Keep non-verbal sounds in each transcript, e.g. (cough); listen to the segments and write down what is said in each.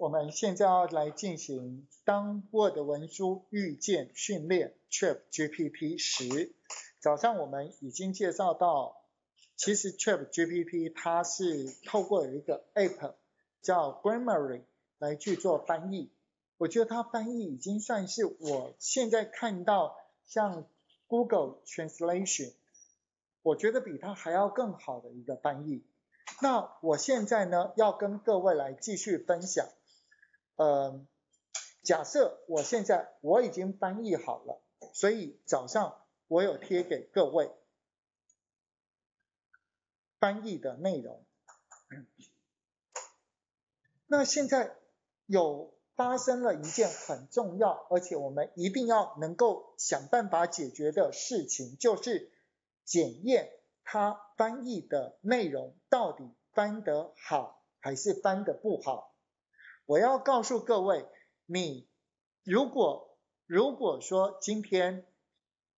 我们现在要来进行当 Word 文书预见训练 Chat GPT 十。早上我们已经介绍到，其实 Chat GPT 它是透过有一个 App 叫 Grammarly 来去做翻译。我觉得它翻译已经算是我现在看到像 Google Translation，我觉得比它还要更好的一个翻译。那我现在呢要跟各位来继续分享。呃，假设我现在我已经翻译好了，所以早上我有贴给各位翻译的内容。那现在有发生了一件很重要，而且我们一定要能够想办法解决的事情，就是检验它翻译的内容到底翻得好还是翻得不好。我要告诉各位，你如果如果说今天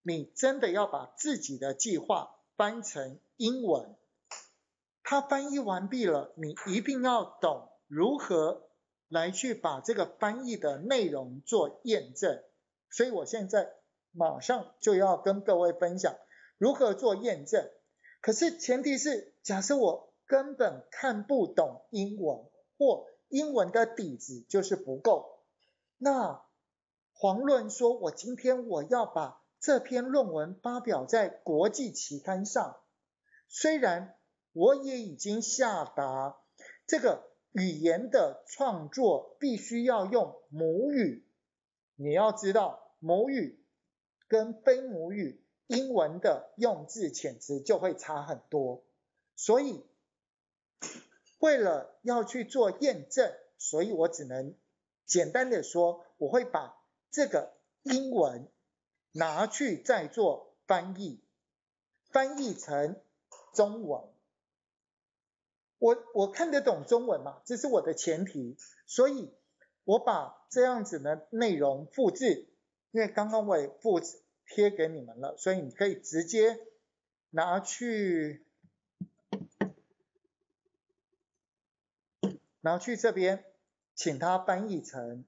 你真的要把自己的计划翻成英文，它翻译完毕了，你一定要懂如何来去把这个翻译的内容做验证。所以我现在马上就要跟各位分享如何做验证。可是前提是，假设我根本看不懂英文或英文的底子就是不够。那黄论说，我今天我要把这篇论文发表在国际期刊上，虽然我也已经下达这个语言的创作必须要用母语，你要知道母语跟非母语英文的用字遣词就会差很多，所以。为了要去做验证，所以我只能简单的说，我会把这个英文拿去再做翻译，翻译成中文。我我看得懂中文嘛？这是我的前提，所以我把这样子的内容复制，因为刚刚我也复制贴给你们了，所以你可以直接拿去。然后去这边，请他翻译成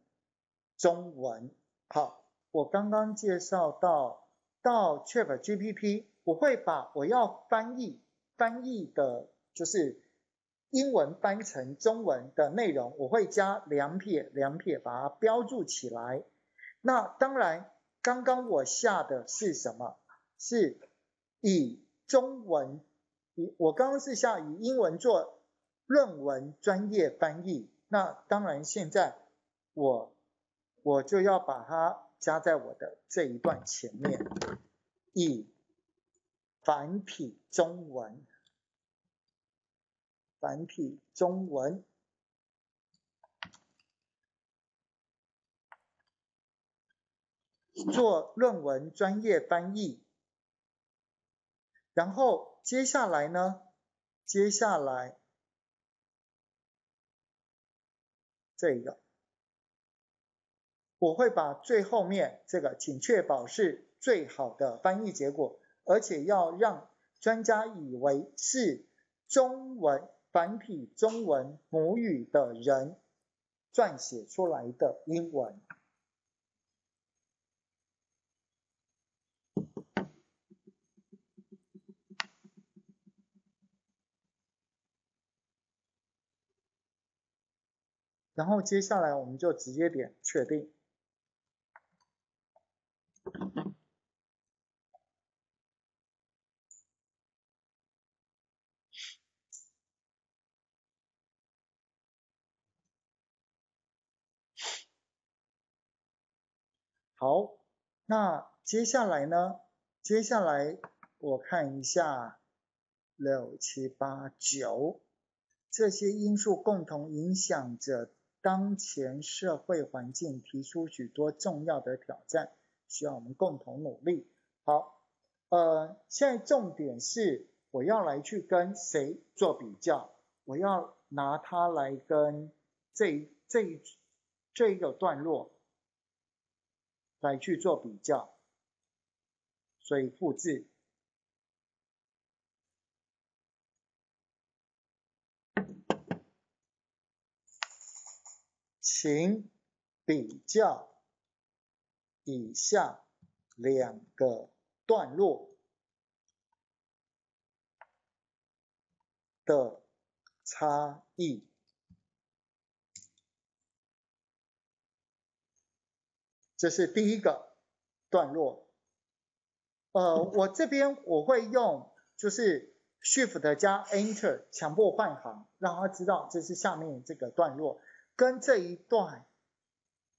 中文。好，我刚刚介绍到到 Chat GPT，我会把我要翻译翻译的，就是英文翻成中文的内容，我会加两撇两撇把它标注起来。那当然，刚刚我下的是什么？是以中文，以我刚刚是下以英文做。论文专业翻译，那当然现在我我就要把它加在我的这一段前面，以繁体中文，繁体中文做论文专业翻译，然后接下来呢，接下来。这个，我会把最后面这个，请确保是最好的翻译结果，而且要让专家以为是中文繁体中文母语的人撰写出来的英文。然后接下来我们就直接点确定。好，那接下来呢？接下来我看一下六七八九这些因素共同影响着。当前社会环境提出许多重要的挑战，需要我们共同努力。好，呃，现在重点是我要来去跟谁做比较？我要拿它来跟这这这一个段落来去做比较，所以复制。请比较以下两个段落的差异。这是第一个段落。呃，我这边我会用就是。Shift 加 Enter 强迫换行，让他知道这是下面这个段落，跟这一段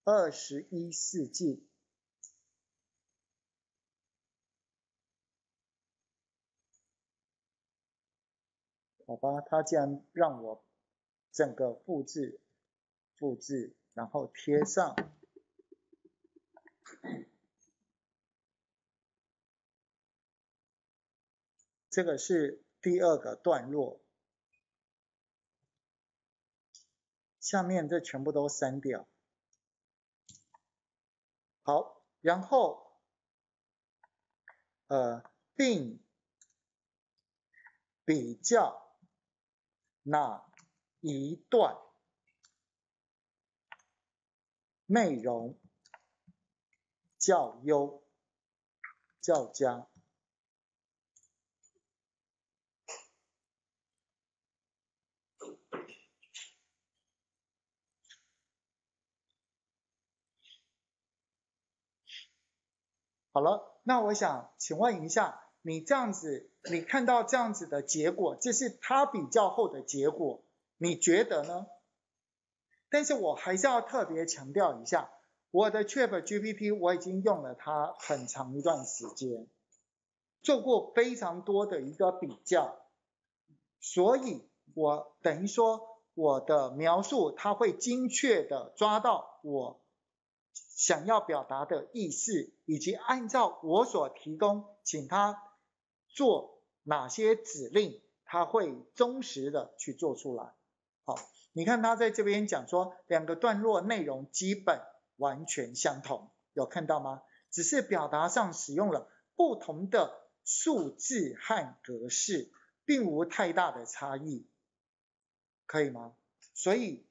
二十一世纪，好吧，他竟然让我整个复制、复制，然后贴上，这个是。第二个段落，下面这全部都删掉。好，然后，呃，并比较哪一段内容较优较佳。好了，那我想请问一下，你这样子，你看到这样子的结果，这是它比较后的结果，你觉得呢？但是我还是要特别强调一下，我的 Chat GPT 我已经用了它很长一段时间，做过非常多的一个比较，所以我等于说我的描述它会精确的抓到我。想要表达的意思，以及按照我所提供，请他做哪些指令，他会忠实的去做出来。好，你看他在这边讲说，两个段落内容基本完全相同，有看到吗？只是表达上使用了不同的数字和格式，并无太大的差异，可以吗？所以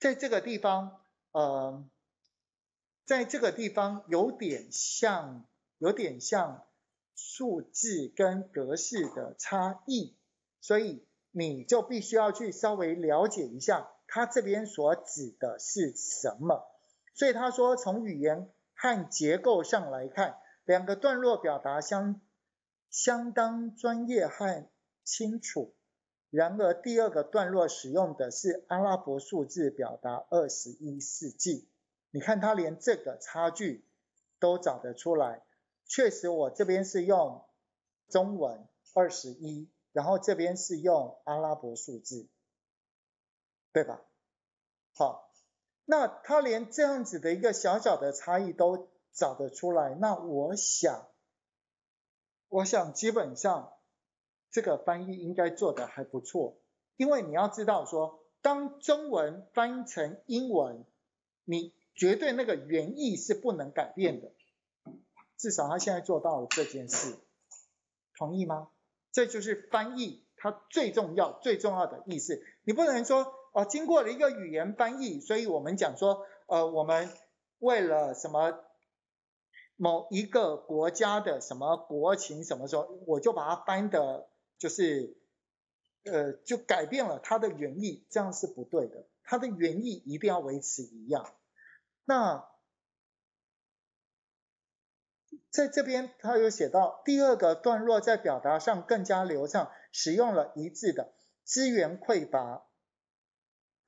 在这个地方，呃。在这个地方有点像，有点像数字跟格式的差异，所以你就必须要去稍微了解一下，它这边所指的是什么。所以他说，从语言和结构上来看，两个段落表达相相当专业和清楚。然而第二个段落使用的是阿拉伯数字表达二十一世纪。你看他连这个差距都找得出来，确实我这边是用中文二十一，然后这边是用阿拉伯数字，对吧？好，那他连这样子的一个小小的差异都找得出来，那我想，我想基本上这个翻译应该做的还不错，因为你要知道说，当中文翻译成英文，你。绝对那个原意是不能改变的，至少他现在做到了这件事，同意吗？这就是翻译它最重要最重要的意思。你不能说哦，经过了一个语言翻译，所以我们讲说，呃，我们为了什么某一个国家的什么国情什么时候，我就把它翻的，就是呃，就改变了它的原意，这样是不对的。它的原意一定要维持一样。那在这边，他有写到第二个段落在表达上更加流畅，使用了一致的资源匮乏。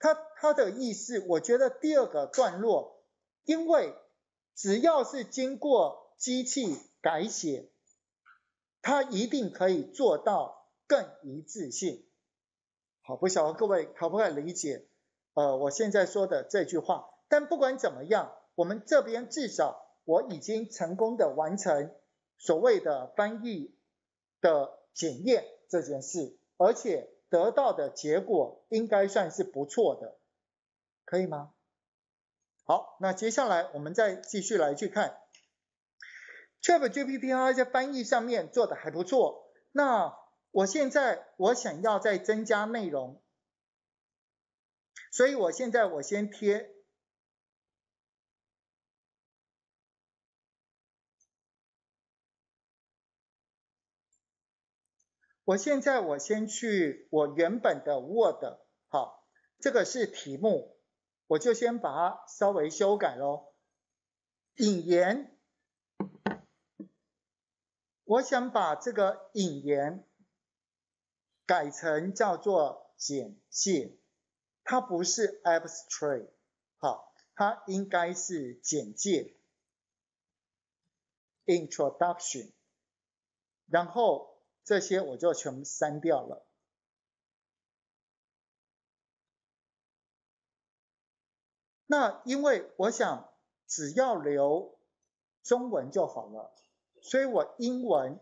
他他的意思，我觉得第二个段落，因为只要是经过机器改写，它一定可以做到更一致性。好，不晓得各位可不可以理解？呃，我现在说的这句话。但不管怎么样，我们这边至少我已经成功的完成所谓的翻译的检验这件事，而且得到的结果应该算是不错的，可以吗？好，那接下来我们再继续来去看，ChatGPT 在翻译上面做的还不错，那我现在我想要再增加内容。所以我现在我先贴。我现在我先去我原本的 Word，好，这个是题目，我就先把它稍微修改喽。引言，我想把这个引言改成叫做简介，它不是 abstract，好，它应该是简介，introduction，然后。这些我就全部删掉了。那因为我想只要留中文就好了，所以我英文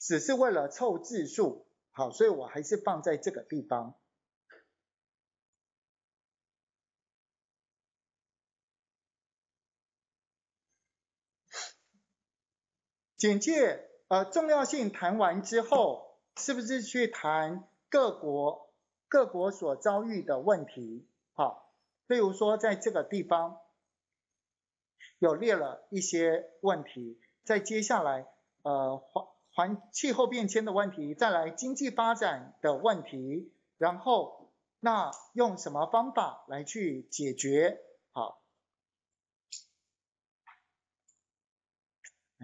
只是为了凑字数，好，所以我还是放在这个地方。简介呃重要性谈完之后，是不是去谈各国各国所遭遇的问题？好，例如说在这个地方有列了一些问题，在接下来呃环环气候变迁的问题，再来经济发展的问题，然后那用什么方法来去解决？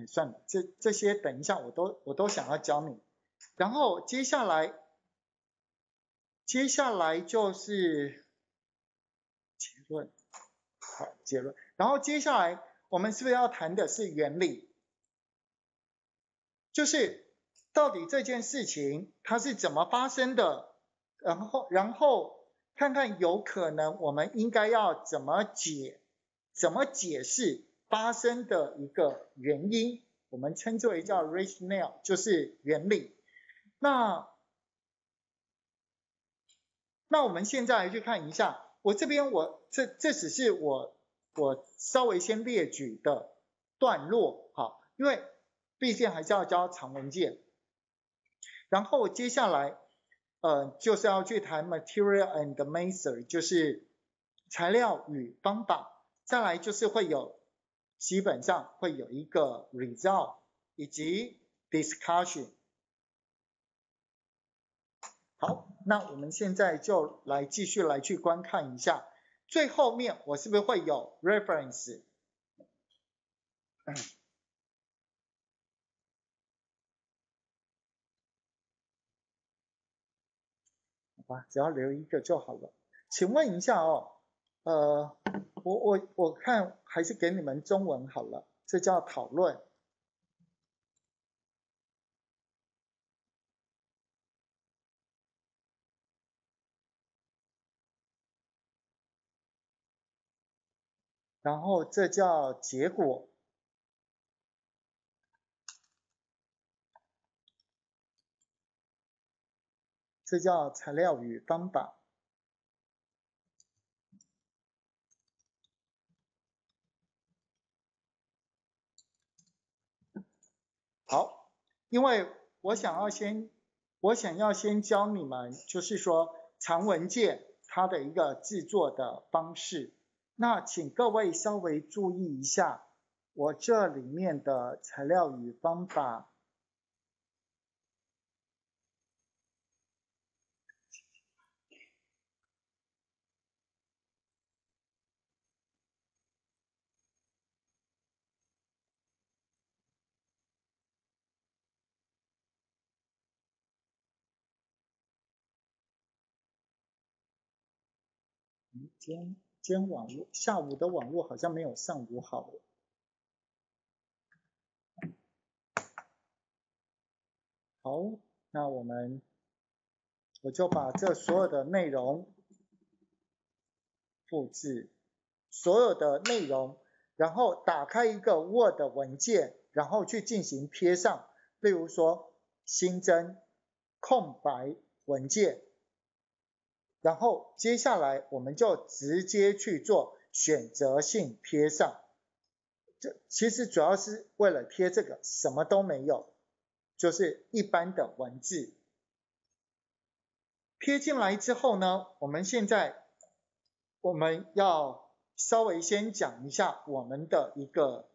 算了，这这些等一下我都我都想要教你。然后接下来，接下来就是结论，好结论。然后接下来我们是不是要谈的是原理？就是到底这件事情它是怎么发生的？然后然后看看有可能我们应该要怎么解，怎么解释？发生的一个原因，我们称之为叫 rationale，就是原理。那那我们现在来去看一下，我这边我这这只是我我稍微先列举的段落，好，因为毕竟还是要教长文件。然后接下来呃就是要去谈 material and method，就是材料与方法。再来就是会有。基本上会有一个 result 以及 discussion。好，那我们现在就来继续来去观看一下，最后面我是不是会有 reference？(coughs) 好吧，只要留一个就好了。请问一下哦，呃。我我我看还是给你们中文好了，这叫讨论。然后这叫结果，这叫材料与方法。好，因为我想要先，我想要先教你们，就是说长文件它的一个制作的方式。那请各位稍微注意一下，我这里面的材料与方法。今今天网络下午的网络好像没有上午好。好，那我们我就把这所有的内容复制，所有的内容，然后打开一个 Word 文件，然后去进行贴上，例如说新增空白文件。然后接下来我们就直接去做选择性贴上，这其实主要是为了贴这个什么都没有，就是一般的文字。贴进来之后呢，我们现在我们要稍微先讲一下我们的一个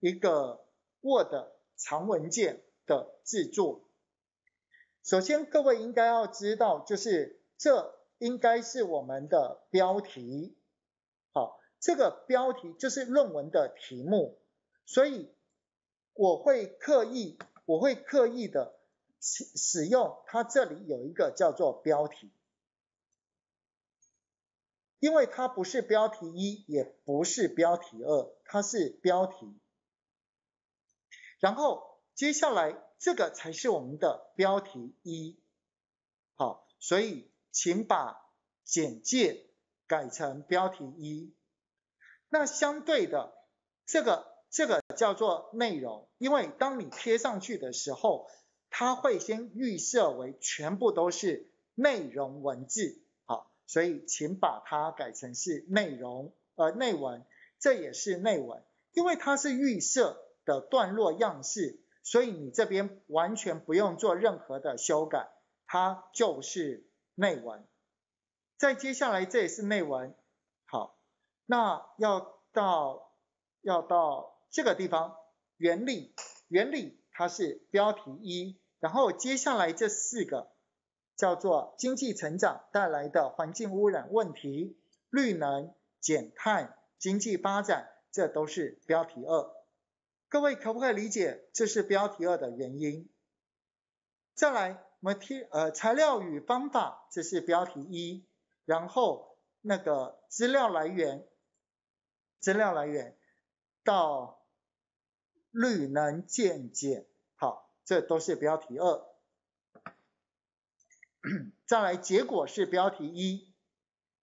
一个 Word 长文件的制作。首先，各位应该要知道，就是这应该是我们的标题，好，这个标题就是论文的题目，所以我会刻意我会刻意的。使使用它这里有一个叫做标题，因为它不是标题一，也不是标题二，它是标题。然后接下来这个才是我们的标题一，好，所以请把简介改成标题一。那相对的，这个这个叫做内容，因为当你贴上去的时候。它会先预设为全部都是内容文字，好，所以请把它改成是内容，呃，内文，这也是内文，因为它是预设的段落样式，所以你这边完全不用做任何的修改，它就是内文。再接下来这也是内文，好，那要到要到这个地方，原理，原理它是标题一。然后接下来这四个叫做经济成长带来的环境污染问题、绿能、减碳、经济发展，这都是标题二。各位可不可以理解这是标题二的原因？再来，material 呃材料与方法，这是标题一。然后那个资料来源，资料来源到绿能见解，好。这都是标题二，(clears throat) 再来结果是标题一，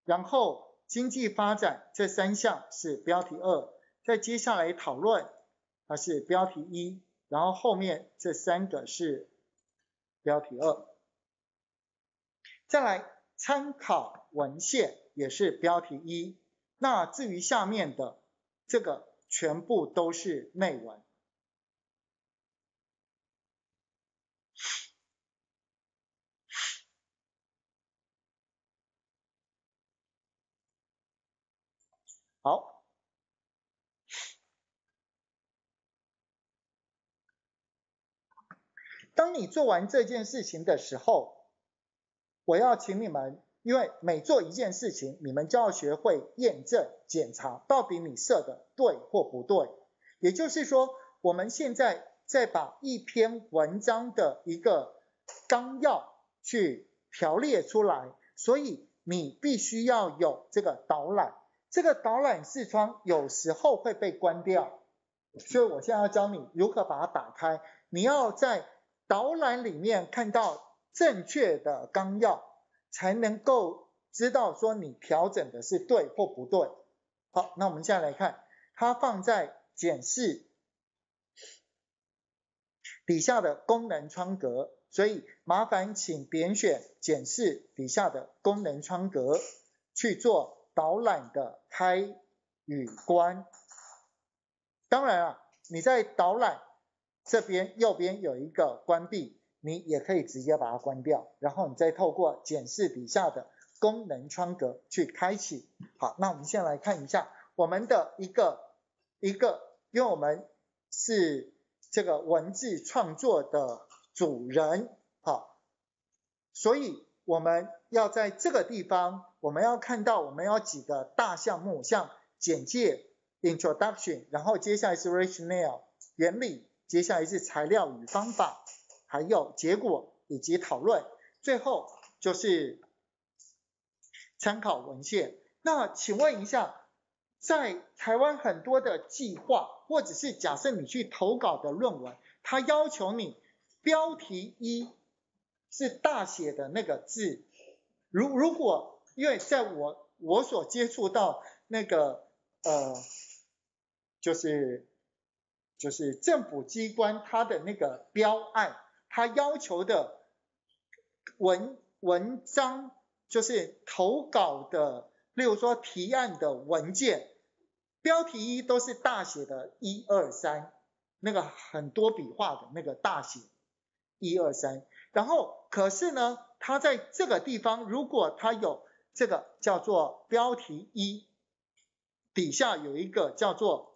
然后经济发展这三项是标题二，再接下来讨论它是标题一，然后后面这三个是标题二，再来参考文献也是标题一，那至于下面的这个全部都是内文。好，当你做完这件事情的时候，我要请你们，因为每做一件事情，你们就要学会验证、检查到底你设的对或不对。也就是说，我们现在在把一篇文章的一个纲要去条列出来，所以你必须要有这个导览。这个导览视窗有时候会被关掉，所以我现在要教你如何把它打开。你要在导览里面看到正确的纲要，才能够知道说你调整的是对或不对。好，那我们现在来看，它放在检视底下的功能窗格，所以麻烦请点选检视底下的功能窗格去做。导览的开与关，当然啊，你在导览这边右边有一个关闭，你也可以直接把它关掉，然后你再透过检视底下的功能窗格去开启。好，那我们先来看一下我们的一个一个，因为我们是这个文字创作的主人，好，所以我们要在这个地方。我们要看到，我们要几个大项目，像简介 （introduction），然后接下来是 rationale 原理，接下来是材料与方法，还有结果以及讨论，最后就是参考文献。那请问一下，在台湾很多的计划，或者是假设你去投稿的论文，它要求你标题一是大写的那个字，如如果因为在我我所接触到那个呃，就是就是政府机关它的那个标案，它要求的文文章就是投稿的，例如说提案的文件，标题一都是大写的一二三，那个很多笔画的那个大写一二三，然后可是呢。它在这个地方，如果它有这个叫做标题一，底下有一个叫做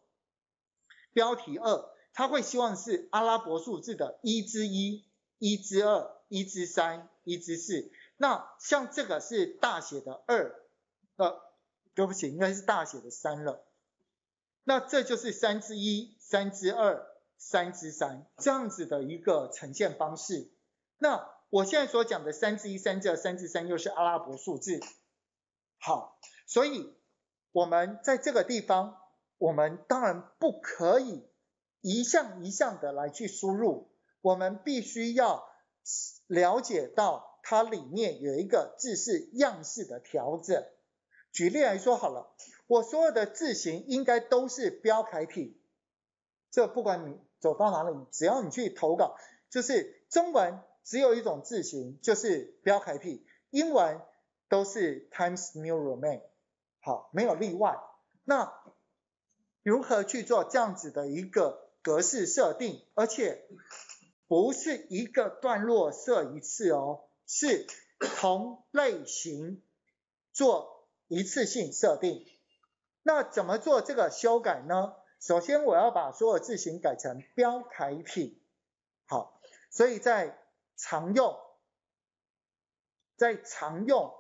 标题二，它会希望是阿拉伯数字的一之一、一之二、一之三、一之四。那像这个是大写的二，呃，对不起，应该是大写的三了。那这就是三之一、三之二、三之三这样子的一个呈现方式。那我现在所讲的三之一、三之二、三之三又是阿拉伯数字。好，所以我们在这个地方，我们当然不可以一项一项的来去输入，我们必须要了解到它里面有一个字式样式的调整。举例来说好了，我所有的字形应该都是标楷体，这不管你走到哪里，只要你去投稿，就是中文只有一种字形，就是标楷体，英文都是 Times New Roman，好，没有例外。那如何去做这样子的一个格式设定？而且不是一个段落设一次哦，是同类型做。一次性设定，那怎么做这个修改呢？首先我要把所有字型改成标楷体，好，所以在常用，在常用，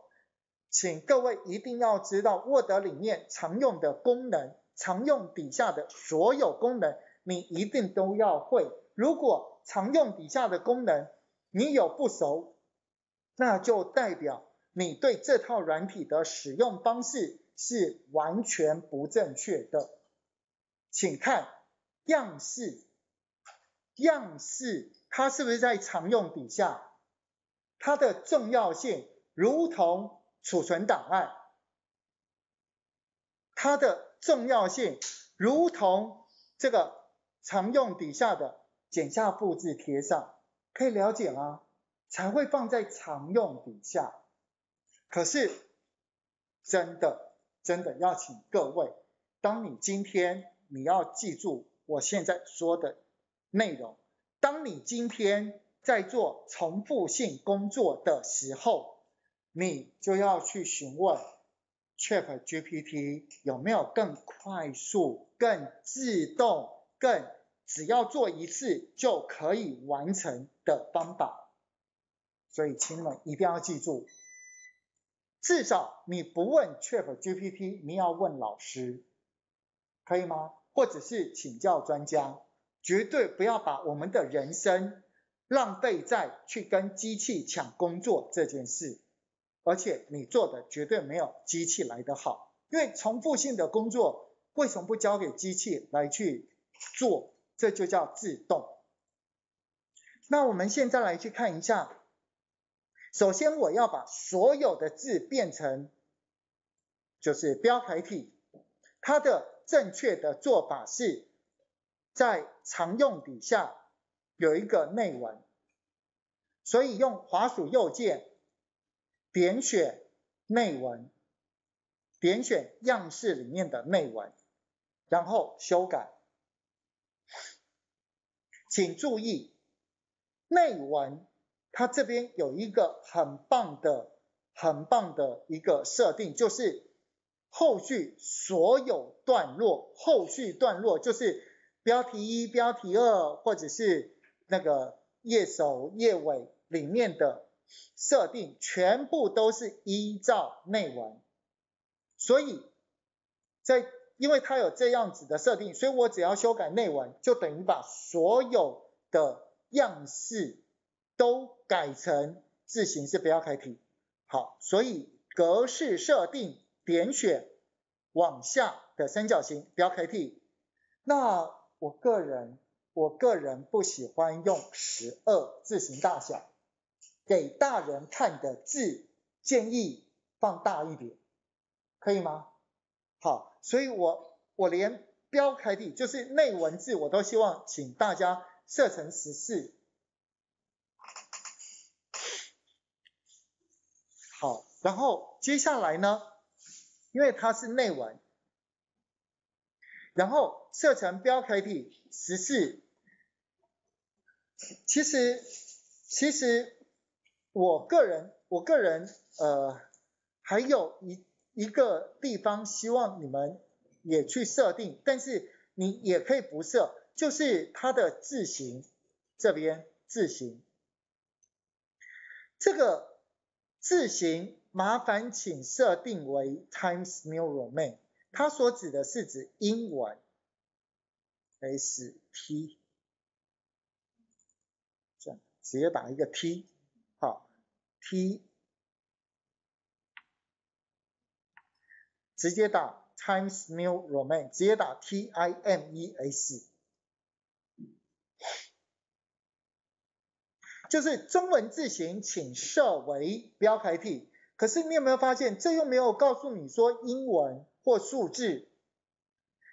请各位一定要知道 Word 里面常用的功能，常用底下的所有功能，你一定都要会。如果常用底下的功能你有不熟，那就代表。你对这套软体的使用方式是完全不正确的，请看样式，样式它是不是在常用底下？它的重要性如同储存档案，它的重要性如同这个常用底下的剪下复制贴上，可以了解吗？才会放在常用底下。可是，真的，真的要请各位，当你今天你要记住我现在说的内容，当你今天在做重复性工作的时候，你就要去询问 Chat GPT 有没有更快速、更自动、更只要做一次就可以完成的方法。所以，请你们一定要记住。至少你不问 Chat GPT，你要问老师，可以吗？或者是请教专家，绝对不要把我们的人生浪费在去跟机器抢工作这件事。而且你做的绝对没有机器来的好，因为重复性的工作为什么不交给机器来去做？这就叫自动。那我们现在来去看一下。首先，我要把所有的字变成就是标楷体。它的正确的做法是在常用底下有一个内文，所以用滑鼠右键点选内文，点选样式里面的内文，然后修改。请注意内文。它这边有一个很棒的、很棒的一个设定，就是后续所有段落，后续段落就是标题一、标题二，或者是那个页首、页尾里面的设定，全部都是依照内文。所以，在因为它有这样子的设定，所以我只要修改内文，就等于把所有的样式。都改成字形是标楷体，好，所以格式设定点选往下的三角形标楷体。那我个人我个人不喜欢用十二字形大小，给大人看的字建议放大一点，可以吗？好，所以我我连标楷体就是内文字我都希望请大家设成十四。好，然后接下来呢，因为它是内文，然后设成标楷体十四。其实其实我个人我个人呃还有一一个地方希望你们也去设定，但是你也可以不设，就是它的字形这边字形，这个字形麻烦请设定为 Times New Roman，它所指的是指英文 S T 这样。直接打一个 T，，T，直接打 Times New Roman，直接打 T I M E S，就是中文字形，请设为标楷体。可是你有没有发现，这又没有告诉你说英文或数字，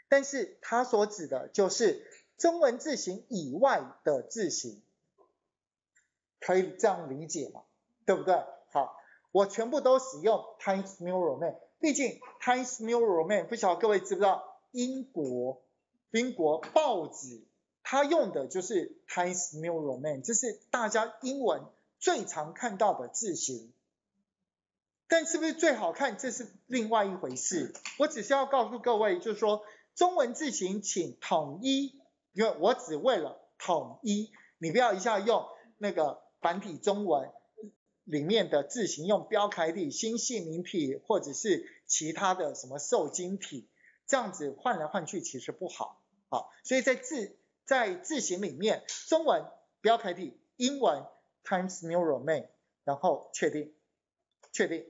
但是它所指的就是中文字形以外的字形。可以这样理解吗？对不对？好，我全部都使用 Times New Roman，毕竟 Times New Roman 不晓得各位知不知道，英国英国报纸它用的就是 Times New Roman，这是大家英文最常看到的字型。但是不是最好看，这是另外一回事。我只是要告诉各位，就是说中文字型请统一，因为我只为了统一，你不要一下用那个。繁体中文里面的字形用标楷体、新姓名体或者是其他的什么受精体，这样子换来换去其实不好，好，所以在字在字形里面，中文标楷体，英文 Times New Roman，然后确定，确定。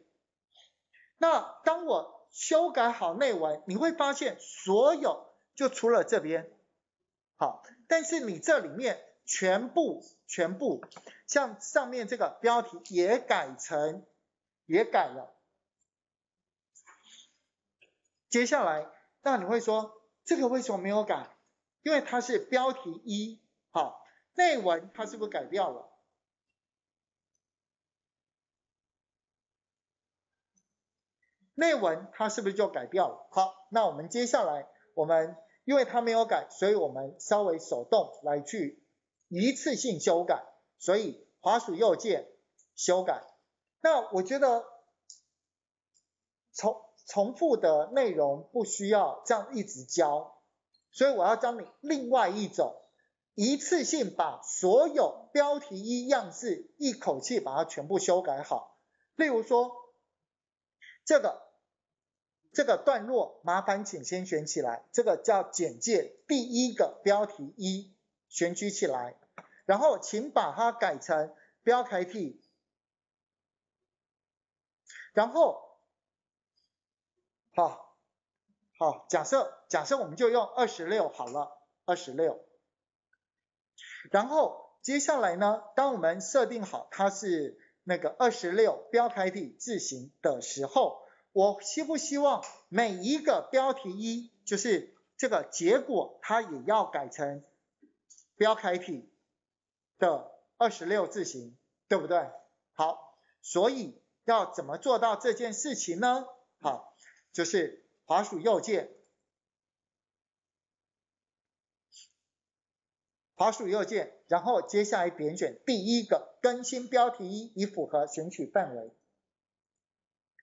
那当我修改好内文，你会发现所有就除了这边，好，但是你这里面。全部全部，像上面这个标题也改成，也改了。接下来，那你会说这个为什么没有改？因为它是标题一，好，内文它是不是改掉了？内文它是不是就改掉了？好，那我们接下来，我们因为它没有改，所以我们稍微手动来去。一次性修改，所以滑鼠右键修改。那我觉得重重复的内容不需要这样一直教，所以我要教你另外一种，一次性把所有标题一样式一口气把它全部修改好。例如说这个这个段落，麻烦请先选起来，这个叫简介第一个标题一选取起来。然后，请把它改成标楷体。然后，好，好，假设假设我们就用二十六好了，二十六。然后接下来呢，当我们设定好它是那个二十六标楷体字形的时候，我希不希望每一个标题一，就是这个结果，它也要改成标楷体？的二十六字形，对不对？好，所以要怎么做到这件事情呢？好，就是滑鼠右键，滑鼠右键，然后接下来点选第一个更新标题一，以符合选取范围。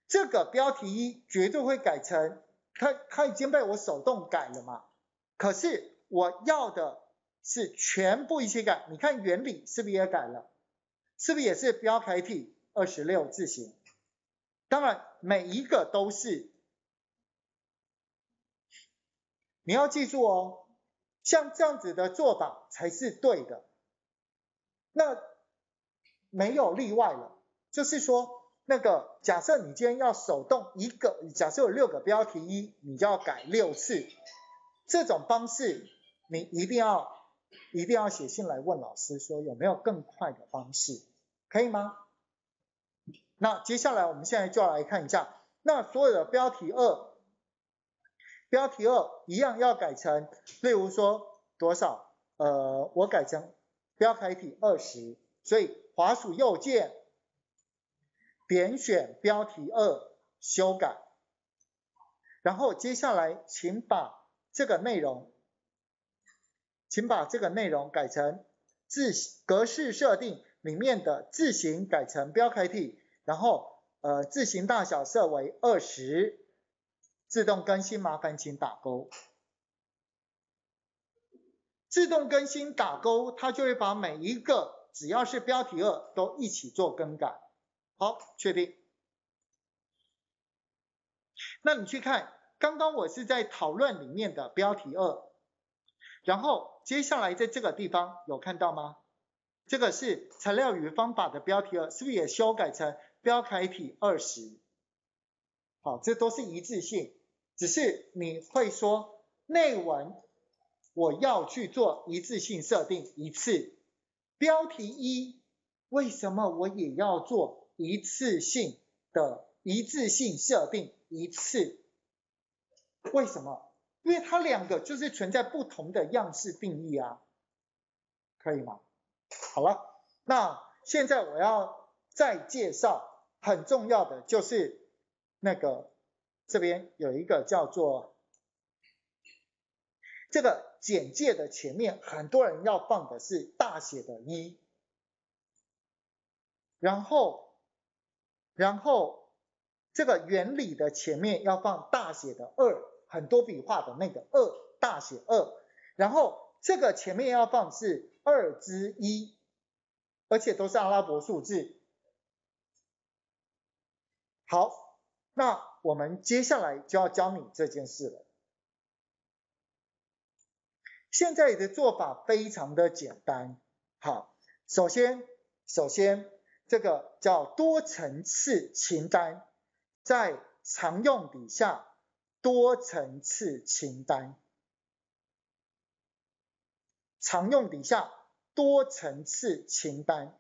这个标题一绝对会改成，它它已经被我手动改了嘛？可是我要的。是全部一起改，你看原理是不是也改了？是不是也是标楷体二十六字形？当然每一个都是，你要记住哦，像这样子的做法才是对的。那没有例外了，就是说那个假设你今天要手动一个，假设有六个标题一，你就要改六次，这种方式你一定要。一定要写信来问老师说有没有更快的方式，可以吗？那接下来我们现在就要来看一下，那所有的标题二，标题二一样要改成，例如说多少？呃，我改成标楷体二十，所以滑鼠右键点选标题二修改，然后接下来请把这个内容。请把这个内容改成字格式设定里面的字型改成标楷体，然后呃字型大小设为二十，自动更新麻烦请打勾。自动更新打勾，它就会把每一个只要是标题二都一起做更改。好，确定。那你去看，刚刚我是在讨论里面的标题二，然后接下来在这个地方有看到吗？这个是材料与方法的标题二，是不是也修改成标楷体二十？好，这都是一致性，只是你会说内文。我要去做一致性设定一次，标题一，为什么我也要做一次性的一致性设定一次？为什么？因为它两个就是存在不同的样式定义啊，可以吗？好了，那现在我要再介绍很重要的就是那个这边有一个叫做这个。简介的前面，很多人要放的是大写的一，然后，然后这个原理的前面要放大写的二，很多笔画的那个二，大写二，然后这个前面要放是二之一，而且都是阿拉伯数字。好，那我们接下来就要教你这件事了。现在的做法非常的简单，好，首先，首先这个叫多层次清单，在常用底下多层次清单，常用底下多层次清单，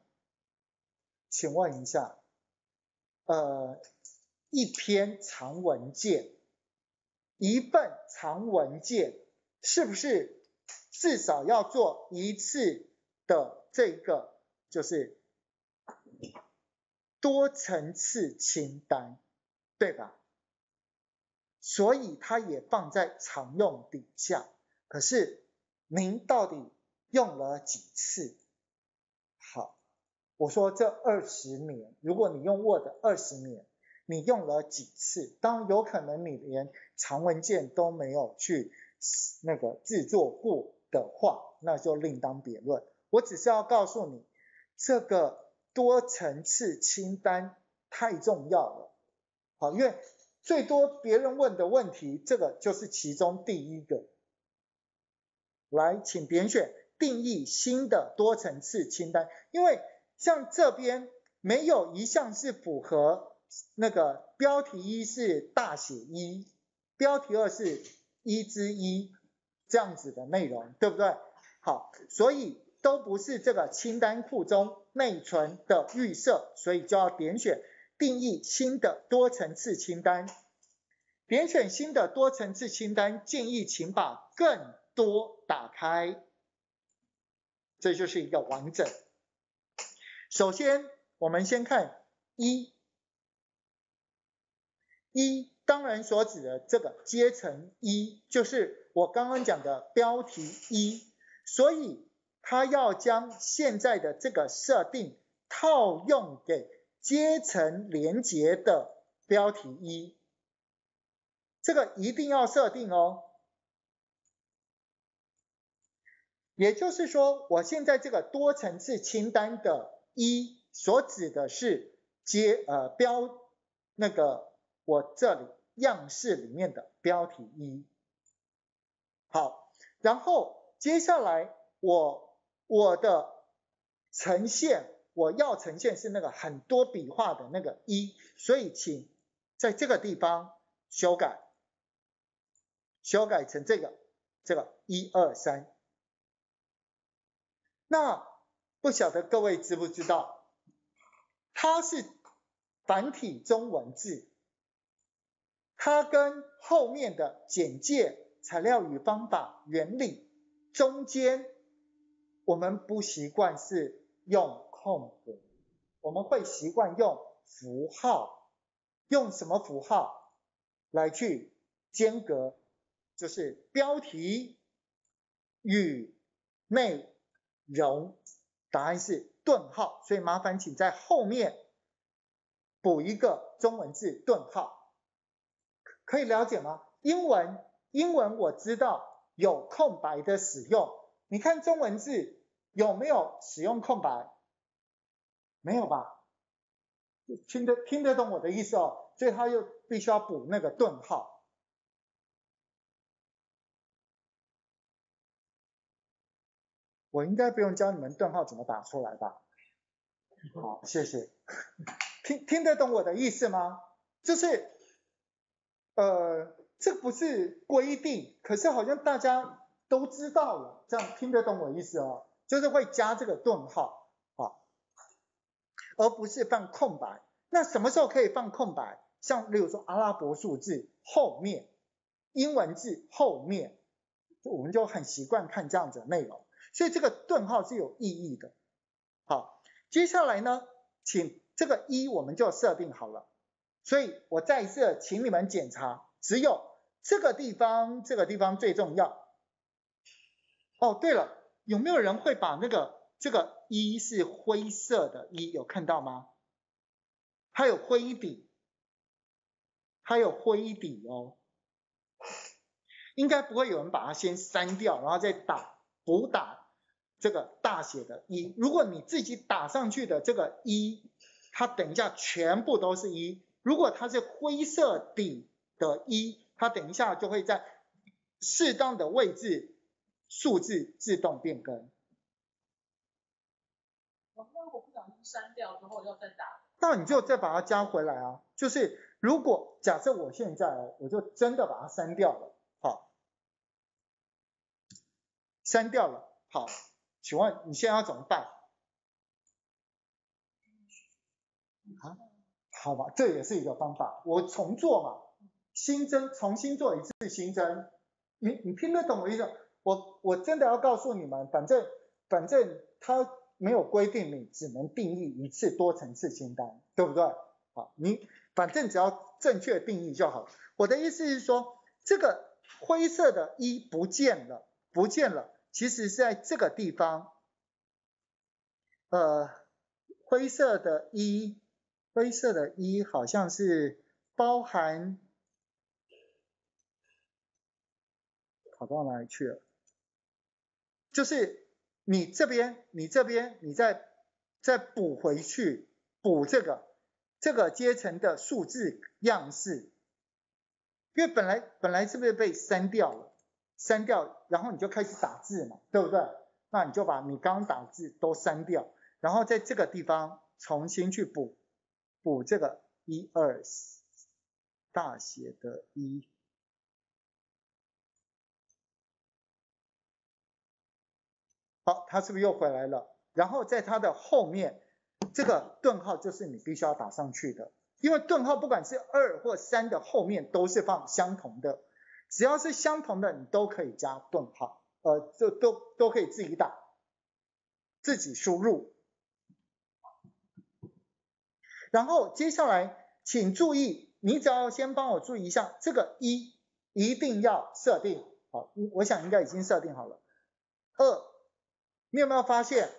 请问一下，呃，一篇长文件，一份长文件，是不是？至少要做一次的这个就是多层次清单，对吧？所以它也放在常用底下。可是您到底用了几次？好，我说这二十年，如果你用 Word 二十年，你用了几次？当有可能你连长文件都没有去那个制作过。的话，那就另当别论。我只是要告诉你，这个多层次清单太重要了。好，因为最多别人问的问题，这个就是其中第一个。来，请点选定义新的多层次清单，因为像这边没有一项是符合那个标题一是大写一，标题二是一之一。这样子的内容，对不对？好，所以都不是这个清单库中内存的预设，所以就要点选定义新的多层次清单。点选新的多层次清单，建议请把更多打开，这就是一个完整。首先，我们先看一，一当然所指的这个阶层一就是。我刚刚讲的标题一，所以他要将现在的这个设定套用给阶层连接的标题一，这个一定要设定哦。也就是说，我现在这个多层次清单的一所指的是接呃标那个我这里样式里面的标题一。好，然后接下来我我的呈现我要呈现是那个很多笔画的那个一，所以请在这个地方修改，修改成这个这个一二三。那不晓得各位知不知道，它是繁体中文字，它跟后面的简介。材料与方法原理中间，我们不习惯是用空格，我们会习惯用符号，用什么符号来去间隔？就是标题与内容，答案是顿号，所以麻烦请在后面补一个中文字顿号，可以了解吗？英文英文我知道有空白的使用，你看中文字有没有使用空白？没有吧？听得听得懂我的意思哦，所以他又必须要补那个顿号。我应该不用教你们顿号怎么打出来吧？好，谢谢。听听得懂我的意思吗？就是，呃，这不是规定，可是好像大家都知道了，这样听得懂我意思哦？就是会加这个顿号，而不是放空白。那什么时候可以放空白？像例如说阿拉伯数字后面，英文字后面，我们就很习惯看这样子的内容。所以这个顿号是有意义的。好，接下来呢，请这个一我们就设定好了。所以我再一次请你们检查，只有这个地方，这个地方最重要。哦，对了，有没有人会把那个这个一是灰色的一有看到吗？还有灰底，还有灰底哦。应该不会有人把它先删掉，然后再打补打。这个大写的一，如果你自己打上去的这个一，它等一下全部都是一。如果它是灰色底的一，它等一下就会在适当的位置数字自动变更。那如果不小心删掉之后要再打？那你就再把它加回来啊。就是如果假设我现在我就真的把它删掉了，好，删掉了，好。请问你现在要怎么办？啊，好吧，这也是一个方法。我重做嘛，新增，重新做一次新增。你你听得懂我意思？我我真的要告诉你们，反正反正它没有规定你只能定义一次多层次清单，对不对？好，你反正只要正确定义就好。我的意思是说，这个灰色的一不见了，不见了。其实是在这个地方，呃，灰色的一，灰色的一好像是包含，跑到哪里去了？就是你这边，你这边，你再再补回去，补这个这个阶层的数字样式，因为本来本来是不是被删掉了？删掉，然后你就开始打字嘛，对不对？那你就把你刚打字都删掉，然后在这个地方重新去补补这个一二大写的一，好，它是不是又回来了？然后在它的后面，这个顿号就是你必须要打上去的，因为顿号不管是二或三的后面都是放相同的。只要是相同的，你都可以加顿号，呃，就都都可以自己打，自己输入。然后接下来，请注意，你只要先帮我注意一下，这个一一定要设定好，我想应该已经设定好了。二，你有没有发现，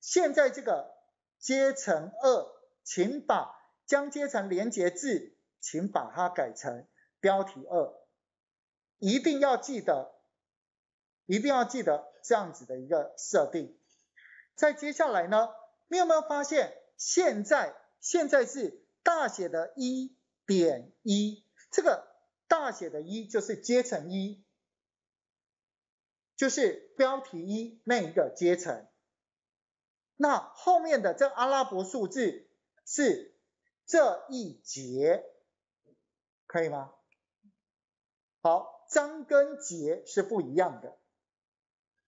现在这个阶层二，请把将阶层连接字，请把它改成标题二。一定要记得，一定要记得这样子的一个设定。在接下来呢，你有没有发现，现在现在是大写的一点一，这个大写的一就是阶层一，就是标题一那一个阶层。那后面的这阿拉伯数字是这一节，可以吗？好。章跟节是不一样的，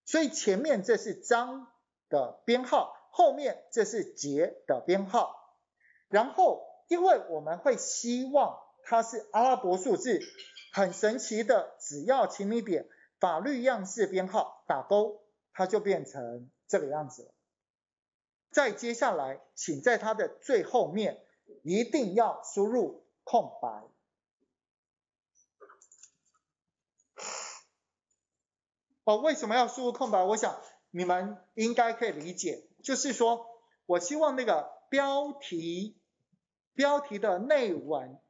所以前面这是章的编号，后面这是节的编号。然后，因为我们会希望它是阿拉伯数字，很神奇的，只要请你点法律样式编号打勾，它就变成这个样子了。再接下来，请在它的最后面一定要输入空白。哦，为什么要输入空白？我想你们应该可以理解，就是说我希望那个标题标题的内文，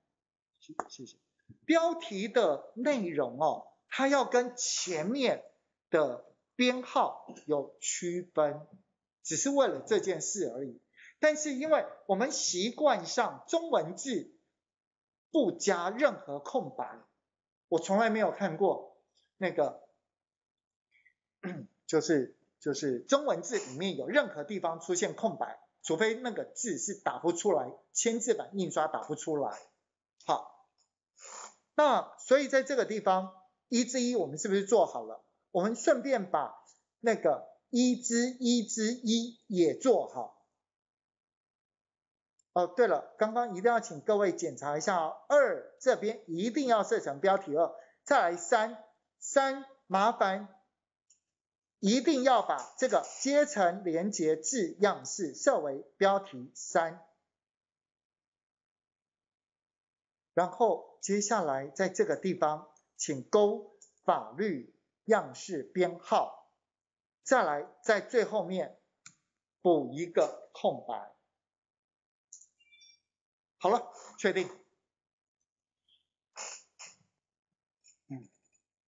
谢谢，标题的内容哦，它要跟前面的编号有区分，只是为了这件事而已。但是因为我们习惯上中文字不加任何空白，我从来没有看过那个，就是就是中文字里面有任何地方出现空白，除非那个字是打不出来，签字版印刷打不出来。好，那所以在这个地方一之一我们是不是做好了？我们顺便把那个一之一之一也做好。哦，对了，刚刚一定要请各位检查一下哦，二这边一定要设成标题二，再来三，三麻烦一定要把这个阶层连接字样式设为标题三，然后接下来在这个地方请勾法律样式编号，再来在最后面补一个空白。好了，确定。嗯，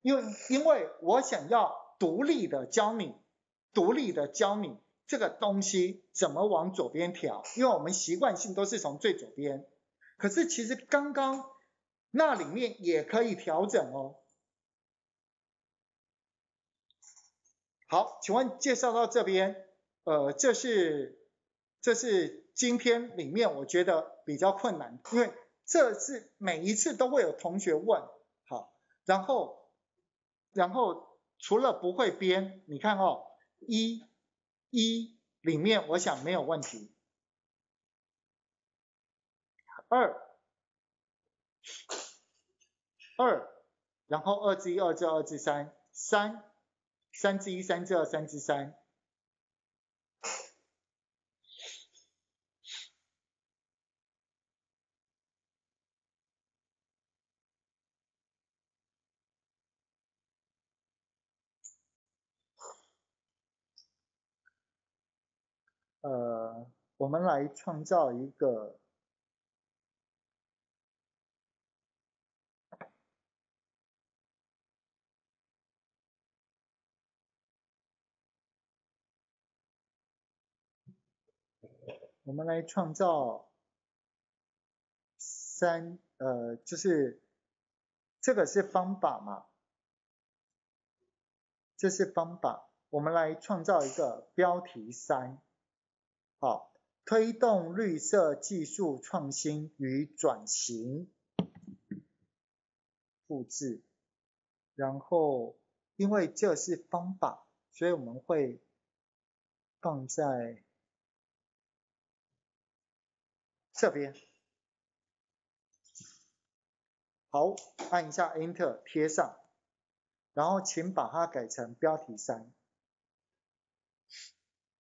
因为因为我想要独立的教你，独立的教你这个东西怎么往左边调，因为我们习惯性都是从最左边，可是其实刚刚那里面也可以调整哦。好，请问介绍到这边，呃，这是这是。今天里面我觉得比较困难，因为这是每一次都会有同学问，好，然后然后除了不会编，你看哦，一一里面我想没有问题，二二，然后二之一、二之二之三，三三之一、三之二、三之三。呃，我们来创造一个，我们来创造三，呃，就是这个是方法嘛，这是方法，我们来创造一个标题三。好，推动绿色技术创新与转型，复制，然后因为这是方法，所以我们会放在这边。好，按一下 Enter 贴上，然后请把它改成标题三，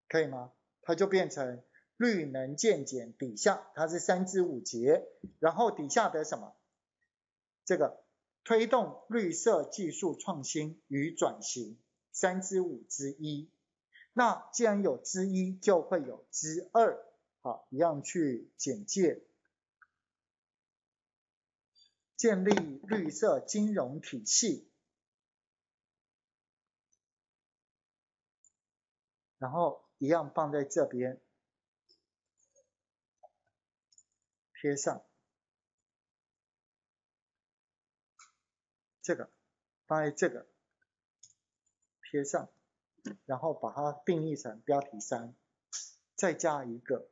可以吗？它就变成绿能渐减底下，它是三至五节，然后底下的什么？这个推动绿色技术创新与转型，三之五之一。那既然有之一，就会有之二，好，一样去简介，建立绿色金融体系，然后。一样放在这边，贴上这个，放在这个贴上，然后把它定义成标题三，再加一个，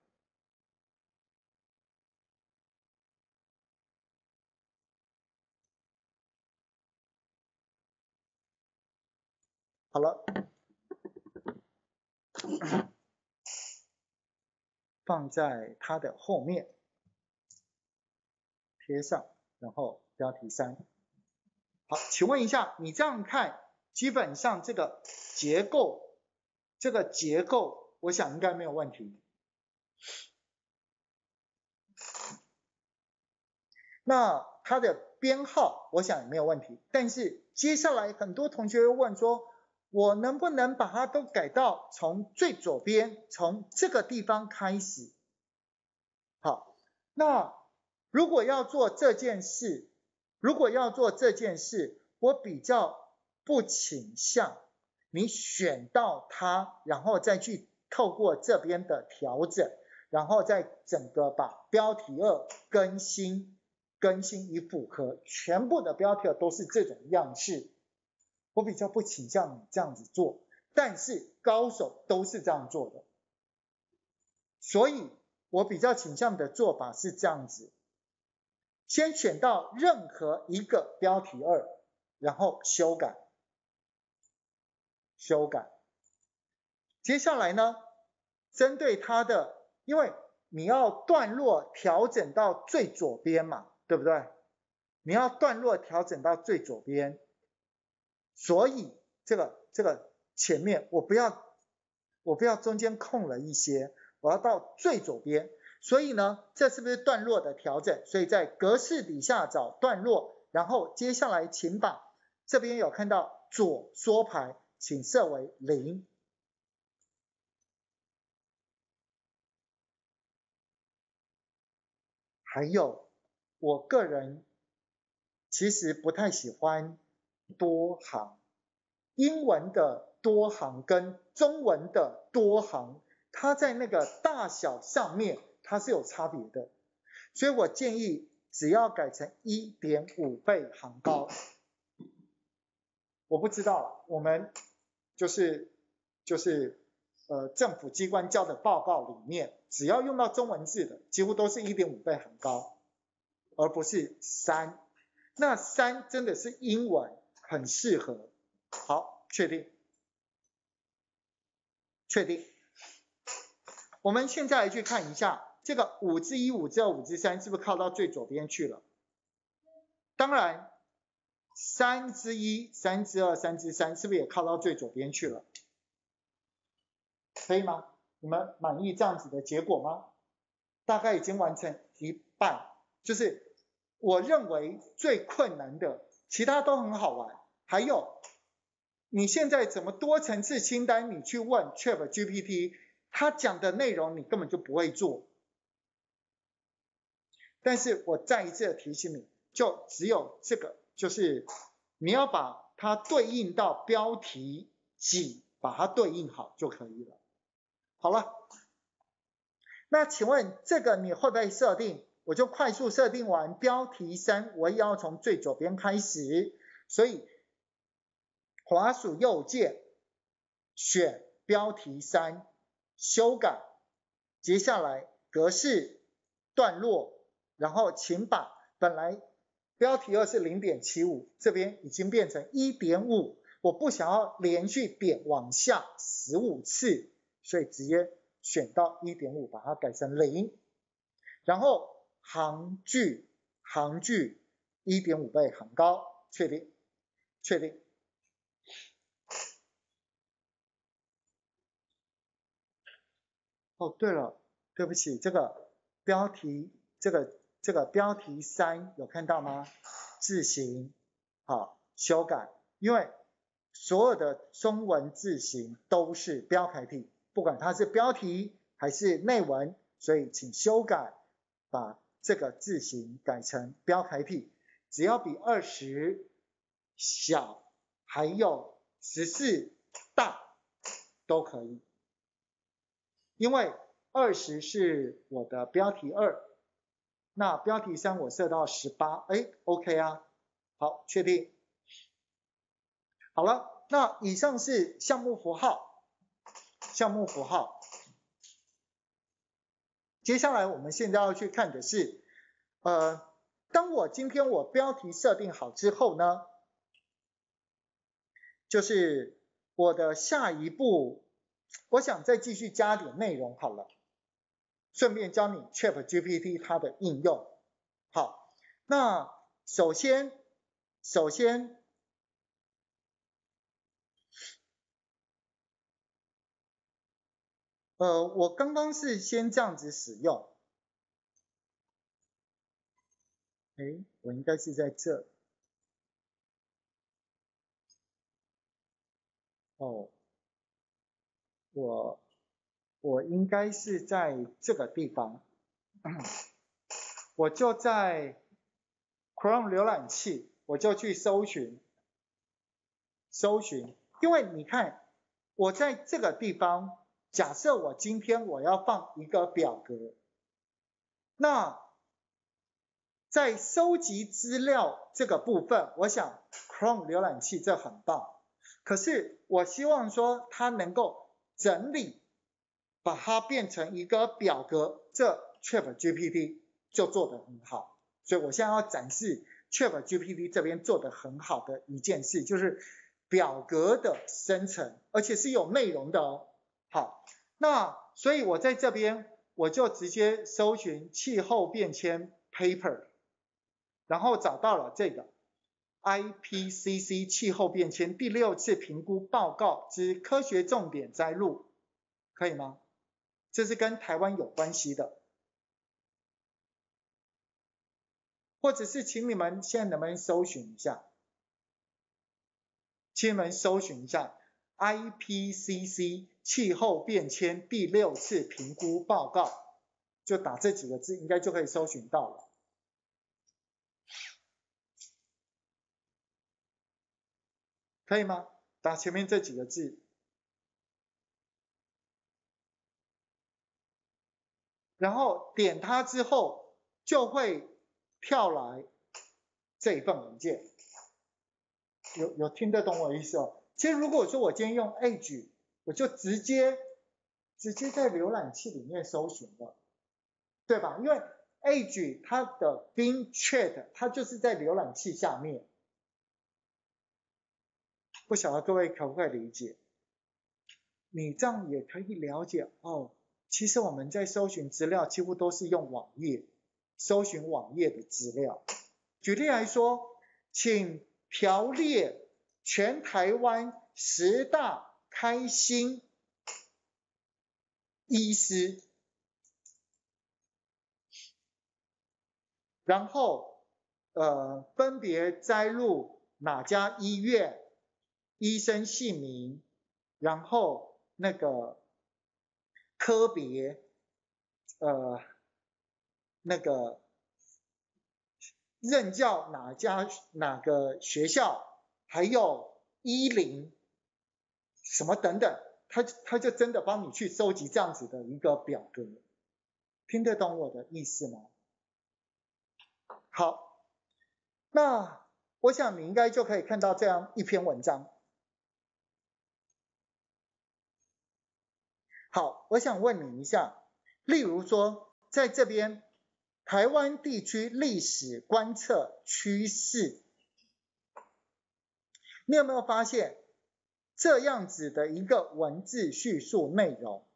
好了。放在它的后面，贴上，然后标题三。好，请问一下，你这样看，基本上这个结构，这个结构，我想应该没有问题。那它的编号，我想也没有问题。但是接下来很多同学会问说，我能不能把它都改到从最左边，从这个地方开始？好，那如果要做这件事，如果要做这件事，我比较不倾向你选到它，然后再去透过这边的调整，然后再整个把标题二更新，更新以符合全部的标题二都是这种样式。我比较不倾向你这样子做，但是高手都是这样做的，所以我比较倾向的做法是这样子：先选到任何一个标题二，然后修改，修改。接下来呢，针对它的，因为你要段落调整到最左边嘛，对不对？你要段落调整到最左边。所以这个这个前面我不要我不要中间空了一些，我要到最左边。所以呢，这是不是段落的调整？所以在格式底下找段落，然后接下来请把这边有看到左缩排，请设为零。还有，我个人其实不太喜欢。多行，英文的多行跟中文的多行，它在那个大小上面它是有差别的，所以我建议只要改成一点五倍行高。我不知道了，我们就是就是呃政府机关交的报告里面，只要用到中文字的，几乎都是一点五倍行高，而不是三。那三真的是英文。很适合，好，确定，确定。我们现在来去看一下，这个五之一、五之二、五之三是不是靠到最左边去了？当然，三之一、三之二、三之三是不是也靠到最左边去了？可以吗？你们满意这样子的结果吗？大概已经完成一半，就是我认为最困难的，其他都很好玩。还有，你现在怎么多层次清单？你去问 Chat GPT，他讲的内容你根本就不会做。但是我再一次提醒你，就只有这个，就是你要把它对应到标题几，把它对应好就可以了。好了，那请问这个你会不会设定？我就快速设定完标题三，我也要从最左边开始，所以。滑鼠右键选标题三，修改，接下来格式段落，然后请把本来标题二是零点七五，这边已经变成一点五，我不想要连续点往下十五次，所以直接选到一点五，把它改成零，然后行距行距一点五倍很高，确定，确定。哦，对了，对不起，这个标题，这个这个标题三有看到吗？字形，好修改，因为所有的中文字形都是标楷体，不管它是标题还是内文，所以请修改，把这个字形改成标楷体，只要比二十小，还有十四大都可以。因为二十是我的标题二，那标题三我设到十八，哎，OK 啊，好，确定，好了，那以上是项目符号，项目符号，接下来我们现在要去看的是，呃，当我今天我标题设定好之后呢，就是我的下一步。我想再继续加点内容好了，顺便教你 Chat GPT 它的应用。好，那首先，首先，呃，我刚刚是先这样子使用，哎，我应该是在这。哦，我我应该是在这个地方，我就在 Chrome 浏览器，我就去搜寻，搜寻，因为你看我在这个地方，假设我今天我要放一个表格，那在收集资料这个部分，我想 Chrome 浏览器这很棒。可是我希望说它能够整理，把它变成一个表格，这 Chat GPT 就做得很好。所以我现在要展示 Chat GPT 这边做得很好的一件事，就是表格的生成，而且是有内容的哦。好，那所以我在这边我就直接搜寻气候变迁 paper。然后找到了这个 IPCC 气候变迁第六次评估报告之科学重点摘录，可以吗？这是跟台湾有关系的，或者是请你们现在能不能搜寻一下？请你们搜寻一下 IPCC 气候变迁第六次评估报告，就打这几个字，应该就可以搜寻到了。可以吗？打前面这几个字，然后点它之后，就会跳来这一份文件。有有听得懂我意思哦？其实如果说我今天用 Edge，我就直接直接在浏览器里面搜寻了，对吧？因为 Edge 它的 Bing Chat 它就是在浏览器下面。不晓得各位可不可以理解？你这样也可以了解哦。其实我们在搜寻资料，几乎都是用网页搜寻网页的资料。举例来说，请条列全台湾十大开心医师，然后呃分别摘录哪家医院。医生姓名，然后那个科别，呃，那个任教哪家哪个学校，还有医龄什么等等，他他就真的帮你去收集这样子的一个表格，听得懂我的意思吗？好，那我想你应该就可以看到这样一篇文章。好，我想问你一下，例如说，在这边台湾地区历史观测趋势，你有没有发现这样子的一个文字叙述内容？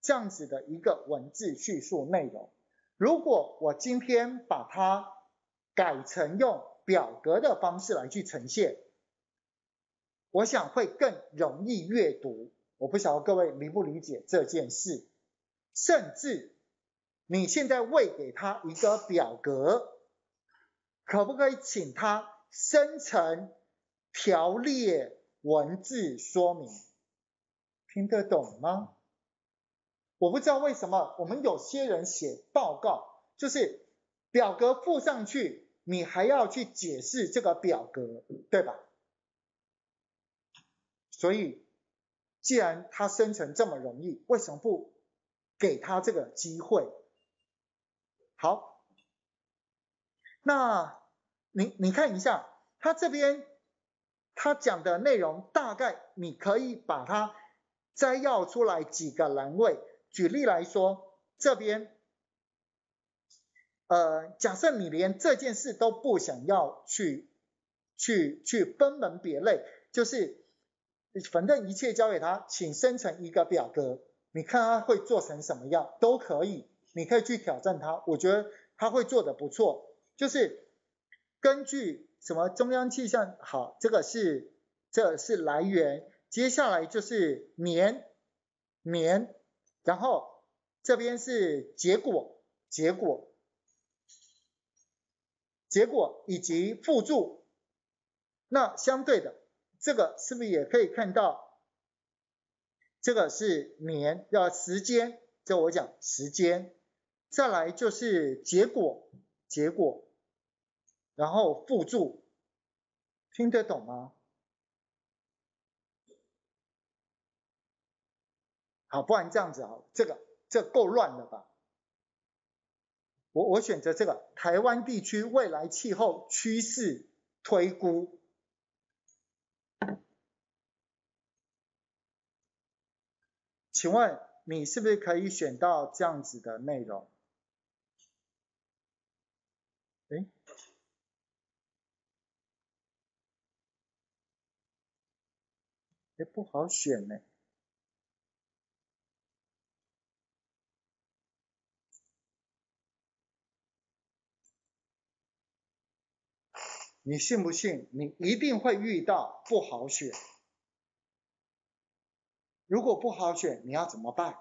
这样子的一个文字叙述内容，如果我今天把它改成用表格的方式来去呈现，我想会更容易阅读。我不晓得各位理不理解这件事，甚至你现在喂给他一个表格，可不可以请他生成条列文字说明？听得懂吗？我不知道为什么我们有些人写报告，就是表格附上去，你还要去解释这个表格，对吧？所以。既然它生成这么容易，为什么不给他这个机会？好，那你你看一下，他这边他讲的内容，大概你可以把它摘要出来几个栏位。举例来说，这边，呃，假设你连这件事都不想要去去去分门别类，就是。反正一切交给他，请生成一个表格，你看他会做成什么样都可以，你可以去挑战他，我觉得他会做的不错。就是根据什么中央气象好，这个是这是来源，接下来就是年年，然后这边是结果结果结果以及附注，那相对的。这个是不是也可以看到这个是年，要时间，这我讲时间。再来就是结果，结果，然后附注，听得懂吗？好，不然这样子啊，这个这够乱了吧？我我选择这个台湾地区未来气候趋势推估，请问你是不是可以选到这样子的内容？哎，哎不好选呢。你信不信？你一定会遇到不好选。如果不好选，你要怎么办？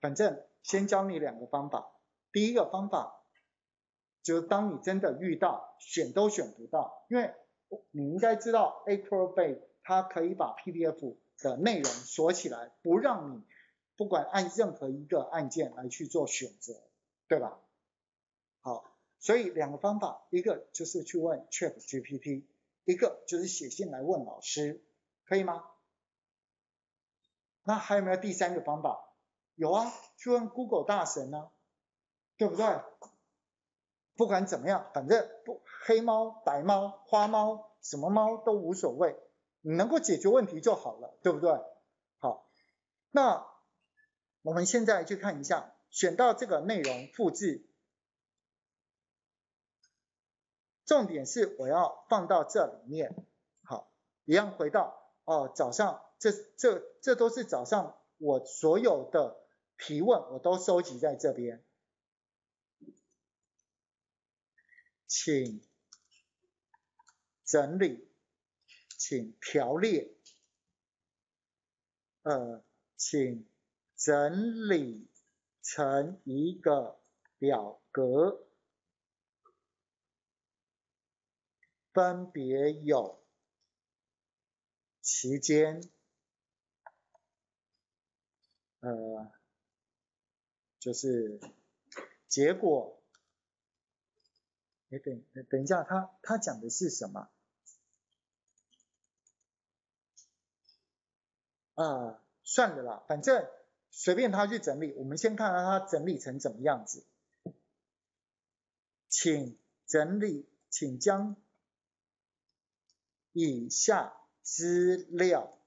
反正先教你两个方法。第一个方法就是当你真的遇到选都选不到，因为你应该知道 Acrobat 它可以把 PDF 的内容锁起来，不让你不管按任何一个按键来去做选择，对吧？好。所以两个方法，一个就是去问 Chat GPT，一个就是写信来问老师，可以吗？那还有没有第三个方法？有啊，去问 Google 大神呢，对不对？不管怎么样，反正不黑猫、白猫、花猫，什么猫都无所谓，你能够解决问题就好了，对不对？好，那我们现在去看一下，选到这个内容复制。重点是我要放到这里面，好，一样回到哦，早上这这这都是早上我所有的提问我都收集在这边，请整理，请条列，呃，请整理成一个表格。分别有期间，呃，就是结果。哎，等等一下，他他讲的是什么？啊，算了啦，反正随便他去整理。我们先看看他整理成怎么样子。请整理，请将。以下资料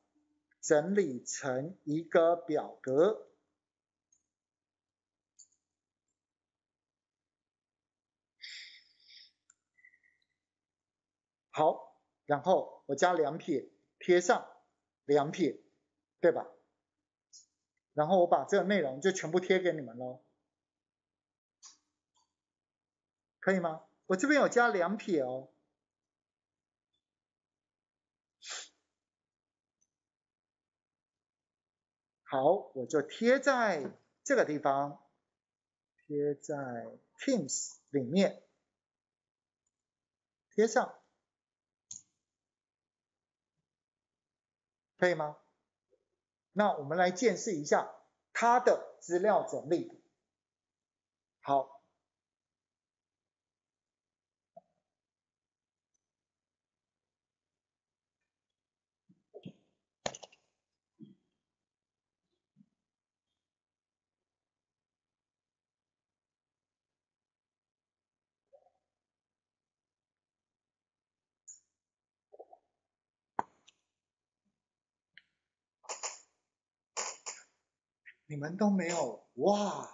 整理成一个表格。好，然后我加两撇，贴上两撇，对吧？然后我把这个内容就全部贴给你们喽，可以吗？我这边有加两撇哦。好，我就贴在这个地方，贴在 Teams 里面，贴上，可以吗？那我们来见识一下它的资料整理。好。你们都没有哇？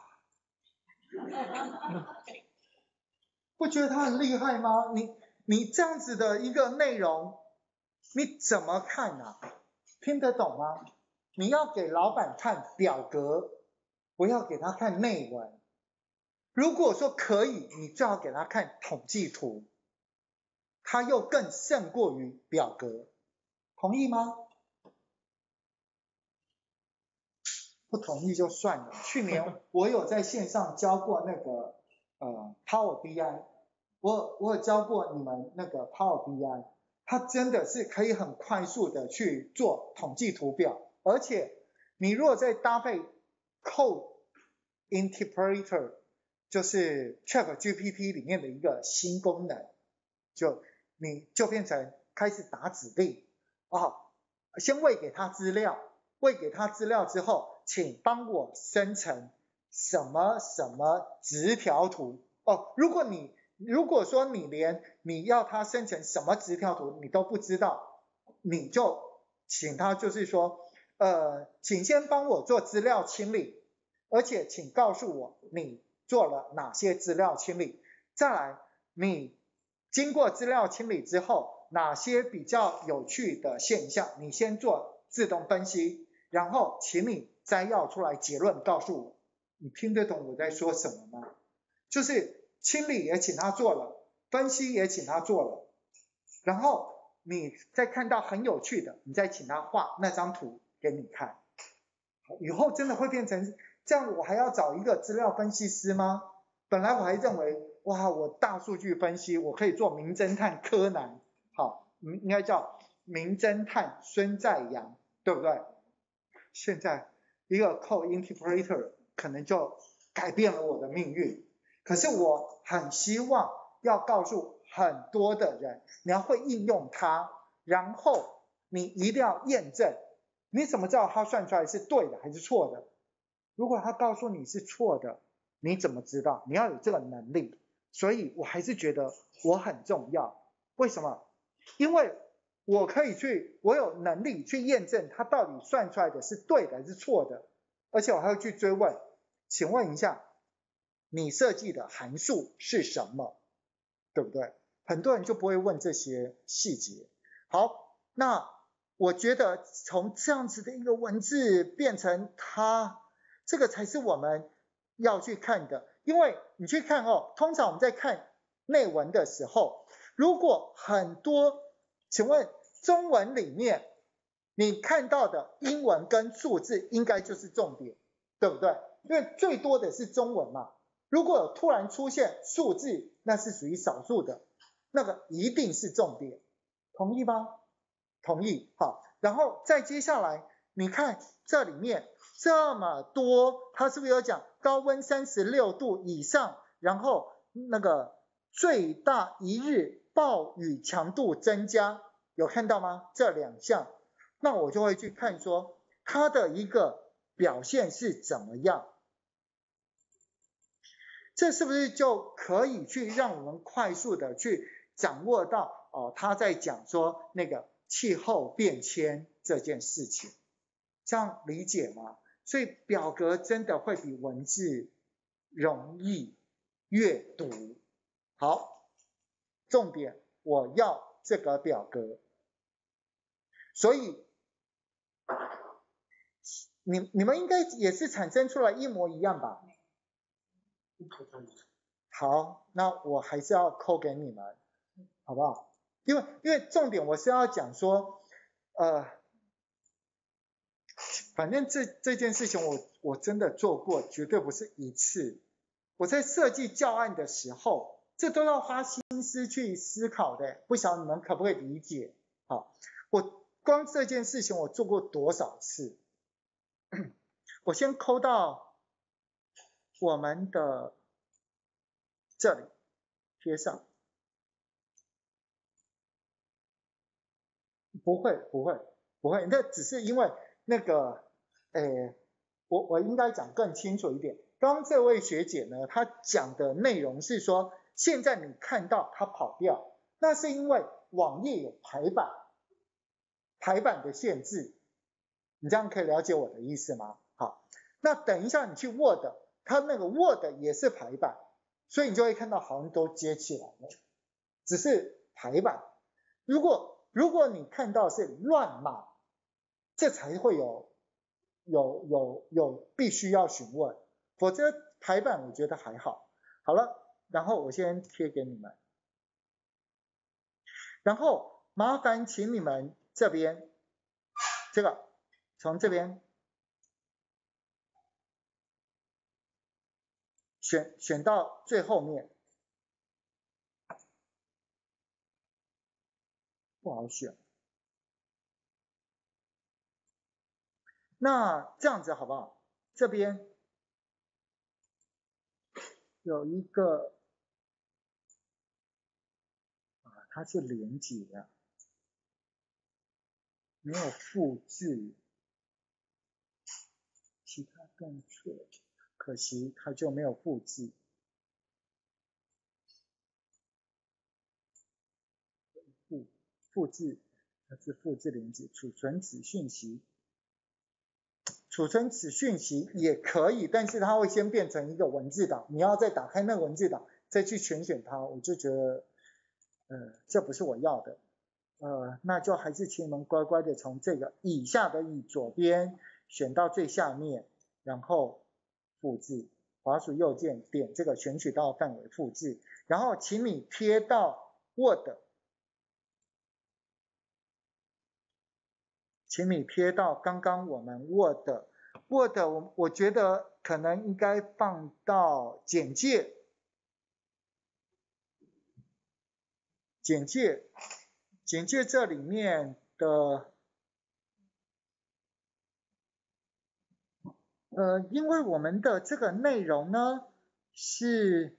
不觉得他很厉害吗？你你这样子的一个内容，你怎么看啊？听得懂吗？你要给老板看表格，不要给他看内文。如果说可以，你最好给他看统计图，他又更胜过于表格，同意吗？不同意就算了。去年 (laughs) 我有在线上教过那个呃 Power BI，我我有教过你们那个 Power BI，它真的是可以很快速的去做统计图表，而且你如果再搭配 Code Interpreter，就是 Chat GPT 里面的一个新功能，就你就变成开始打指令。啊，先喂给他资料，喂给他资料之后，请帮我生成什么什么直条图。哦，如果你如果说你连你要它生成什么直条图你都不知道，你就请他就是说，呃，请先帮我做资料清理，而且请告诉我你做了哪些资料清理，再来你经过资料清理之后，哪些比较有趣的现象，你先做自动分析，然后请你摘要出来结论告诉我，你听得懂我在说什么吗？就是。清理也请他做了，分析也请他做了，然后你再看到很有趣的，你再请他画那张图给你看。以后真的会变成这样，我还要找一个资料分析师吗？本来我还认为，哇，我大数据分析，我可以做名侦探柯南，好，应应该叫名侦探孙在阳，对不对？现在一个 code interpreter 可能就改变了我的命运。可是我很希望要告诉很多的人，你要会应用它，然后你一定要验证。你怎么知道它算出来是对的还是错的？如果他告诉你是错的，你怎么知道？你要有这个能力。所以我还是觉得我很重要。为什么？因为我可以去，我有能力去验证它到底算出来的是对的还是错的，而且我还会去追问，请问一下。你设计的函数是什么？对不对？很多人就不会问这些细节。好，那我觉得从这样子的一个文字变成它，这个才是我们要去看的。因为你去看哦，通常我们在看内文的时候，如果很多，请问中文里面你看到的英文跟数字应该就是重点，对不对？因为最多的是中文嘛。如果有突然出现数字，那是属于少数的，那个一定是重点，同意吗？同意，好，然后再接下来，你看这里面这么多，它是不是有讲高温三十六度以上，然后那个最大一日暴雨强度增加，有看到吗？这两项，那我就会去看说它的一个表现是怎么样。这是不是就可以去让我们快速的去掌握到哦，他在讲说那个气候变迁这件事情，这样理解吗？所以表格真的会比文字容易阅读。好，重点我要这个表格，所以你你们应该也是产生出来一模一样吧？好，那我还是要扣给你们，好不好？因为因为重点我是要讲说，呃，反正这这件事情我我真的做过，绝对不是一次。我在设计教案的时候，这都要花心思去思考的，不晓得你们可不可以理解？好，我光这件事情我做过多少次？(clears throat) 我先抠到。我们的这里贴上，不会不会不会，那只是因为那个，诶，我我应该讲更清楚一点。刚这位学姐呢，她讲的内容是说，现在你看到它跑掉，那是因为网页有排版，排版的限制。你这样可以了解我的意思吗？好，那等一下你去 Word。它那个 Word 也是排版，所以你就会看到好像都接起来了，只是排版。如果如果你看到是乱码，这才会有有有有必须要询问，否则排版我觉得还好。好了，然后我先贴给你们，然后麻烦请你们这边这个从这边。选选到最后面，不好选。那这样子好不好？这边有一个啊，它是连接啊，没有复制其他动作，可惜它就没有复制。复复制它是复制连接，储存子讯息。储存此讯息也可以，但是它会先变成一个文字档，你要再打开那个文字档，再去选选它，我就觉得，呃，这不是我要的，呃，那就还是请你们乖乖的从这个以下的以左边选到最下面，然后复制，滑鼠右键点这个选取到范围复制，然后请你贴到 Word，请你贴到刚刚我们 Word。Word 我我觉得可能应该放到简介，简介，简介这里面的，呃，因为我们的这个内容呢是，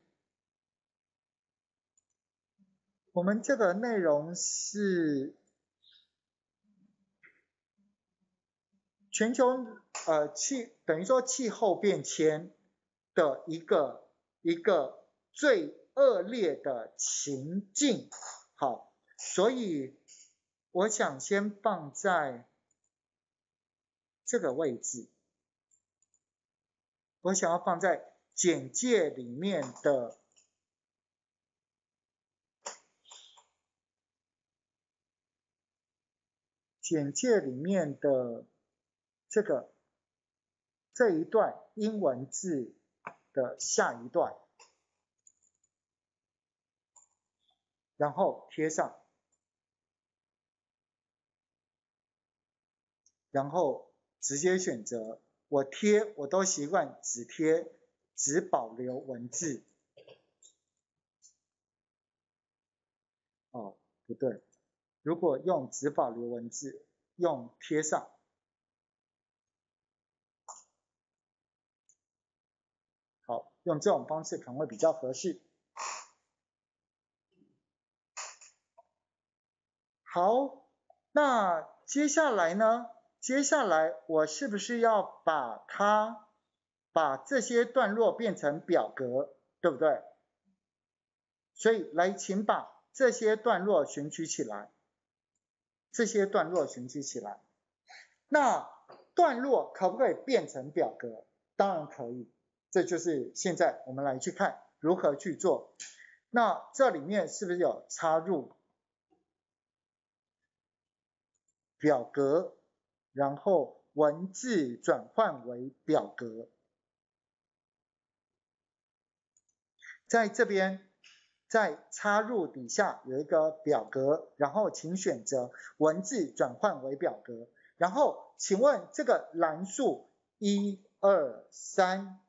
我们这个内容是。全球呃气等于说气候变迁的一个一个最恶劣的情境，好，所以我想先放在这个位置，我想要放在简介里面的简介里面的。这个这一段英文字的下一段，然后贴上，然后直接选择我贴，我都习惯只贴只保留文字。哦，不对，如果用只保留文字，用贴上。好用这种方式可能会比较合适。好，那接下来呢？接下来我是不是要把它把这些段落变成表格，对不对？所以来，请把这些段落选取起来，这些段落选取起来。那段落可不可以变成表格？当然可以。这就是现在我们来去看如何去做。那这里面是不是有插入表格，然后文字转换为表格？在这边，在插入底下有一个表格，然后请选择文字转换为表格。然后请问这个栏数一二三。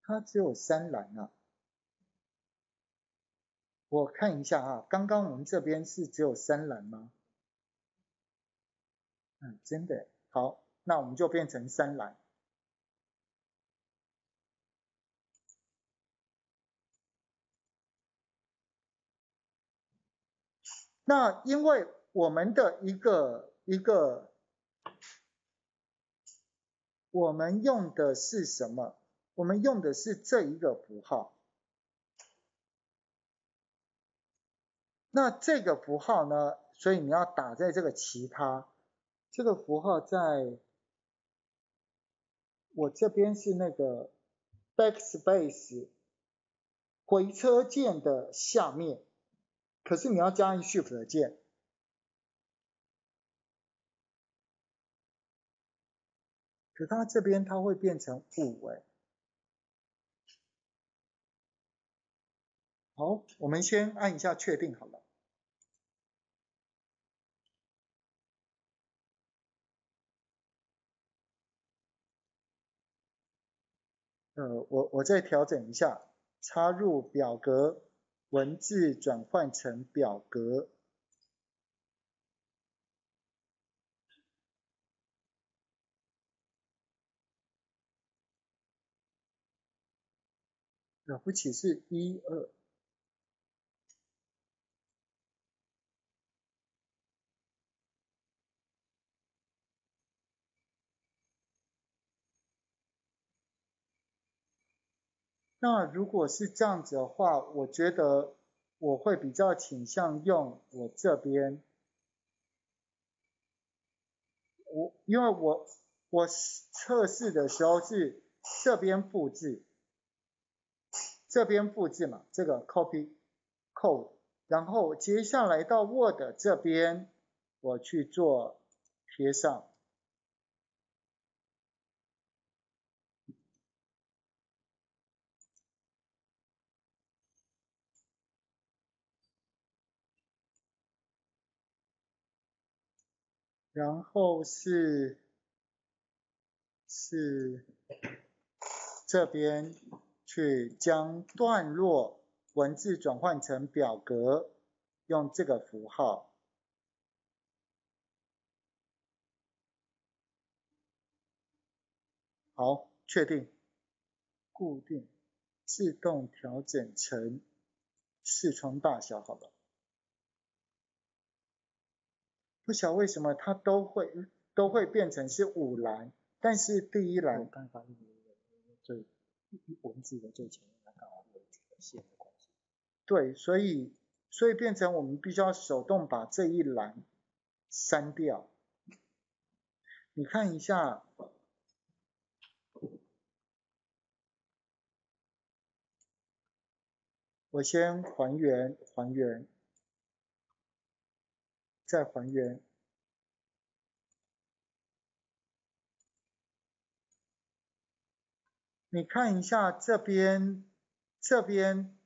它只有三栏啊，我看一下啊，刚刚我们这边是只有三栏吗？嗯，真的，好，那我们就变成三栏。那因为我们的一个一个，我们用的是什么？我们用的是这一个符号，那这个符号呢？所以你要打在这个其他，这个符号在，我这边是那个 backspace 回车键的下面，可是你要加按 shift 键，可它这边它会变成五哎。好，我们先按一下确定好了。呃，我我再调整一下，插入表格文字转换成表格。了不起是一二。那如果是这样子的话，我觉得我会比较倾向用我这边，我因为我我测试的时候是这边复制，这边复制嘛，这个 copy code，然后接下来到 Word 这边我去做贴上。然后是是这边去将段落文字转换成表格，用这个符号。好，确定，固定，自动调整成视窗大小，好了。不晓得为什么它都会都会变成是五栏，但是第一栏刚发现最文字的最前面它刚好有几个线的关系。对，所以所以变成我们必须要手动把这一栏删掉。你看一下，我先还原还原。再还原，你看一下这边，这边，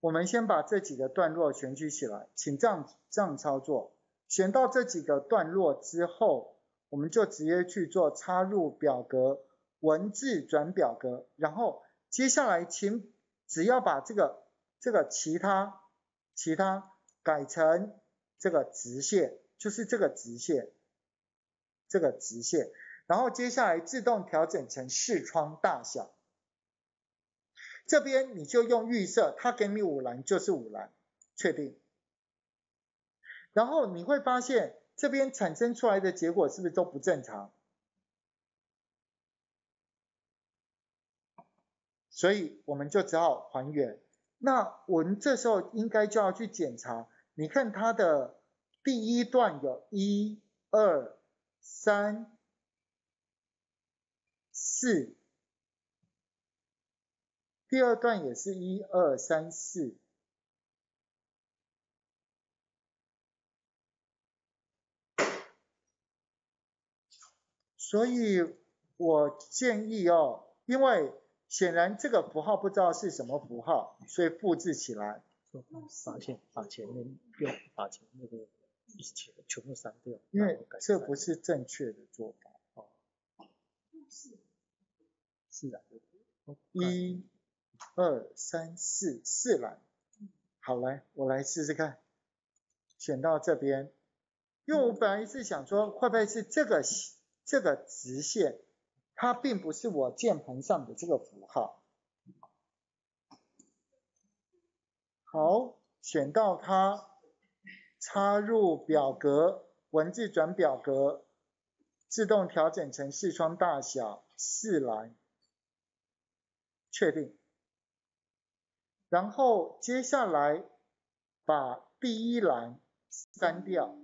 我们先把这几个段落选取起来，请这样这样操作，选到这几个段落之后，我们就直接去做插入表格，文字转表格，然后接下来请只要把这个这个其他其他改成。这个直线就是这个直线，这个直线，然后接下来自动调整成视窗大小。这边你就用预设，它给你五栏就是五栏，确定。然后你会发现这边产生出来的结果是不是都不正常？所以我们就只好还原。那我们这时候应该就要去检查。你看它的第一段有一二三四，第二段也是一二三四，所以我建议哦，因为显然这个符号不知道是什么符号，所以复制起来。发现把前面用把前那个一起全部删掉，因为这不是正确的做法。哦。是的。一、二、三、四，四栏。好，来，我来试试看。选到这边，因为我本来是想说，会不会是这个这个直线，它并不是我键盘上的这个符号。好，选到它，插入表格，文字转表格，自动调整成视窗大小，四栏，确定。然后接下来把第一栏删掉。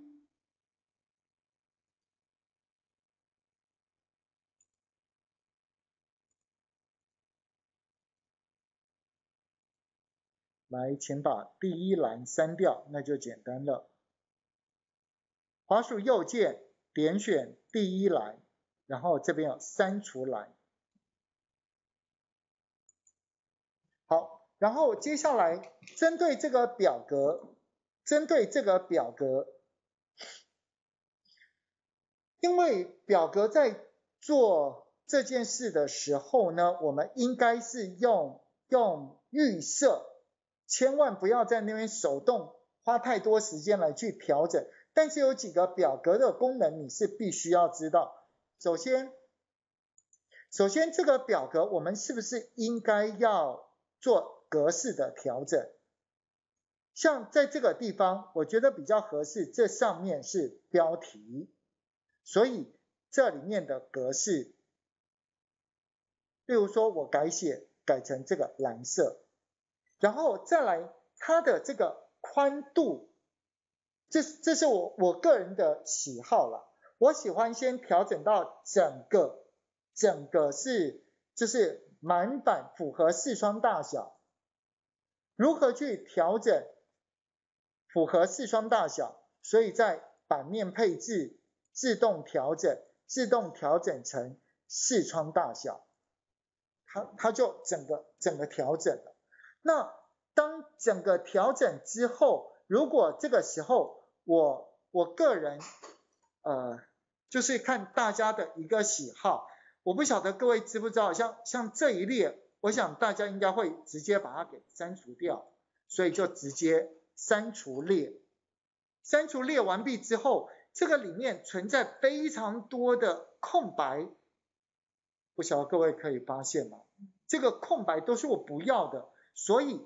来，请把第一栏删掉，那就简单了。滑鼠右键点选第一栏，然后这边有删除栏。好，然后接下来针对这个表格，针对这个表格，因为表格在做这件事的时候呢，我们应该是用用预设。千万不要在那边手动花太多时间来去调整。但是有几个表格的功能你是必须要知道。首先，首先这个表格我们是不是应该要做格式的调整？像在这个地方，我觉得比较合适，这上面是标题，所以这里面的格式，例如说我改写改成这个蓝色，然后再来它的这个宽度，这这是我我个人的喜好了，我喜欢先调整到整个整个是就是满版符合视窗大小，如何去调整？符合视窗大小，所以在版面配置自动调整，自动调整成视窗大小，它它就整个整个调整了。那当整个调整之后，如果这个时候我我个人呃就是看大家的一个喜好，我不晓得各位知不知道，像像这一列，我想大家应该会直接把它给删除掉，所以就直接。删除列，删除列完毕之后，这个里面存在非常多的空白，不晓得各位可以发现吗？这个空白都是我不要的，所以，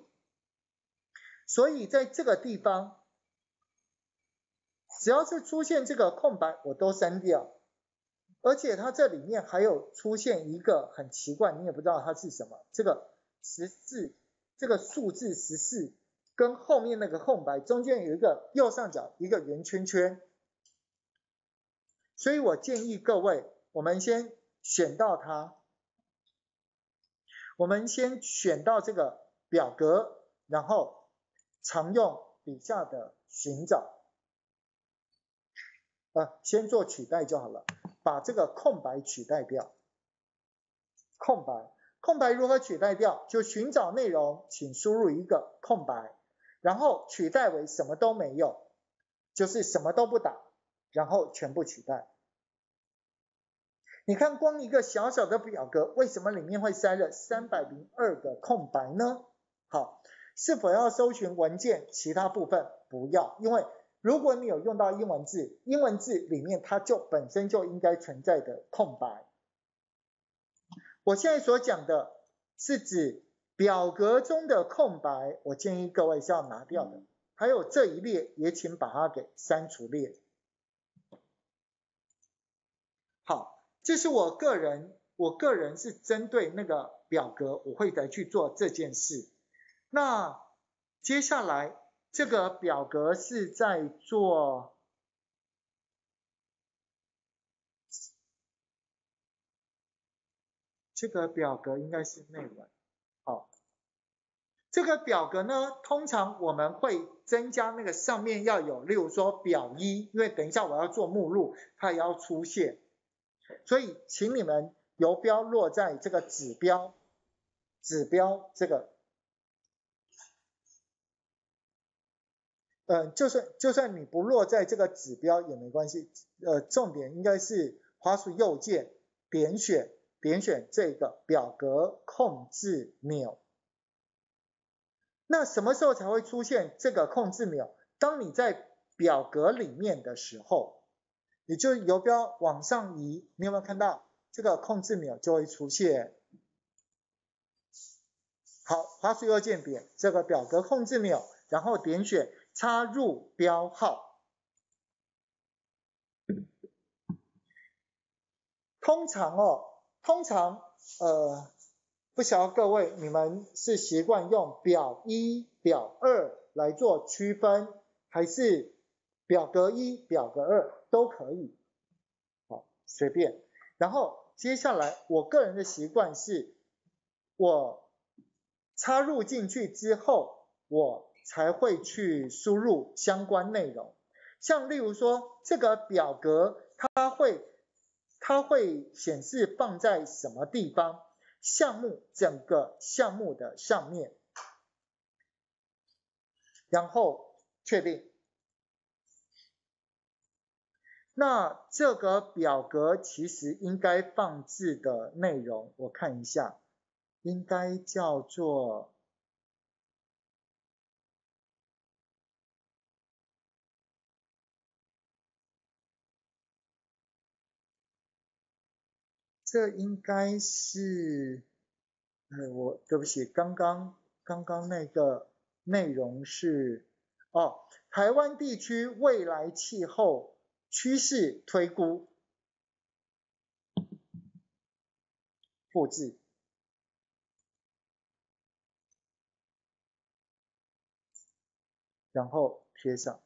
所以在这个地方，只要是出现这个空白，我都删掉。而且它这里面还有出现一个很奇怪，你也不知道它是什么，这个十四，这个数字十四。跟后面那个空白中间有一个右上角一个圆圈圈，所以我建议各位，我们先选到它，我们先选到这个表格，然后常用底下的寻找，呃，先做取代就好了，把这个空白取代掉，空白，空白如何取代掉？就寻找内容，请输入一个空白。然后取代为什么都没有，就是什么都不打，然后全部取代。你看，光一个小小的表格，为什么里面会塞了三百零二个空白呢？好，是否要搜寻文件其他部分？不要，因为如果你有用到英文字，英文字里面它就本身就应该存在的空白。我现在所讲的是指。表格中的空白，我建议各位是要拿掉的。还有这一列，也请把它给删除列。好，这是我个人，我个人是针对那个表格，我会再去做这件事。那接下来这个表格是在做，这个表格应该是内文。好，这个表格呢，通常我们会增加那个上面要有，例如说表一，因为等一下我要做目录，它也要出现，所以请你们游标落在这个指标，指标这个，嗯，就算就算你不落在这个指标也没关系，呃，重点应该是滑鼠右键点选。点选这个表格控制钮，那什么时候才会出现这个控制钮？当你在表格里面的时候，也就游标往上移，你有没有看到这个控制钮就会出现？好，滑鼠右键点这个表格控制钮，然后点选插入标号，通常哦。通常，呃，不晓得各位你们是习惯用表一、表二来做区分，还是表格一、表格二都可以，好，随便。然后接下来，我个人的习惯是，我插入进去之后，我才会去输入相关内容。像例如说，这个表格它会。它会显示放在什么地方？项目整个项目的上面，然后确定。那这个表格其实应该放置的内容，我看一下，应该叫做这应该是，呃，我对不起，刚刚刚刚那个内容是，哦，台湾地区未来气候趋势推估，复制，然后贴上，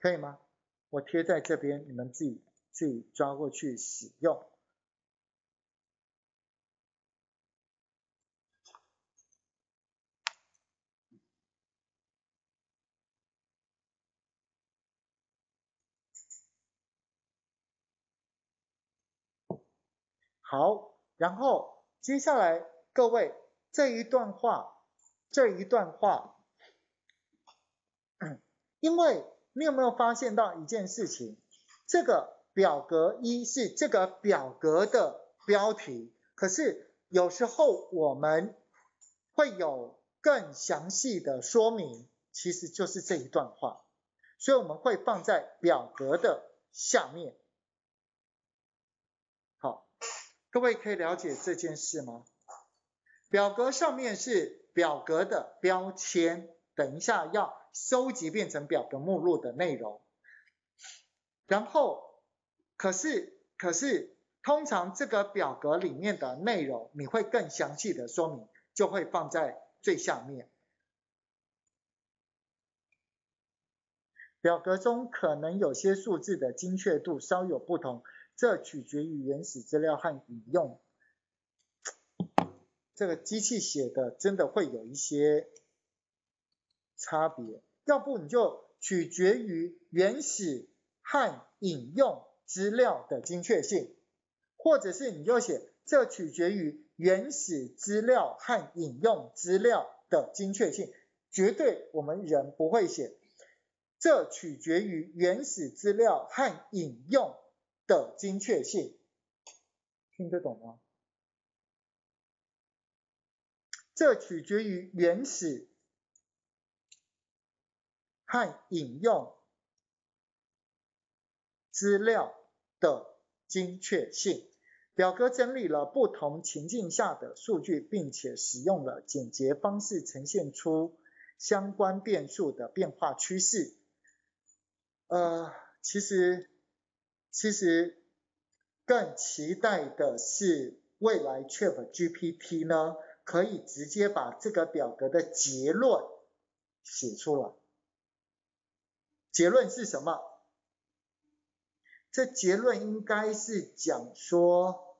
可以吗？我贴在这边，你们自己去抓过去使用。好，然后接下来各位这一段话，这一段话，因为你有没有发现到一件事情？这个表格一是这个表格的标题，可是有时候我们会有更详细的说明，其实就是这一段话，所以我们会放在表格的下面。好各位可以了解这件事吗？表格上面是表格的标签，等一下要收集变成表格目录的内容。然后，可是可是，通常这个表格里面的内容，你会更详细的说明，就会放在最下面。表格中可能有些数字的精确度稍有不同。这取决于原始资料和引用，这个机器写的真的会有一些差别。要不你就取决于原始和引用资料的精确性，或者是你就写这取决于原始资料和引用资料的精确性。绝对我们人不会写，这取决于原始资料和引用。的精确性，听得懂吗？这取决于原始和引用资料的精确性。表格整理了不同情境下的数据，并且使用了简洁方式呈现出相关变数的变化趋势。呃，其实。其实更期待的是，未来 Chat GPT 呢，可以直接把这个表格的结论写出来。结论是什么？这结论应该是讲说，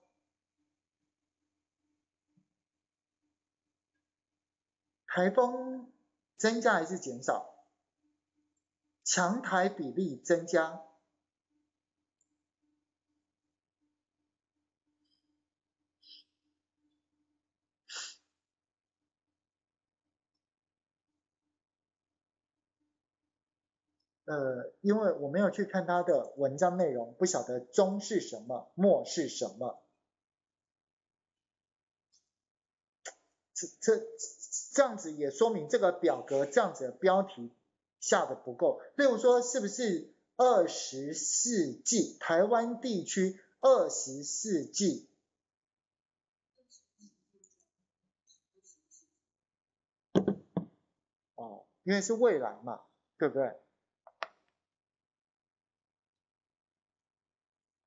台风增加还是减少？强台比例增加。呃，因为我没有去看他的文章内容，不晓得中是什么，末是什么。这这这样子也说明这个表格这样子的标题下的不够。例如说，是不是二十世纪台湾地区二十世纪？哦，因为是未来嘛，对不对？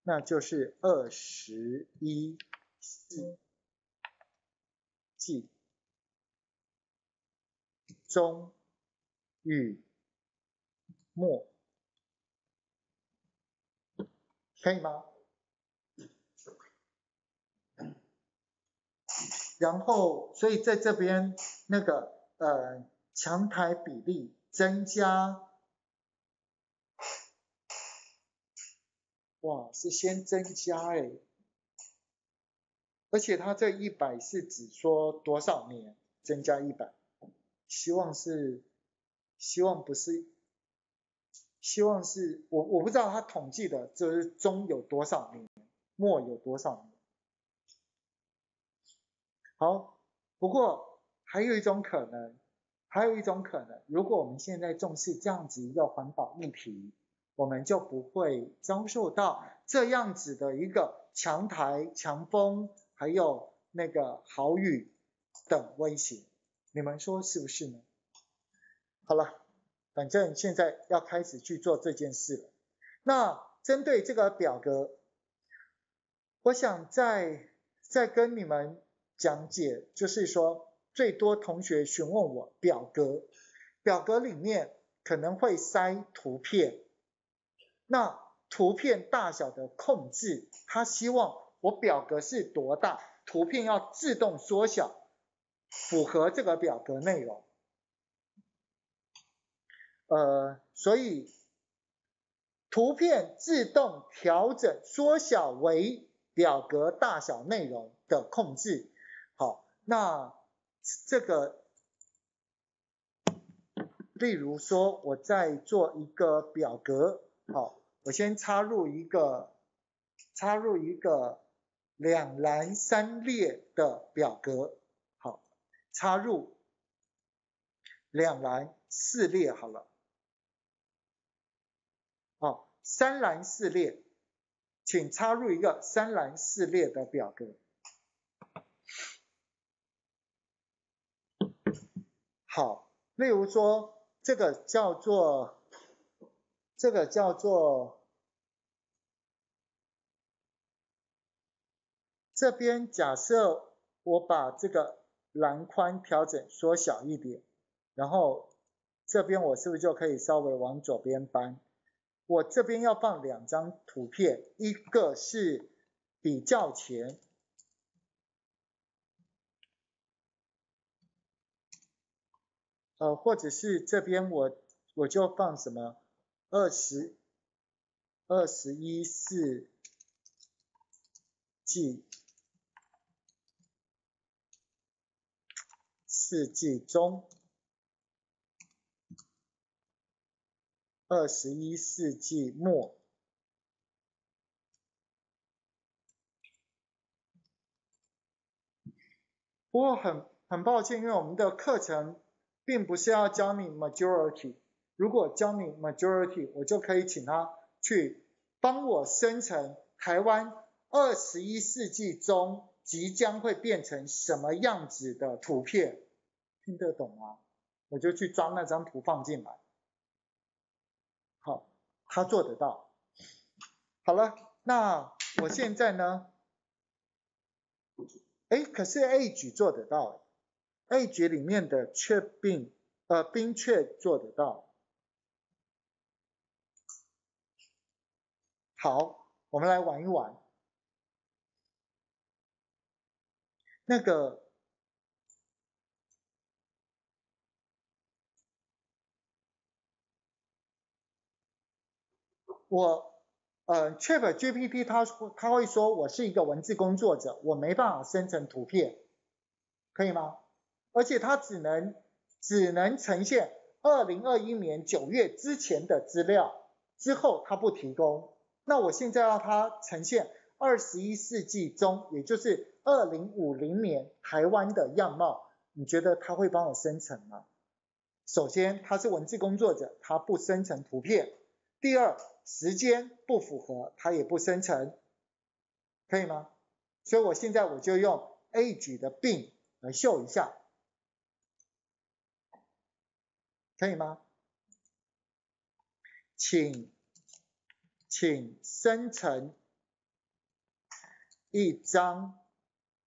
那就是二十一世纪中与末，可以吗？然后，所以在这边那个呃强台比例增加。哇，是先增加哎，而且它这一百是指说多少年增加一百？希望是，希望不是，希望是我我不知道他统计的就是中有多少年，末有多少年。好，不过还有一种可能，还有一种可能，如果我们现在重视这样子一个环保议题。我们就不会遭受到这样子的一个强台、强风，还有那个豪雨等威胁。你们说是不是呢？好了，反正现在要开始去做这件事了。那针对这个表格，我想再再跟你们讲解，就是说，最多同学询问我表格，表格里面可能会塞图片，那图片大小的控制，他希望我表格是多大，图片要自动缩小。符合这个表格内容，呃，所以图片自动调整缩小为表格大小内容的控制。好，那这个，例如说我在做一个表格，好，我先插入一个插入一个两栏三列的表格。好插入两栏四列好了，好，三栏四列，请插入一个三栏四列的表格。好，例如说这个叫做这个叫做这边假设我把这个。栏宽调整缩小一点，然后这边我是不是就可以稍微往左边搬？我这边要放两张图片，一个是比较前，呃，或者是这边我我就放什么二十二十一世纪。世纪中，二十一世纪末。不过很很抱歉，因为我们的课程并不是要教你 majority。如果教你 majority，我就可以请他去帮我生成台湾二十一世纪中即将会变成什么样子的图片。听得懂吗？我就去抓那张图放进来。好，他做得到。好了，那我现在呢？哎，可是 Age 做得到，Age 里面的确并呃冰雀做得到。好，我们来玩一玩。那个。我呃，Chat GPT 它它会说我是一个文字工作者，我没办法生成图片，可以吗？而且它只能只能呈现二零二一年九月之前的资料，之后它不提供。那我现在让它呈现二十一世纪中，也就是二零五零年台湾的样貌，你觉得它会帮我生成吗？首先，它是文字工作者，它不生成图片。第二。时间不符合，它也不生成，可以吗？所以我现在我就用 age 的病来秀一下，可以吗？请，请生成一张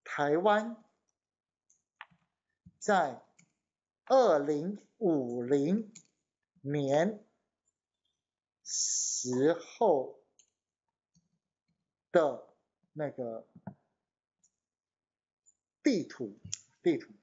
台湾在二零五零年。时候的那个地图，地图。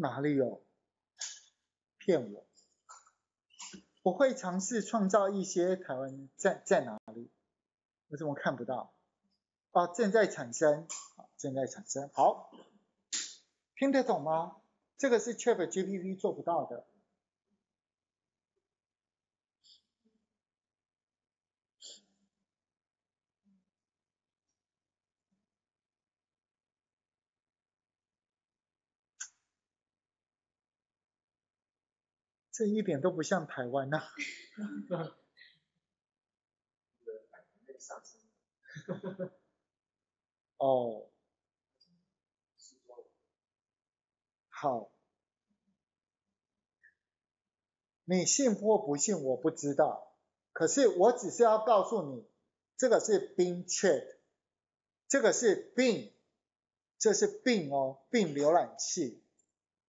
哪里有？骗我。我会尝试创造一些台湾在在哪里？我怎么看不到？啊，正在产生，正在产生。好，听得懂吗？这个是 Chat GPT 做不到的。这一点都不像台湾呐、(laughs) 哦，好，你信或不信我不知道，可是我只是要告诉你，这个是 Bing Chat，这个是 Bing，这是 Bing 哦，Bing 浏览器。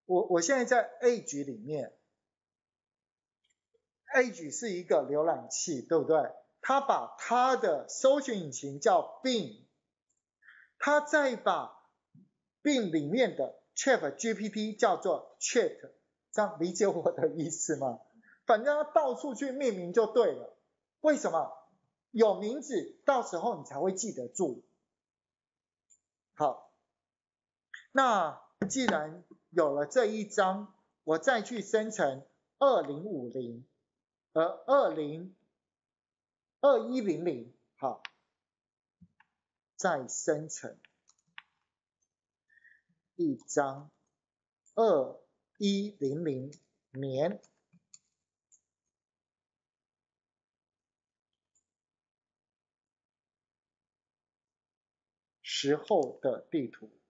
我我现在在 A 局里面，Edge 是一个浏览器，对不对？它把它的搜寻引擎叫 Bing，它再把 Bing 里面的 Chat GPT 叫做 Chat，这样理解我的意思吗？反正它到处去命名就对了。为什么？有名字，到时候你才会记得住。好，那既然有了这一张，我再去生成二零五零，呃，二零二一零零，好，再生成一张二一零零年时候的地图。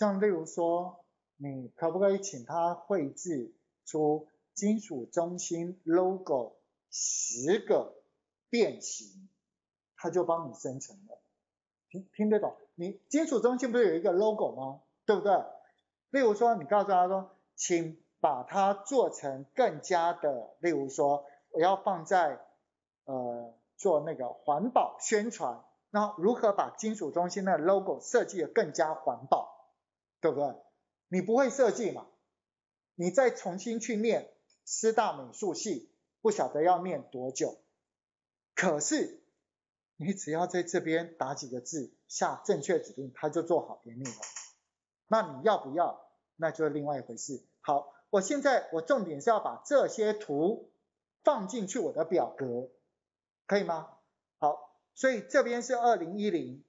像例如说，你可不可以请他绘制出金属中心 logo 十个变形，他就帮你生成了。听听得懂？你金属中心不是有一个 logo 吗？对不对？例如说，你告诉他说，请把它做成更加的，例如说，我要放在呃做那个环保宣传，那如何把金属中心的 logo 设计的更加环保？对不对？你不会设计嘛？你再重新去念师大美术系，不晓得要念多久。可是你只要在这边打几个字，下正确指令，它就做好给你了。那你要不要？那就是另外一回事。好，我现在我重点是要把这些图放进去我的表格，可以吗？好，所以这边是二零一零，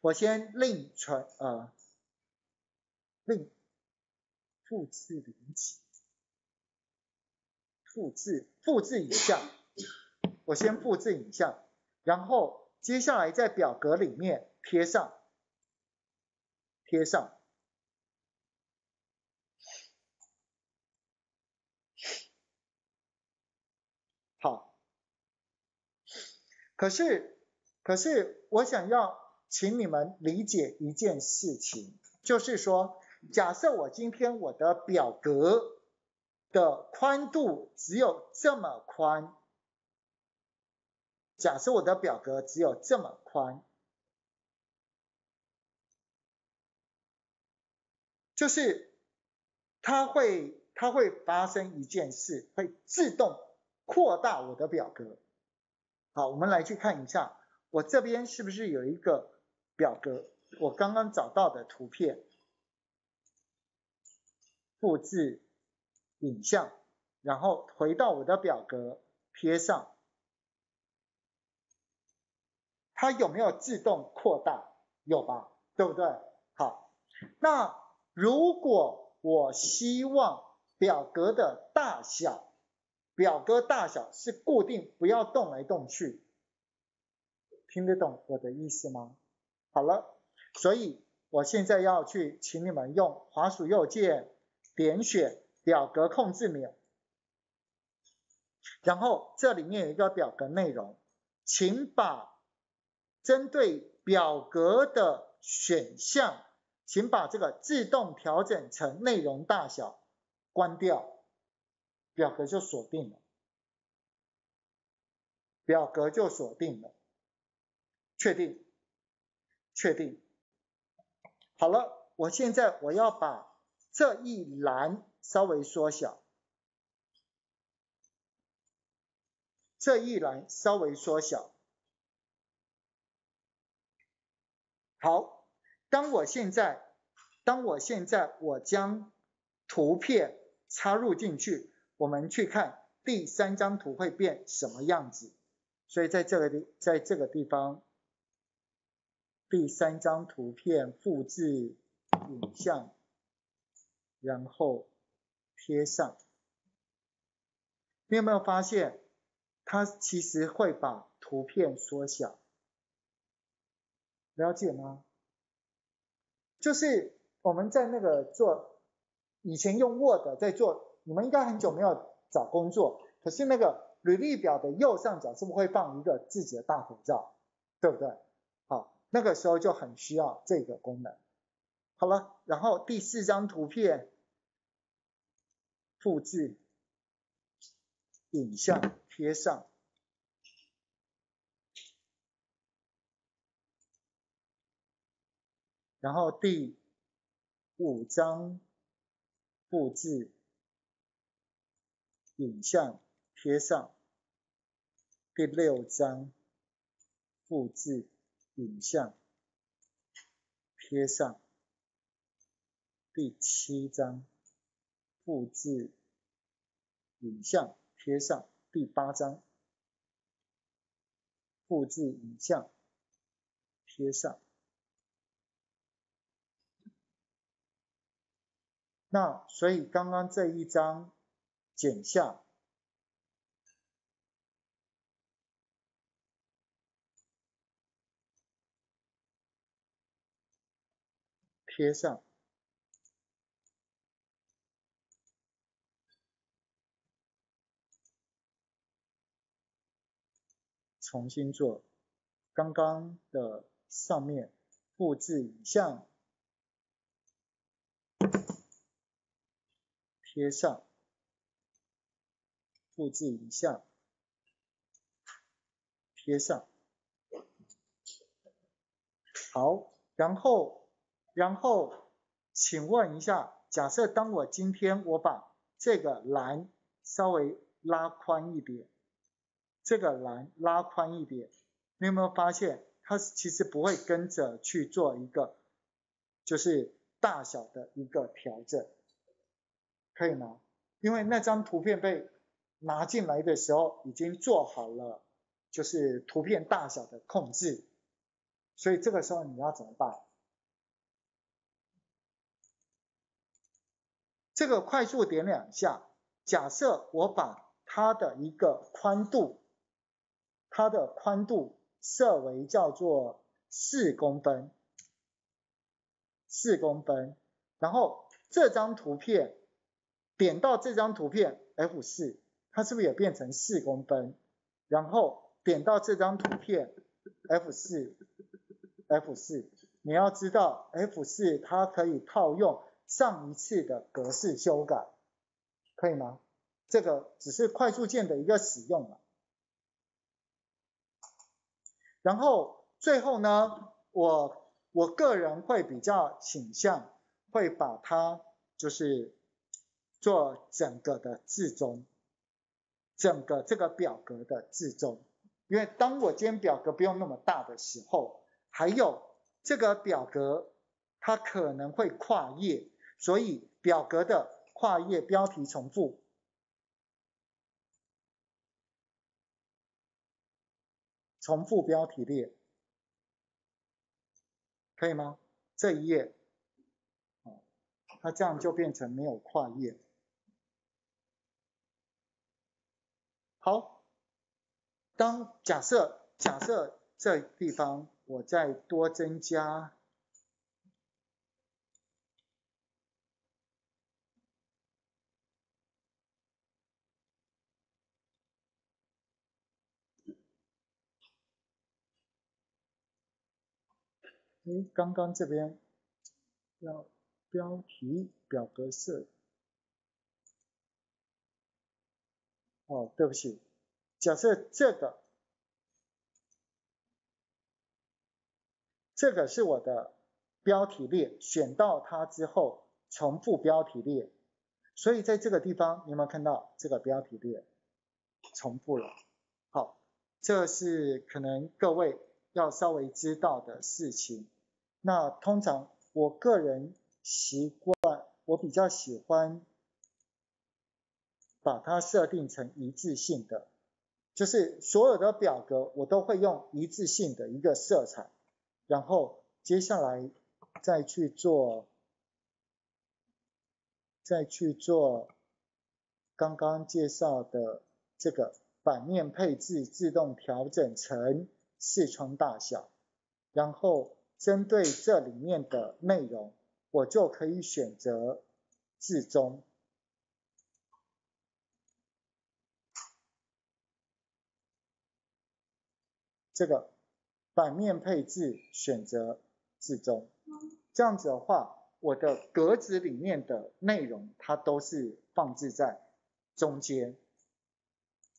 我先另存呃。另复制零几，复制复制影像，我先复制影像，然后接下来在表格里面贴上，贴上，好，可是可是我想要请你们理解一件事情，就是说。假设我今天我的表格的宽度只有这么宽，假设我的表格只有这么宽，就是它会它会发生一件事，会自动扩大我的表格。好，我们来去看一下，我这边是不是有一个表格？我刚刚找到的图片。复制影像，然后回到我的表格贴上，它有没有自动扩大？有吧，对不对？好，那如果我希望表格的大小，表格大小是固定，不要动来动去，听得懂我的意思吗？好了，所以我现在要去请你们用滑鼠右键。点选表格控制钮，然后这里面有一个表格内容，请把针对表格的选项，请把这个自动调整成内容大小关掉，表格就锁定了，表格就锁定了，确定，确定，好了，我现在我要把这一栏稍微缩小。这一栏稍微缩小。好，当我现在，当我现在我将图片插入进去，我们去看第三张图会变什么样子。所以在这个地，在这个地方，第三张图片复制影像，然后贴上。你有没有发现？它其实会把图片缩小，了解吗？就是我们在那个做以前用 Word 在做，你们应该很久没有找工作，可是那个履历表的右上角是不是会放一个自己的大头照，对不对？好，那个时候就很需要这个功能。好了，然后第四张图片复制影像。贴上，然后第五张复制影像贴上，第六张复制影像贴上，第七张复制影像贴上。第八章，复制影像，贴上。那所以刚刚这一张剪下，贴上。重新做刚刚的上面复制影像，贴上复制影像，贴上。好，然后然后请问一下，假设当我今天我把这个栏稍微拉宽一点。这个栏拉宽一点，你有没有发现它其实不会跟着去做一个就是大小的一个调整，可以吗？因为那张图片被拿进来的时候已经做好了，就是图片大小的控制，所以这个时候你要怎么办？这个快速点两下，假设我把它的一个宽度。它的宽度设为叫做四公分，四公分。然后这张图片点到这张图片 F 四，它是不是也变成四公分？然后点到这张图片 F 四，F 四，你要知道 F 四它可以套用上一次的格式修改，可以吗？这个只是快速键的一个使用了。然后最后呢，我我个人会比较倾向会把它就是做整个的字中，整个这个表格的字中，因为当我今天表格不用那么大的时候，还有这个表格它可能会跨页，所以表格的跨页标题重复。重复标题列，可以吗？这一页，它这样就变成没有跨页。好，当假设假设这地方我再多增加。诶，刚刚这边要标题表格是，哦，对不起，假设这个这个是我的标题列，选到它之后重复标题列，所以在这个地方你有没有看到这个标题列重复了？好，这是可能各位要稍微知道的事情。那通常我个人习惯，我比较喜欢把它设定成一致性的，就是所有的表格我都会用一致性的一个色彩，然后接下来再去做，再去做刚刚介绍的这个版面配置自动调整成视窗大小，然后。针对这里面的内容，我就可以选择置中。这个版面配置选择置中，这样子的话，我的格子里面的内容它都是放置在中间。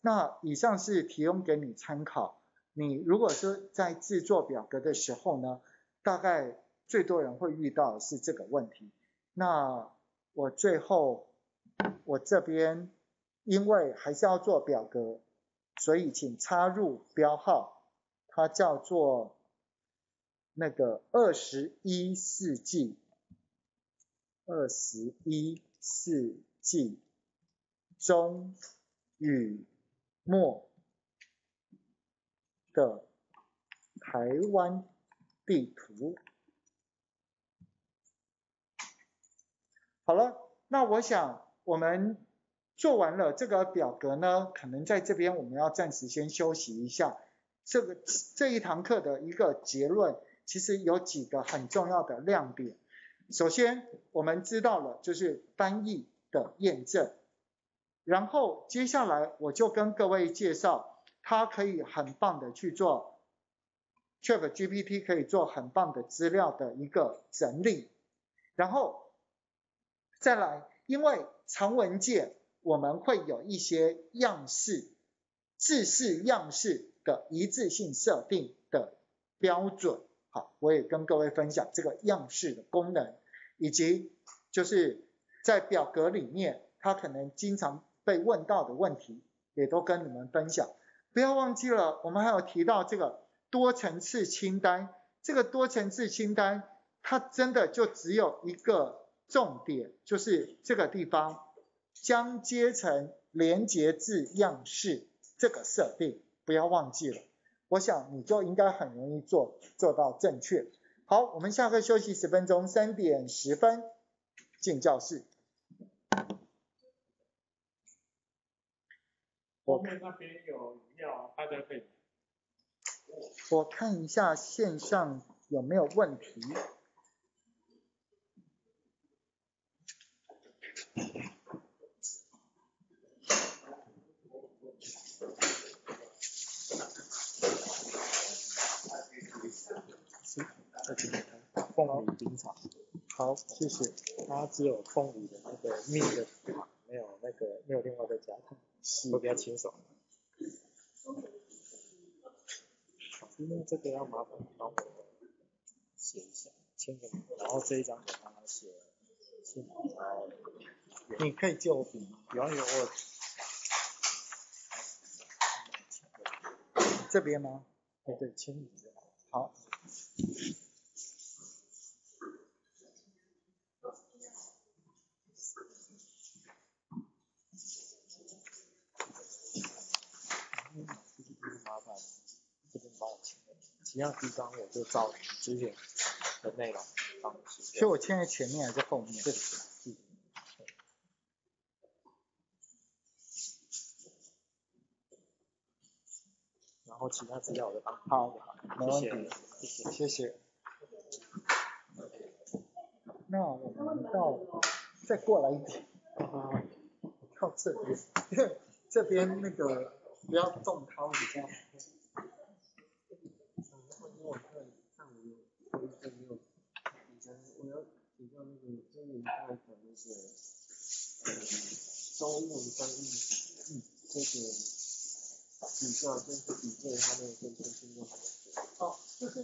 那以上是提供给你参考。你如果说在制作表格的时候呢？大概最多人会遇到是这个问题。那我最后我这边因为还是要做表格，所以请插入标号，它叫做那个二十一世纪，二十一世纪中与末的台湾。地图，好了，那我想我们做完了这个表格呢，可能在这边我们要暂时先休息一下。这个这一堂课的一个结论，其实有几个很重要的亮点。首先，我们知道了就是翻译的验证，然后接下来我就跟各位介绍，它可以很棒的去做。Chat GPT 可以做很棒的资料的一个整理，然后再来，因为长文件我们会有一些样式、字式样式的一致性设定的标准，好，我也跟各位分享这个样式的功能，以及就是在表格里面它可能经常被问到的问题，也都跟你们分享。不要忘记了，我们还有提到这个。多层次清单，这个多层次清单，它真的就只有一个重点，就是这个地方将阶层连接至样式这个设定，不要忘记了。我想你就应该很容易做做到正确。好，我们下课休息十分钟，三点十分进教室。后面那边有饮料，大家可以。我看一下线上有没有问题。凤梨冰茶。好，谢谢。它只有凤梨的那个蜜的糖，没有那个没有另外的加糖，会比较清爽。因为这个要麻烦你帮我写一下，签个名，然后这一张给他写，姓名，然后你可以借我笔吗？有有我，这边吗？对对，签名的。好。其他地方我就照之前的内容放。所以我签在前面还是后面？这是。然后其他资料我就帮。好，没问题，谢谢，谢谢。那我们到再过来一点，啊靠这边，这边那个不要重掏比较。我看上午有有嗯，这里在讲那个呃中文翻译译这个比较，就是比对它的跟中心。哦，就是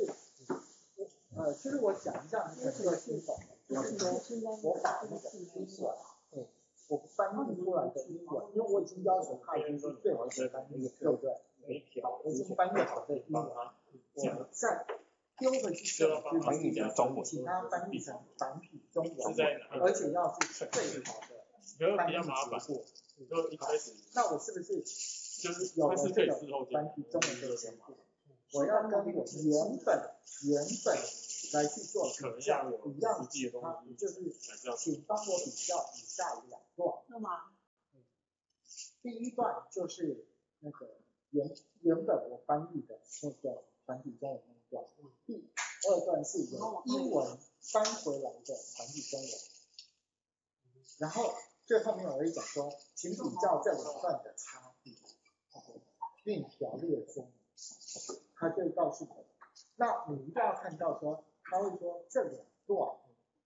呃，就是我讲一下你可能会听懂，就是说我把那个英文，对，我翻译出来的英文，因为我已经要求他已经是最好的翻译，对不对？好，我已经翻译好的英文，我再丢回去给老师翻译成中文，请他翻译成繁体中文，而且要是最好的翻译结果。你说一开始那我是不是就是有了这个事后加繁体中文的结果？我要跟我原本原本来去做比较，一样就是请帮我比较以下两段。那么？第一段就是那个原原本我翻译的那个繁体中文第二段是由英文翻回来的繁体中文，然后最后面我会讲说，请比较这两段的差别，并条列说明。他就告诉我，那你一定要看到说，他会说这两段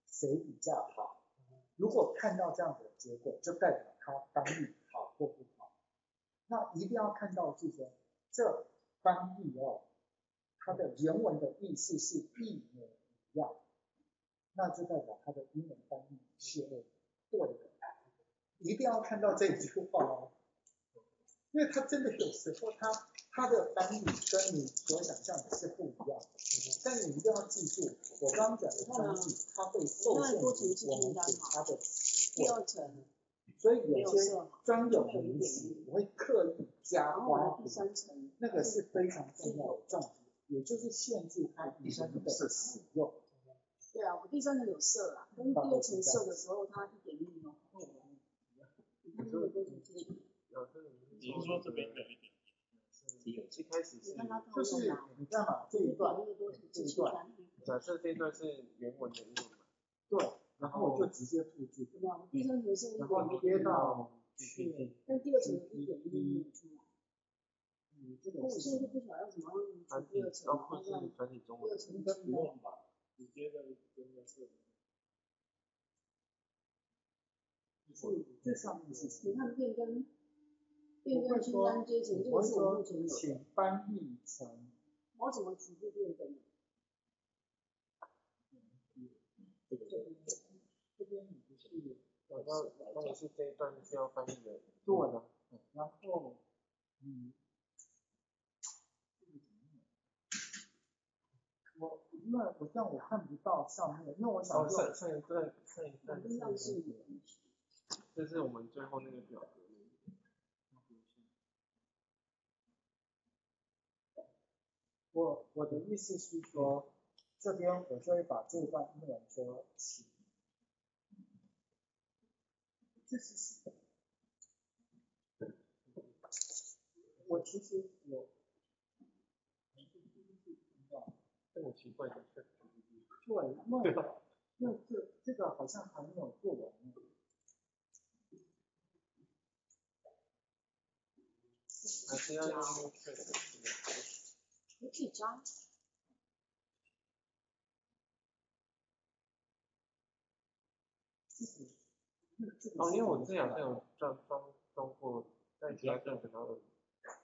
谁比较好。如果看到这样的结果，就代表他翻译好或不好。那一定要看到是说，这翻译哦，它的原文的意思是一模一样，那就代表它的英文翻译是对的。一定要看到这一句话哦，因为它真的有时候它它的翻译跟你所想象的是不一样的。但你一定要记住，我刚刚讲的翻译，它会受限于我们给它的词汇。所以有些专有名词我会刻意加花呢第三层，那个是非常重要的重点，也就是限制它第三层的使用。对啊，我第三层有色啦，跟第二层色的时候，它一点都没有。你看那个都是这个，有这个你是说这边有一点一开始是就是用啊，你看嘛，这一段这一段，假设这段是原文的英文嘛，对，然后我就直接复制，对吧？第三层是一然后贴到去但第二层一点都没有出来。要复制繁体中文第二，层应该不用吧？直接在跟那是是这上面是你看变更，变更清单阶层，这个是我目说前有的，请翻译成我怎么局部变更？这个这边你不是然后当然是这一段需要翻译的，然后嗯，我因为我这样我看不到上面，因为我想哦，用上上一段上一段是。这是我们最后那个表格。我我的意思是说，这边我就会把这一段英文说起，这是什么我其实我这种奇怪的事，对，那 (laughs) 这这个好像还没有做完呢。还是要用哦，因为我之前好像有装装装过，在其他课程然后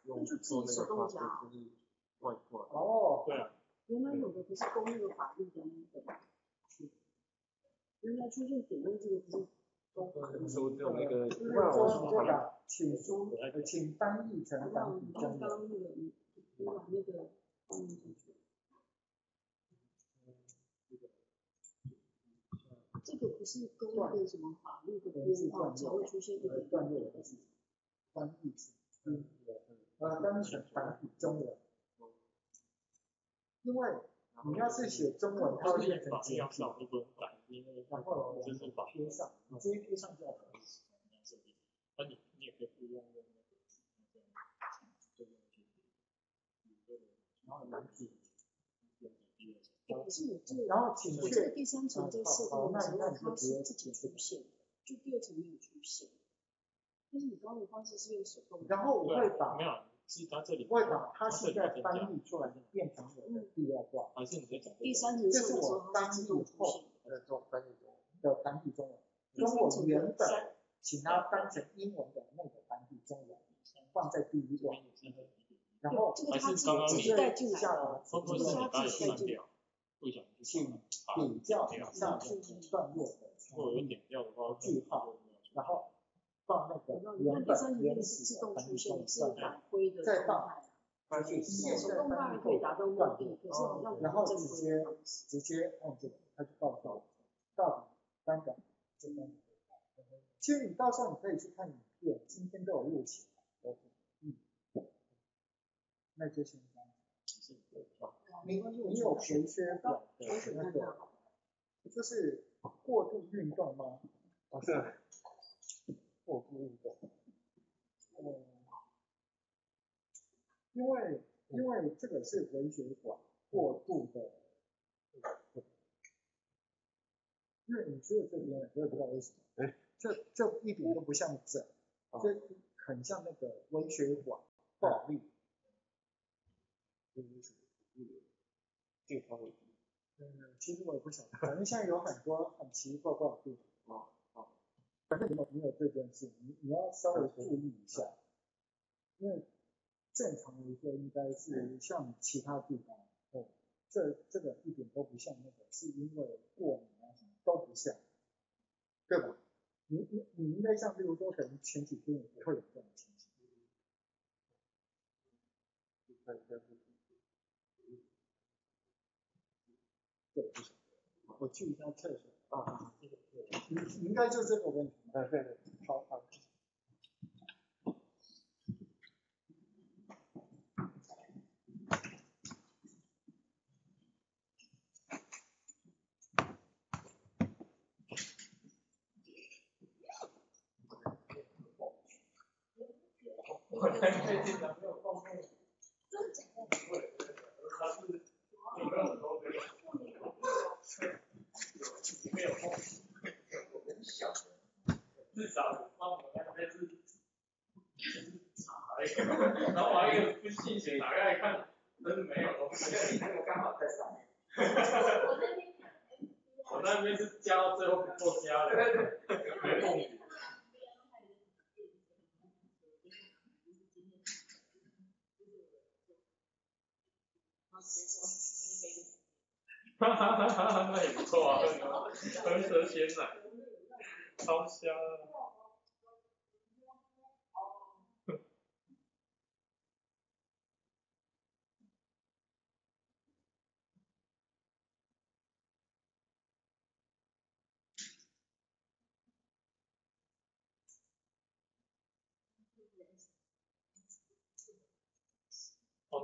用做那个画布，就是外挂。哦，对啊，原来有的不是公那个法律的那个，原来出现点位这个不是公可是我只有那个，就是不然我说是我把请书呃请翻译成然繁后你看体中文，刚刚那个你你把那个放进去。这个不是跟那个什么法律的编号才会出现一呃点段落的是翻译成嗯。呃翻译成繁体中文，因为你要是写中文，它会变成法律简体，然后我们这是法贴上，你直接贴上就好了。那你你也可以用用那个，就用然后繁体，可是我这个然后请我这个第三层在设定的时候，它是自己出现的，就第二层没有出现。但是你刚刚的方式是用手动，然后我会把没有，是它这里我会把它这里现在翻译出来的变成我的第二段还是你在讲这个第三层这是我翻译后现的。那种翻译中，的翻中国原本请它当成英文的那个翻译中文放在第一段，然后还是刚刚己自己带进来的，下会不会是你刚才删掉？不想去比较掉以上的段落的如果有点掉的话，句号，然后放那个然后你原本原始的繁体出现的，是中文反推的再放状态。它是手动当然可以达到目的，可是好像不然后直接。直接按这个，它就告诉我到底单个这边。其实你到时候你可以去看影片，今天都有录起来。嗯，那就先这样。你你有学学表的那个，就是过度运动吗？不是过度运动，嗯，因为因为这个是文学馆过度的，因为你只有这边，我也不知道为什么，哎这这一点都不像疹，这很像那个文学馆暴力。就是属于健康问题。嗯，其实我也不晓得，反正现在有很多很奇奇怪怪的地方。啊你有没有这件事，你你要稍微注意一下，因为正常来说应该是像其他地方，哦，这这个一点都不像那个，是因为过敏啊什么都不像，对吧？你你你应该像比如说可能前几天也不会有这种情形，对，不晓得。我去一下厕所，啊啊，你你应该就这个问题嘛。啊对对，好好。我在最近没有碰面，他是有没有都没有，没有碰，至少帮我那边是查一个，然后我还有不信邪打开来看，真的没有东西。那个刚好在上面。我那边是加到最后不够加的，没碰你。哈哈哈哈哈，那也不错啊，喝蛇鲜奶，超香啊！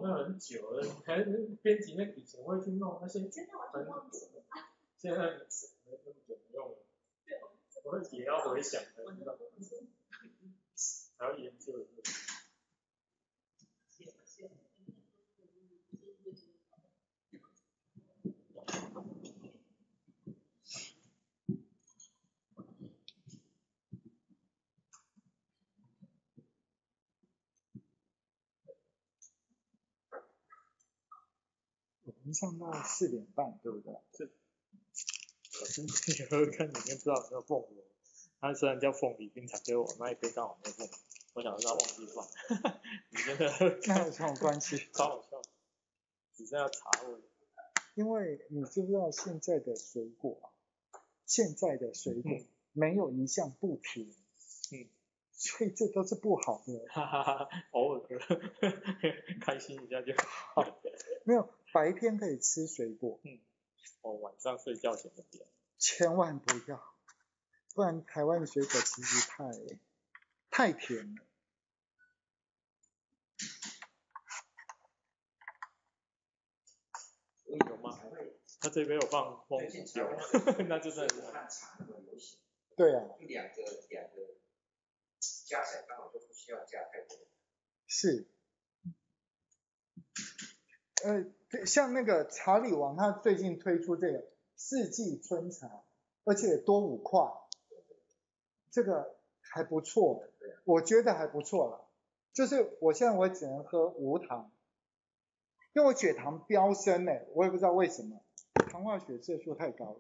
那很久了，还编辑那以前会去弄那些很久的，现在没那么久不用了。我会也要回想的，知道吗？还要研究。们上到四点半，对不对？我先去喝看里面不知道有没有凤梨。它虽然叫凤梨冰茶，结果我那一杯刚好没有凤梨，我想说忘记放。你真的喝那有什么关系？超好笑，只剩下茶味。因为你知不知道现在的水果啊，(laughs) 现在的水果嗯没有一项不甜，嗯，所以这都是不好的。哈哈哈，偶尔喝，(laughs) 开心一下就好。没有白天可以吃水果，嗯，哦晚上睡觉前的点。千万不要，不然台湾的水果其实太太甜了。有吗？他这边有放蜂蜜酒，(laughs) 那就真的是对啊，就两个两个加起来刚好就不需要加太多。是。呃，对像那个茶里王，他最近推出这个四季春茶，而且多五块，这个还不错，我觉得还不错了。就是我现在我只能喝无糖，因为我血糖飙升呢，我也不知道为什么，糖化血色素太高了。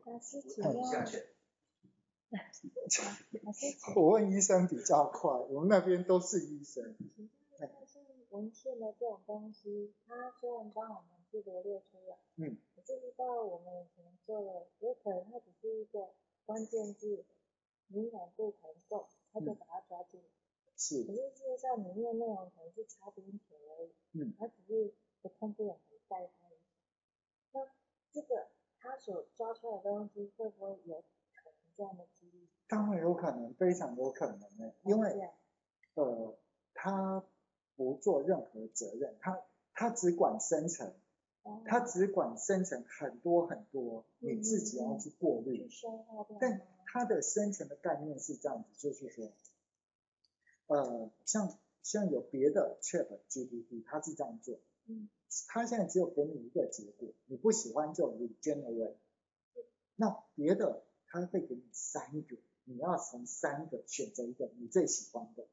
(laughs) 我问医生比较快，我们那边都是医生。但是文献的这种东西，它虽然帮我们去罗列出来，嗯，可是遇到我们以前做的，有可能它只是一个关键字敏感度很重，他就把它抓进来。是可，是事实上里面内容可能是擦边球而已，嗯，它只是不痛不痒的带它一下。那这个他所抓出来的东西，会不会有可能这样的几率？当然有可能，非常有可能呢，因为呃，他不做任何责任，他他只管生成，哦他只管生成很多很多，你自己要去过滤。但吗？它的生成的概念是这样子，就是说，呃，像像有别的 Chat GPT，它是这样做，嗯，它现在只有给你一个结果，你不喜欢就 regenerate，那别的它会给你三个，你要从三个选择一个你最喜欢的，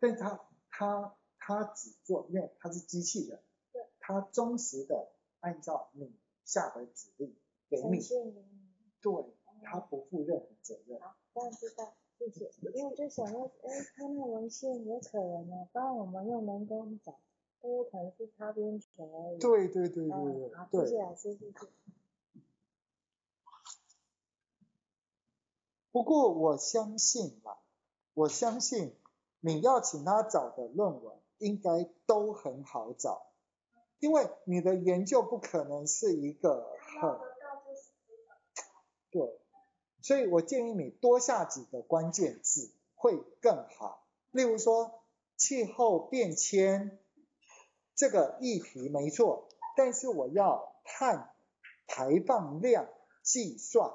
但它它它只做，因为它是机器人对，它忠实的按照你下的指令给你。对，他不负任何责任。好，这样知道，谢谢。因为我就想说，哎，他那文献有可能呢，帮我们用人工找，都有可能是擦边球而已。对对对对对对。谢谢老师，谢谢。不过我相信啦，我相信你要请他找的论文应该都很好找，因为你的研究不可能是一个很对，所以我建议你多下几个关键字会更好。例如说气候变迁这个议题没错，但是我要碳排放量计算，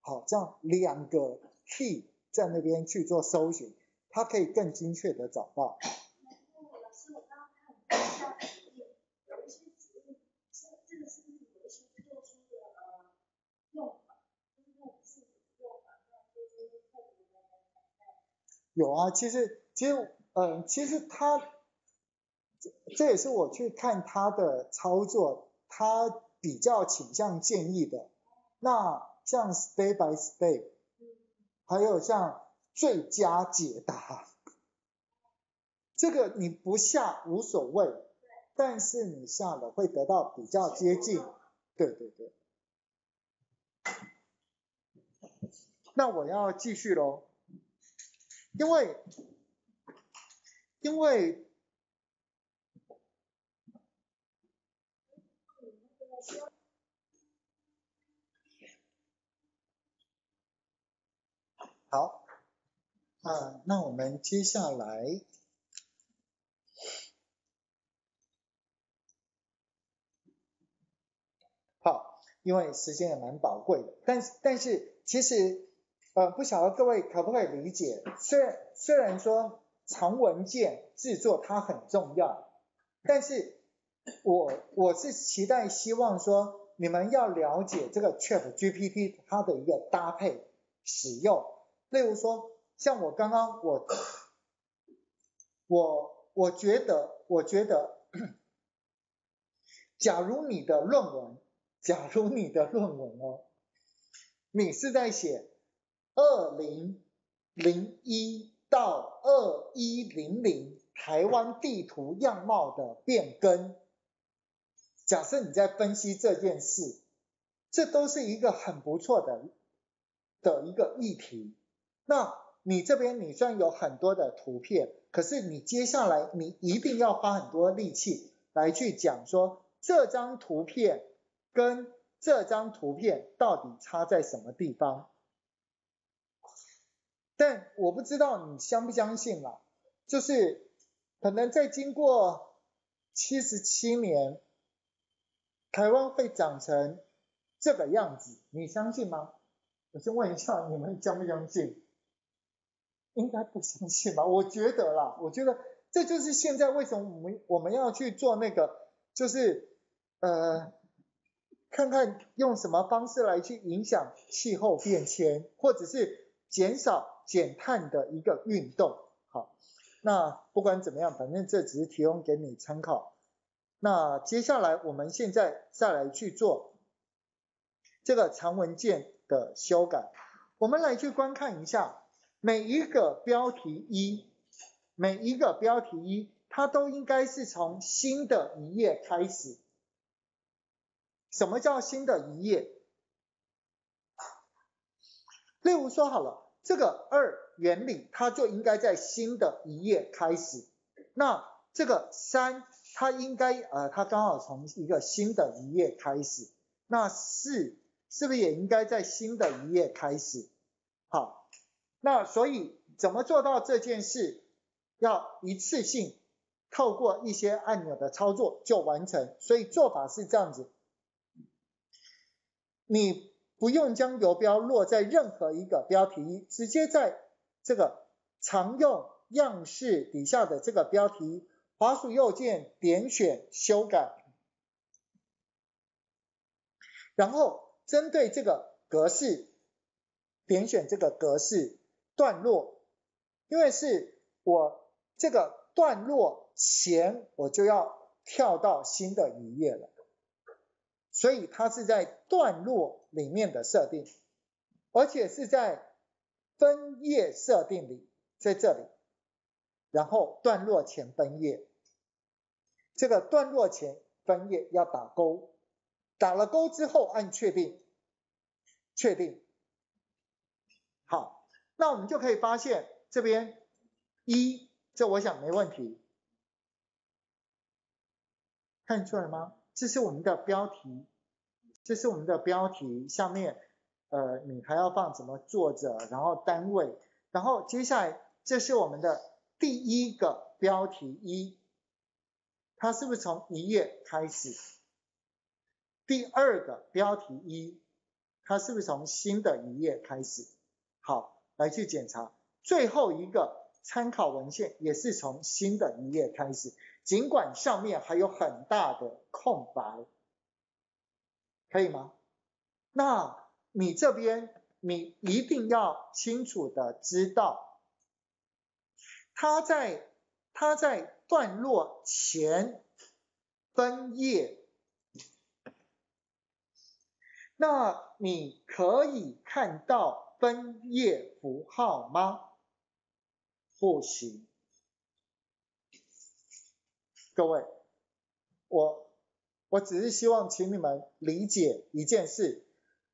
好，这样两个 key 在那边去做搜寻，它可以更精确的找到。老师，我刚刚看一下指令，有一些指令是这个是不是有一些特殊的呃用法，就是那种字的用法，那就是特别的有啊，其实其实呃，其实他这这也是我去看他的操作，他比较倾向建议的。那像 Stay by Stay，还有像最佳解答，这个你不下无所谓，但是你下了会得到比较接近。对对对。那我要继续喽。因为因为好，啊，那我们接下来好，因为时间也蛮宝贵的，但是但是其实呃，不晓得各位可不可以理解？虽然虽然说长文件制作它很重要，但是我我是期待希望说你们要了解这个 Chat GPT 它的一个搭配使用。例如说，像我刚刚我我我觉得我觉得，假如你的论文，假如你的论文哦，你是在写二零零一到二一零零台湾地图样貌的变更。假设你在分析这件事，这都是一个很不错的的一个议题。那你这边你虽然有很多的图片，可是你接下来你一定要花很多力气来去讲说这张图片跟这张图片到底差在什么地方。但我不知道你相不相信啦，就是可能在经过七十七年，台湾会长成这个样子，你相信吗？我先问一下你们相不相信？应该不相信吧？我觉得啦，我觉得这就是现在为什么我们我们要去做那个，就是呃，看看用什么方式来去影响气候变迁，或者是减少减碳的一个运动。好，那不管怎么样，反正这只是提供给你参考。那接下来我们现在再来去做这个长文件的修改。我们来去观看一下每一个标题一，每一个标题一，它都应该是从新的一页开始。什么叫新的一页？例如说好了，这个二原理，它就应该在新的一页开始。那这个三，它应该呃，它刚好从一个新的一页开始。那四是不是也应该在新的一页开始？好，那所以怎么做到这件事？要一次性透过一些按钮的操作就完成。所以做法是这样子，你不用将游标落在任何一个标题，直接在这个常用样式底下的这个标题，滑鼠右键点选修改。然后针对这个格式，点选这个格式段落，因为是我这个段落前我就要跳到新的一页了，所以它是在段落里面的设定，而且是在分页设定里，在这里，然后段落前分页，这个段落前分页要打勾。打了勾之后按确定，确定，好，那我们就可以发现这边一，这我想没问题，看出来吗？这是我们的标题，这是我们的标题，下面呃你还要放什么作者，然后单位，然后接下来这是我们的第一个标题一，它是不是从一页开始？第二个标题一，它是不是从新的一页开始？好，来去检查。最后一个参考文献也是从新的一页开始，尽管上面还有很大的空白，可以吗？那你这边你一定要清楚的知道，它在它在段落前分页。那你可以看到分页符号吗？不行。各位，我我只是希望请你们理解一件事，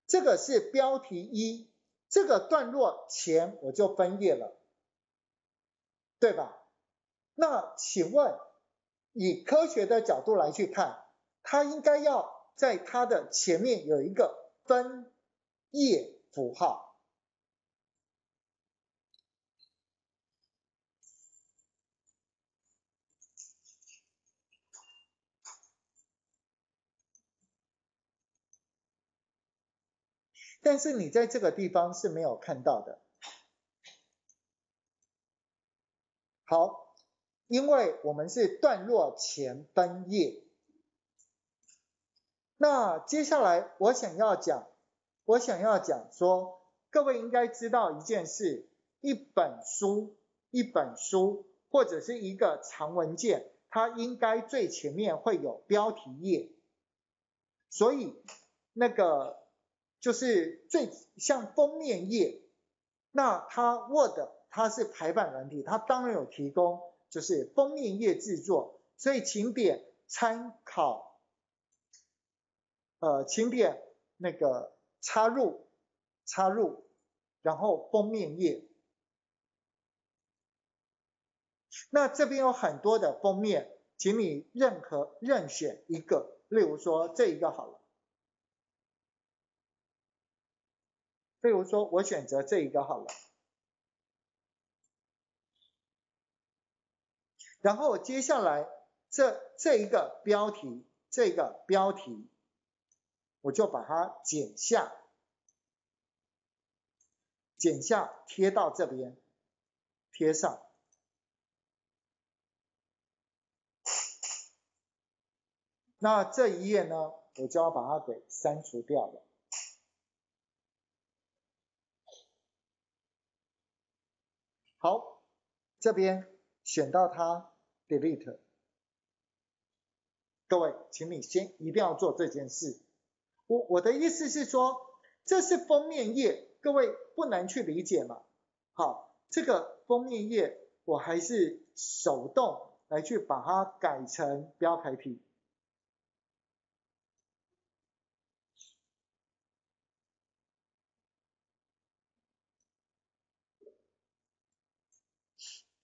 这个是标题一，这个段落前我就分页了，对吧？那请问，以科学的角度来去看，它应该要。在它的前面有一个分页符号，但是你在这个地方是没有看到的。好，因为我们是段落前分页。那接下来我想要讲，我想要讲说，各位应该知道一件事，一本书，一本书或者是一个长文件，它应该最前面会有标题页，所以那个就是最像封面页，那它 Word 它是排版软体，它当然有提供就是封面页制作，所以请点参考。呃，请点那个插入，插入，然后封面页。那这边有很多的封面，请你任何任选一个，例如说这一个好了。例如说我选择这一个好了。然后接下来这这一个标题，这个标题。我就把它剪下，剪下贴到这边，贴上。那这一页呢，我就要把它给删除掉了。好，这边选到它，delete。各位，请你先一定要做这件事。我我的意思是说，这是封面页，各位不难去理解嘛。好，这个封面页我还是手动来去把它改成标楷体。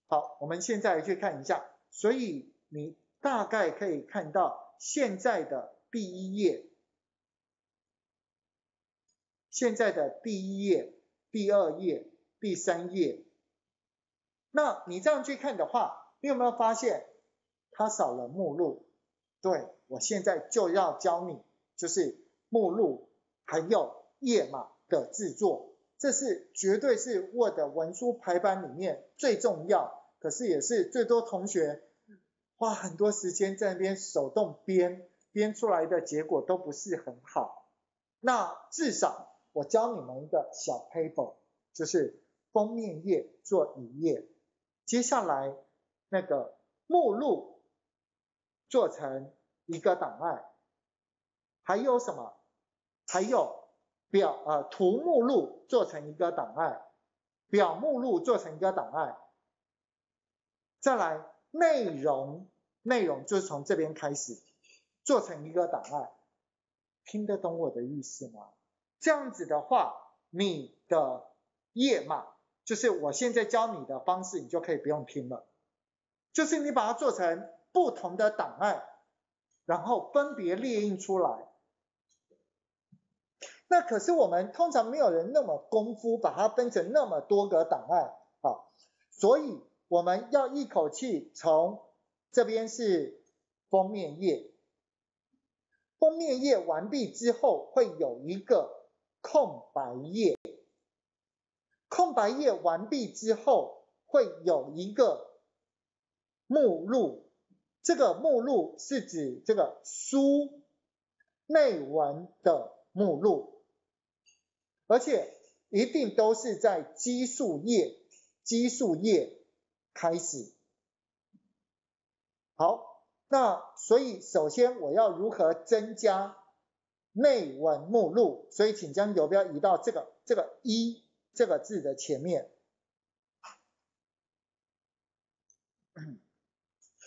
好，我们现在去看一下，所以你大概可以看到现在的第一页，现在的第一页、第二页、第三页。那你这样去看的话，你有没有发现它少了目录？对，我现在就要教你，就是目录还有页码的制作。这是绝对是 Word 文书排版里面最重要，可是也是最多同学花很多时间在那边手动编，编出来的结果都不是很好。那至少我教你们一个小 paper，就是封面页做一页，接下来那个目录做成一个档案，还有什么？还有。表呃图目录做成一个档案，表目录做成一个档案，再来内容内容就是从这边开始做成一个档案，听得懂我的意思吗？这样子的话，你的页码就是我现在教你的方式，你就可以不用听了，就是你把它做成不同的档案，然后分别列印出来。那可是我们通常没有人那么功夫把它分成那么多个档案啊，所以我们要一口气从这边是封面页，封面页完毕之后会有一个空白页，空白页完毕之后会有一个目录，这个目录是指这个书内文的目录。而且一定都是在奇数页、奇数页开始。好，那所以首先我要如何增加内文目录？所以请将游标移到这个这个一这个字的前面。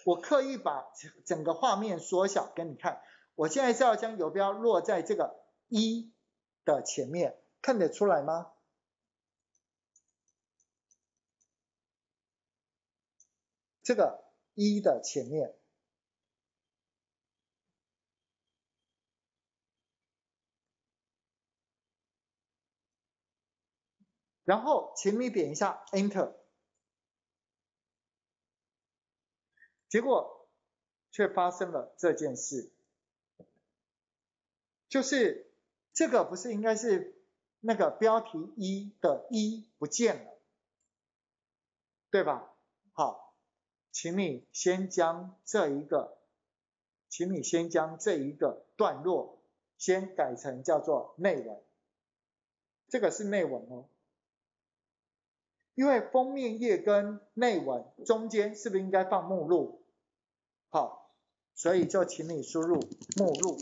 我刻意把整个画面缩小给你看。我现在是要将游标落在这个一的前面。看得出来吗？这个一的前面，然后请你点一下 Enter，结果却发生了这件事，就是这个不是应该是。那个标题一的一不见了，对吧？请你先将这一个，请你先将这一个段落先改成叫做内文，这个是内文哦，因为封面页跟内文中间是不是应该放目录？好，所以就请你输入目录。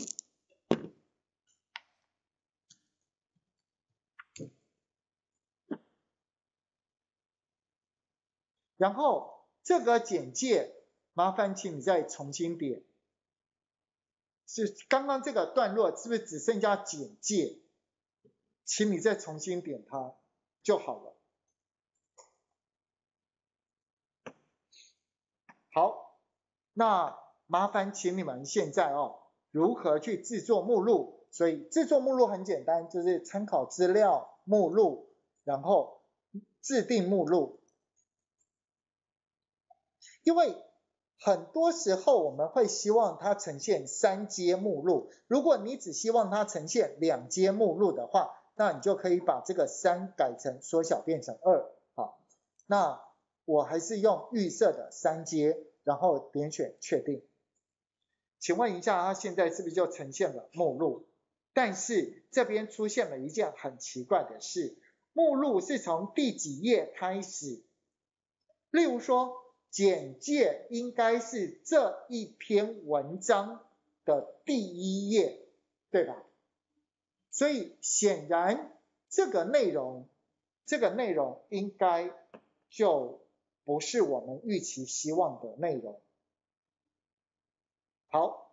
然后这个简介，麻烦请你再重新点，是刚刚这个段落是不是只剩下简介？请你再重新点它就好了。好，那麻烦请你们现在哦，如何去制作目录？所以制作目录很简单，就是参考资料目录，然后制定目录。因为很多时候我们会希望它呈现三阶目录，如果你只希望它呈现两阶目录的话，那你就可以把这个三改成缩小变成二，好，那我还是用预设的三阶，然后点选确定。请问一下，它现在是不是就呈现了目录？但是这边出现了一件很奇怪的事，目录是从第几页开始？例如说。简介应该是这一篇文章的第一页，对吧？所以显然这个内容，这个内容应该就不是我们预期希望的内容。好，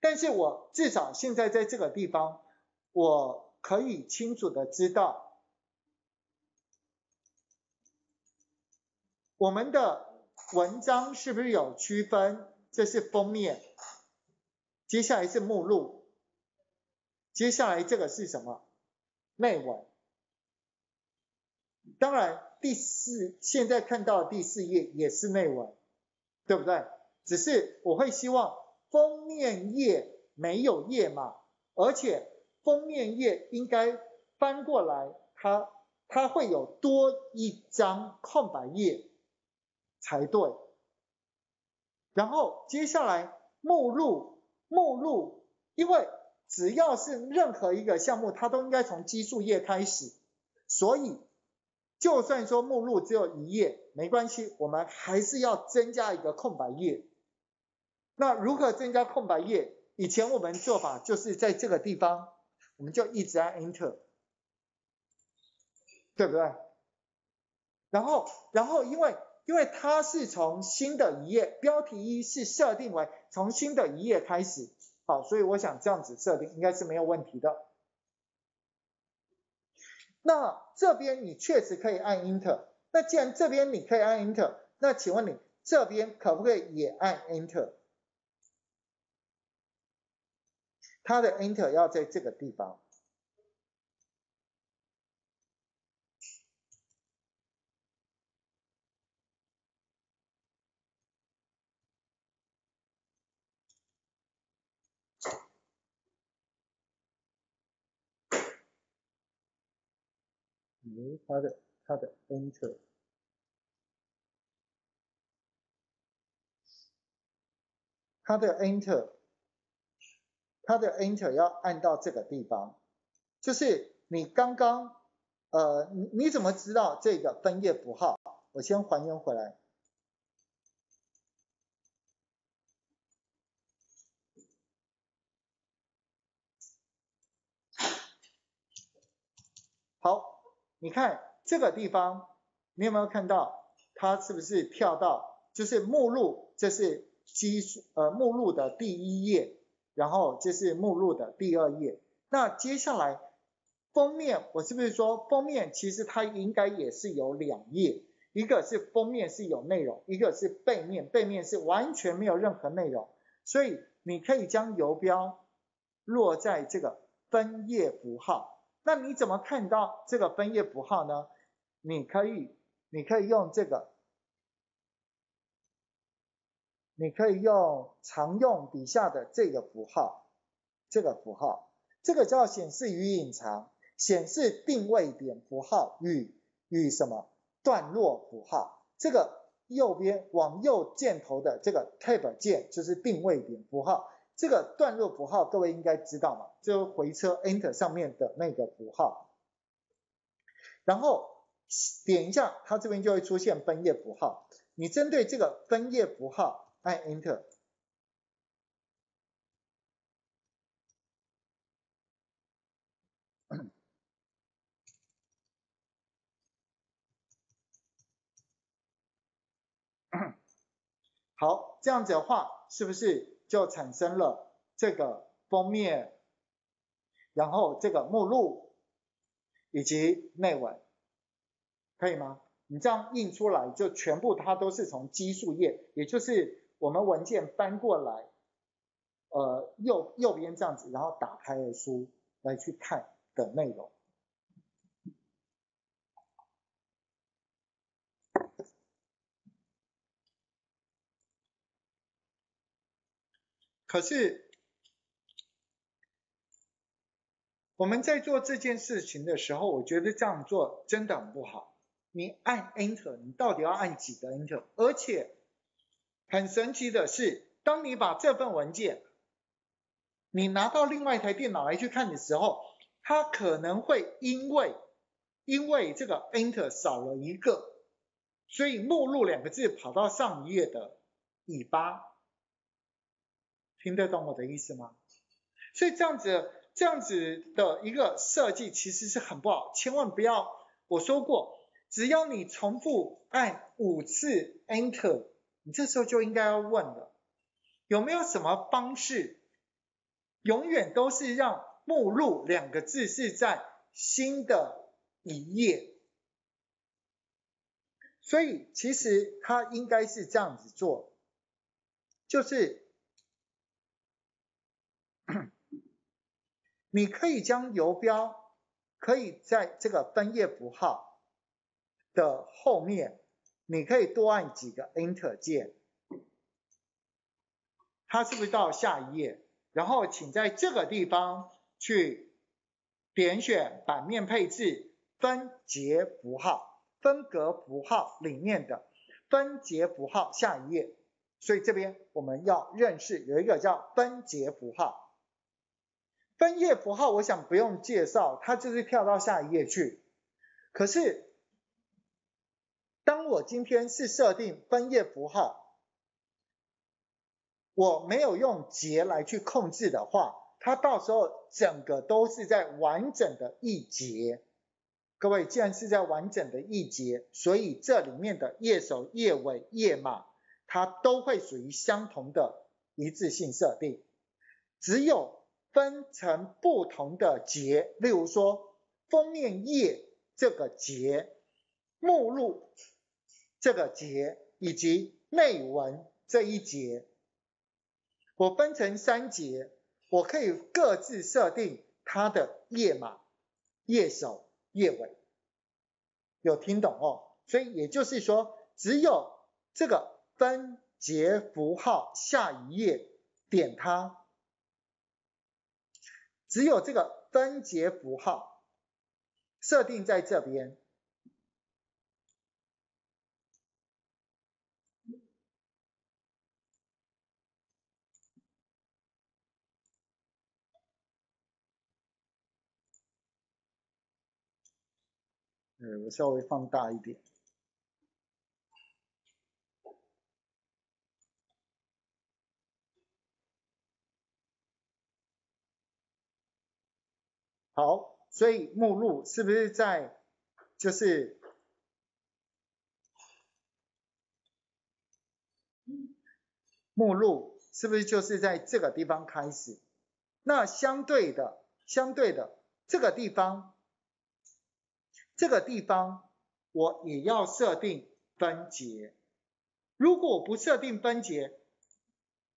但是我至少现在在这个地方，我可以清楚的知道，我们的文章是不是有区分？这是封面，接下来是目录，接下来这个是什么？内文。当然，第四现在看到的第四页也是内文，对不对？只是我会希望封面页没有页码，而且封面页应该翻过来，它它会有多一张空白页才对。然后接下来目录，目录，因为只要是任何一个项目，它都应该从基数页开始，所以就算说目录只有一页没关系，我们还是要增加一个空白页。那如何增加空白页？以前我们做法就是在这个地方，我们就一直按 Enter，对不对？然后，然后因为因为它是从新的一页，标题一是设定为从新的一页开始，好，所以我想这样子设定应该是没有问题的。那这边你确实可以按 Enter，那既然这边你可以按 Enter，那请问你这边可不可以也按 Enter？它的 Enter 要在这个地方。嗯，它的它的 Enter，它的 Enter，它的 Enter 要按到这个地方，就是你刚刚呃，你你怎么知道这个分页符号？我先还原回来。好，你看这个地方，你有没有看到它是不是跳到就是目录，这是基数呃目录的第一页，然后这是目录的第二页。那接下来封面，我是不是说封面其实它应该也是有两页，一个是封面是有内容，一个是背面，背面是完全没有任何内容。所以你可以将游标落在这个分页符号。那你怎么看到这个分页符号呢？你可以，你可以用这个，你可以用常用底下的这个符号，这个符号，这个叫显示与隐藏，显示定位点符号与与什么段落符号，这个右边往右箭头的这个 Tab 键就是定位点符号。这个段落符号各位应该知道嘛，就回车 Enter 上面的那个符号，然后点一下，它这边就会出现分页符号。你针对这个分页符号按 Enter，好，这样子的话是不是？就产生了这个封面，然后这个目录以及内文，可以吗？你这样印出来，就全部它都是从奇数页，也就是我们文件翻过来，呃右右边这样子，然后打开的书来去看的内容。可是我们在做这件事情的时候，我觉得这样做真的很不好。你按 Enter，你到底要按几个 Enter？而且很神奇的是，当你把这份文件你拿到另外一台电脑来去看的时候，它可能会因为因为这个 Enter 少了一个，所以目录两个字跑到上一页的尾巴。听得懂我的意思吗？所以这样子这样子的一个设计其实是很不好，千万不要。我说过，只要你重复按五次 Enter，你这时候就应该要问了，有没有什么方式，永远都是让目录两个字是在新的一页。所以其实它应该是这样子做，就是你可以将游标可以在这个分页符号的后面，你可以多按几个 Enter 键，它是不是到下一页？然后请在这个地方去点选版面配置分节符号、分隔符号里面的分节符号下一页。所以这边我们要认识有一个叫分节符号。分页符号，我想不用介绍，它就是跳到下一页去。可是，当我今天是设定分页符号，我没有用节来去控制的话，它到时候整个都是在完整的一节。各位，既然是在完整的一节，所以这里面的页首、页尾、页码，它都会属于相同的一致性设定，只有。分成不同的节，例如说封面页这个节、目录这个节以及内文这一节，我分成三节，我可以各自设定它的页码、页首、页尾，有听懂哦？所以也就是说，只有这个分节符号下一页点它。只有这个分节符号设定在这边，嗯，我稍微放大一点。好，所以目录是不是在就是目录是不是就是在这个地方开始？那相对的，相对的这个地方，这个地方我也要设定分节。如果我不设定分节，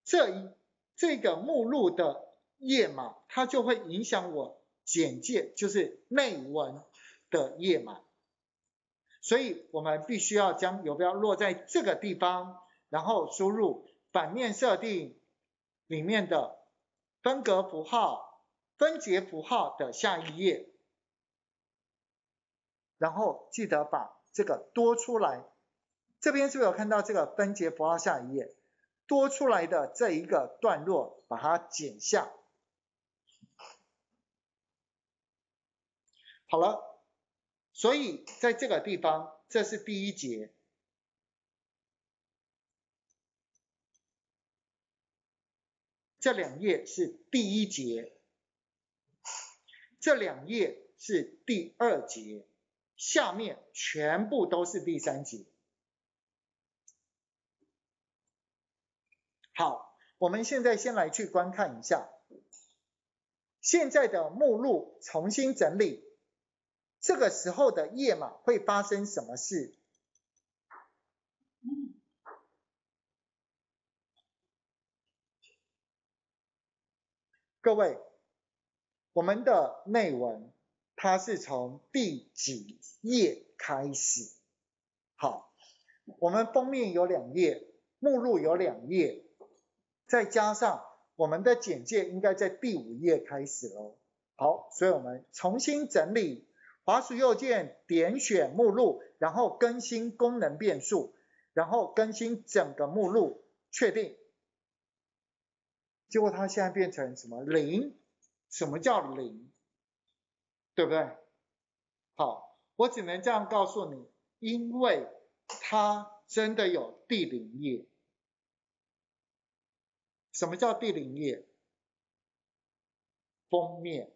这一这个目录的页码它就会影响我。简介就是内文的页码，所以我们必须要将游标落在这个地方，然后输入版面设定里面的分隔符号、分节符号的下一页，然后记得把这个多出来，这边是不是有看到这个分节符号下一页？多出来的这一个段落，把它剪下。好了，所以在这个地方，这是第一节，这两页是第一节，这两页是第二节，下面全部都是第三节。好，我们现在先来去观看一下，现在的目录重新整理。这个时候的页码会发生什么事？各位，我们的内文它是从第几页开始？好，我们封面有两页，目录有两页，再加上我们的简介应该在第五页开始喽。好，所以我们重新整理。滑鼠右键点选目录，然后更新功能变数，然后更新整个目录，确定。结果它现在变成什么零？什么叫零？对不对？好，我只能这样告诉你，因为它真的有第零页。什么叫第零页？封面。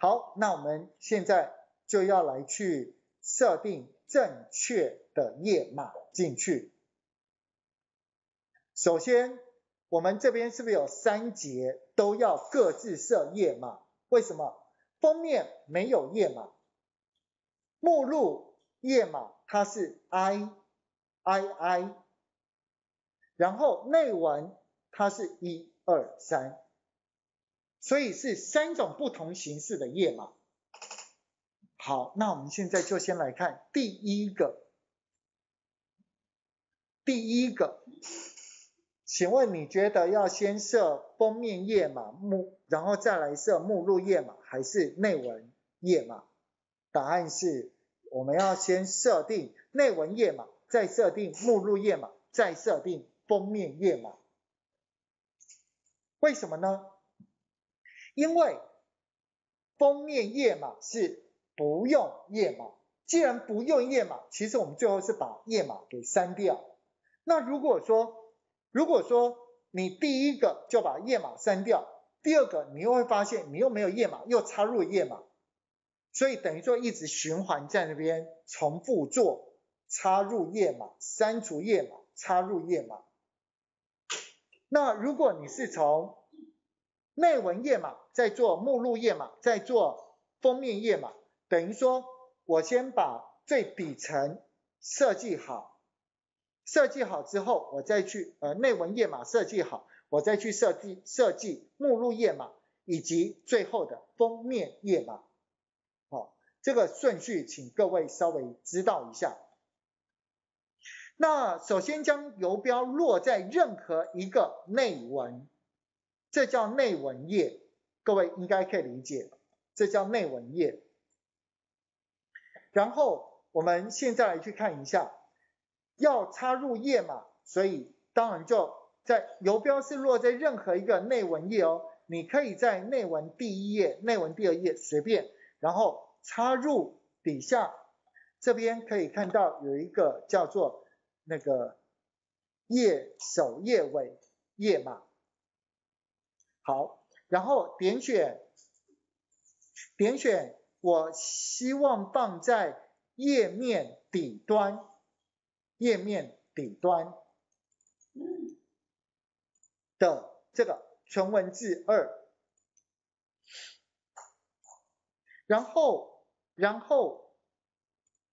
好，那我们现在就要来去设定正确的页码进去。首先，我们这边是不是有三节都要各自设页码？为什么？封面没有页码，目录页码它是 I I I，然后内文它是一二三。所以是三种不同形式的页码。好，那我们现在就先来看第一个。第一个，请问你觉得要先设封面页码目，然后再来设目录页码，还是内文页码？答案是，我们要先设定内文页码，再设定目录页码，再设定封面页码。为什么呢？因为封面页码是不用页码，既然不用页码，其实我们最后是把页码给删掉。那如果说，如果说你第一个就把页码删掉，第二个你又会发现你又没有页码，又插入页码，所以等于说一直循环在那边重复做插入页码、删除页码、插入页码。那如果你是从内文页码，再做目录页码，再做封面页码，等于说我先把最底层设计好，设计好之后，我再去呃内文页码设计好，我再去设计设计目录页码以及最后的封面页码。好，这个顺序请各位稍微知道一下。那首先将游标落在任何一个内文。这叫内文页，各位应该可以理解，这叫内文页。然后我们现在来去看一下，要插入页码，所以当然就在游标是落在任何一个内文页哦，你可以在内文第一页、内文第二页随便，然后插入底下这边可以看到有一个叫做那个页首页尾页码。好，然后点选，点选，我希望放在页面底端，页面底端的这个纯文字二，然后，然后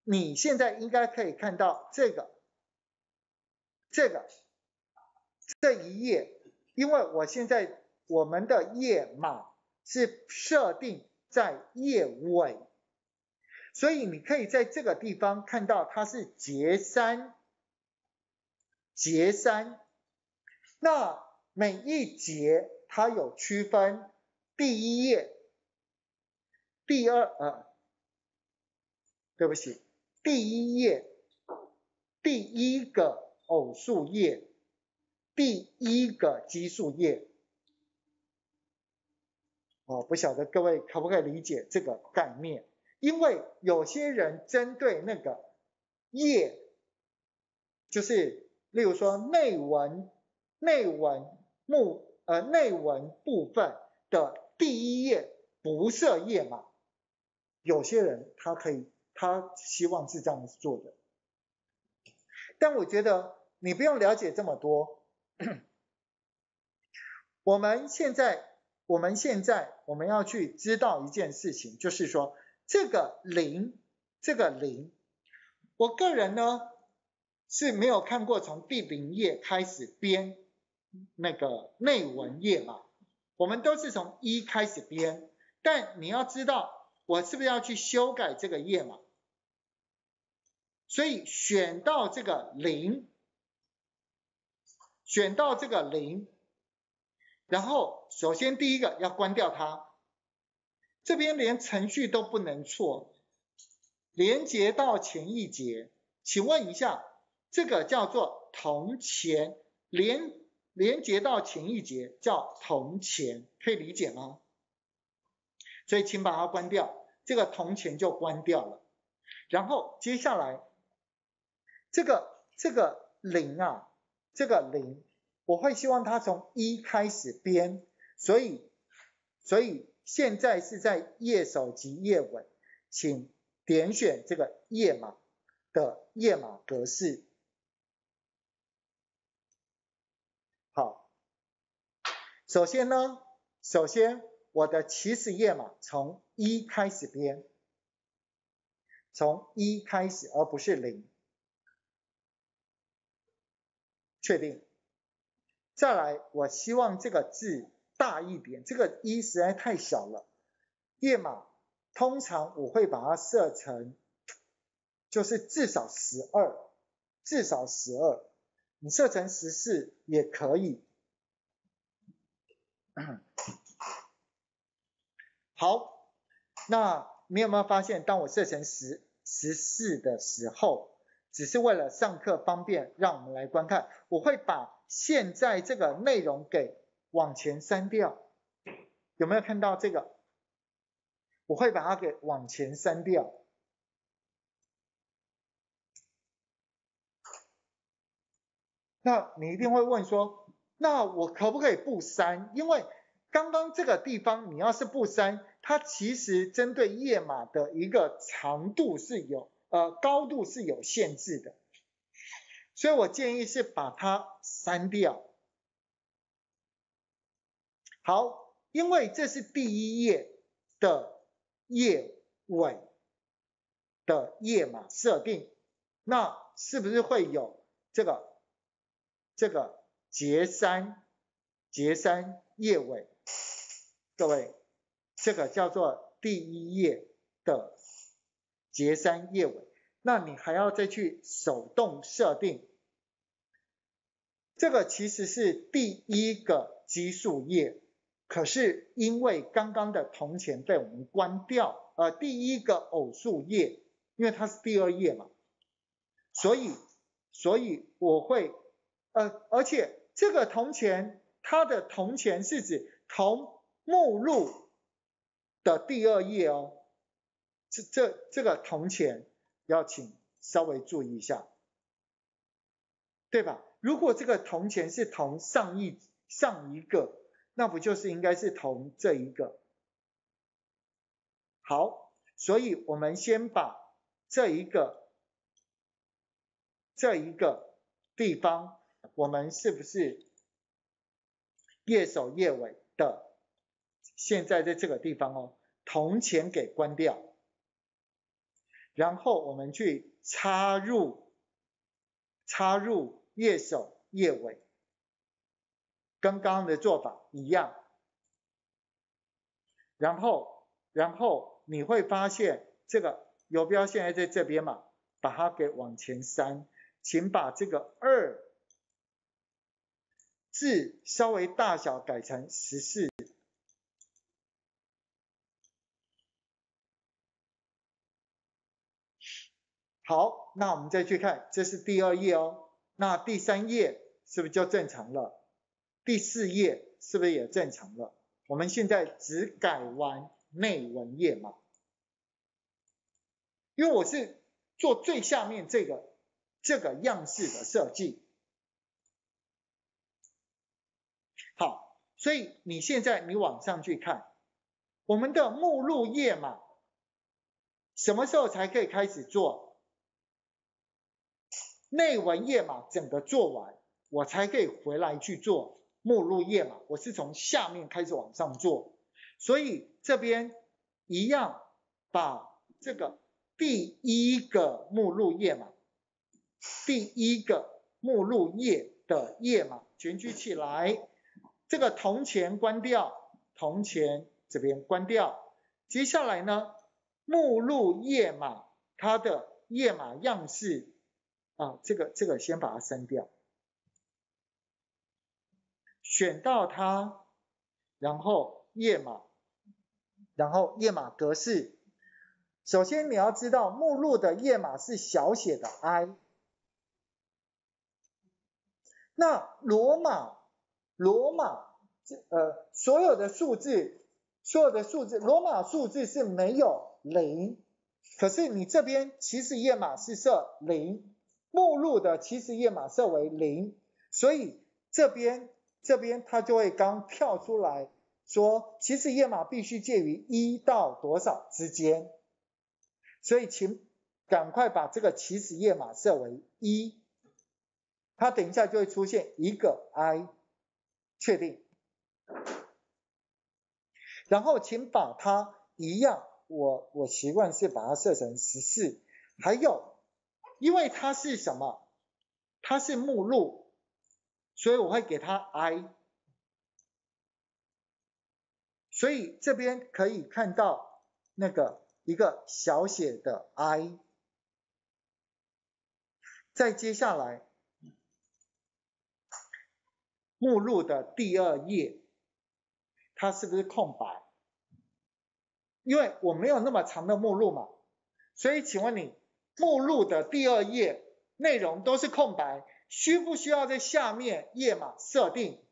你现在应该可以看到这个，这个这一页，因为我现在。我们的页码是设定在页尾，所以你可以在这个地方看到它是节三，节三。那每一节它有区分，第一页、第二呃，对不起，第一页第一个偶数页，第一个奇数页。哦，不晓得各位可不可以理解这个概念？因为有些人针对那个页，就是例如说内文、内文目呃内文部分的第一页不设页码，有些人他可以他希望是这样子做的，但我觉得你不用了解这么多，(coughs) 我们现在。我们现在我们要去知道一件事情，就是说这个零，这个零，我个人呢是没有看过从第零页开始编那个内文页嘛，我们都是从一开始编，但你要知道我是不是要去修改这个页码，所以选到这个零，选到这个零。然后，首先第一个要关掉它，这边连程序都不能错，连接到前一节，请问一下，这个叫做铜钱，连连接到前一节叫铜钱，可以理解吗？所以请把它关掉，这个铜钱就关掉了。然后接下来，这个这个零啊，这个零。我会希望它从一开始编，所以所以现在是在页首及页尾，请点选这个页码的页码格式。好，首先呢，首先我的起始页码从一开始编，从一开始，而不是零。确定。再来，我希望这个字大一点，这个一实在太小了。页码通常我会把它设成，就是至少十二，至少十二。你设成十四也可以。(coughs) 好，那你有没有发现，当我设成十十四的时候？只是为了上课方便，让我们来观看。我会把现在这个内容给往前删掉，有没有看到这个？我会把它给往前删掉。那你一定会问说，那我可不可以不删？因为刚刚这个地方你要是不删，它其实针对页码的一个长度是有。呃，高度是有限制的，所以我建议是把它删掉。好，因为这是第一页的页尾的页码设定，那是不是会有这个这个截删截删页尾？各位，这个叫做第一页的。截删页尾，那你还要再去手动设定。这个其实是第一个奇数页，可是因为刚刚的铜钱被我们关掉，呃，第一个偶数页，因为它是第二页嘛，所以，所以我会，呃，而且这个铜钱，它的铜钱是指同目录的第二页哦。这这这个铜钱要请稍微注意一下，对吧？如果这个铜钱是同上一上一个，那不就是应该是同这一个？好，所以我们先把这一个这一个地方，我们是不是页首页尾的？现在在这个地方哦，铜钱给关掉。然后我们去插入插入页首页尾，跟刚刚的做法一样。然后然后你会发现这个游标现在在这边嘛，把它给往前删，请把这个二字稍微大小改成十四。好，那我们再去看，这是第二页哦。那第三页是不是就正常了？第四页是不是也正常了？我们现在只改完内文页码，因为我是做最下面这个这个样式的设计。好，所以你现在你往上去看，我们的目录页码什么时候才可以开始做？内文页码整个做完，我才可以回来去做目录页码。我是从下面开始往上做，所以这边一样把这个第一个目录页码，第一个目录页的页码卷举起来，这个铜钱关掉，铜钱这边关掉。接下来呢，目录页码它的页码样式。啊，这个这个先把它删掉，选到它，然后页码，然后页码格式。首先你要知道目录的页码是小写的 i，那罗马罗马这呃所有的数字所有的数字罗马数字是没有零，可是你这边其实页码是设零。目录的起始页码设为零，所以这边这边它就会刚跳出来说起始页码必须介于一到多少之间，所以请赶快把这个起始页码设为一，它等一下就会出现一个 i，确定。然后请把它一样，我我习惯是把它设成十四，还有，因为它是什么？它是目录，所以我会给它 i。所以这边可以看到那个一个小写的 i。再接下来，目录的第二页。它是不是空白？因为我没有那么长的目录嘛，所以请问你目录的第二页内容都是空白，需不需要在下面页码设定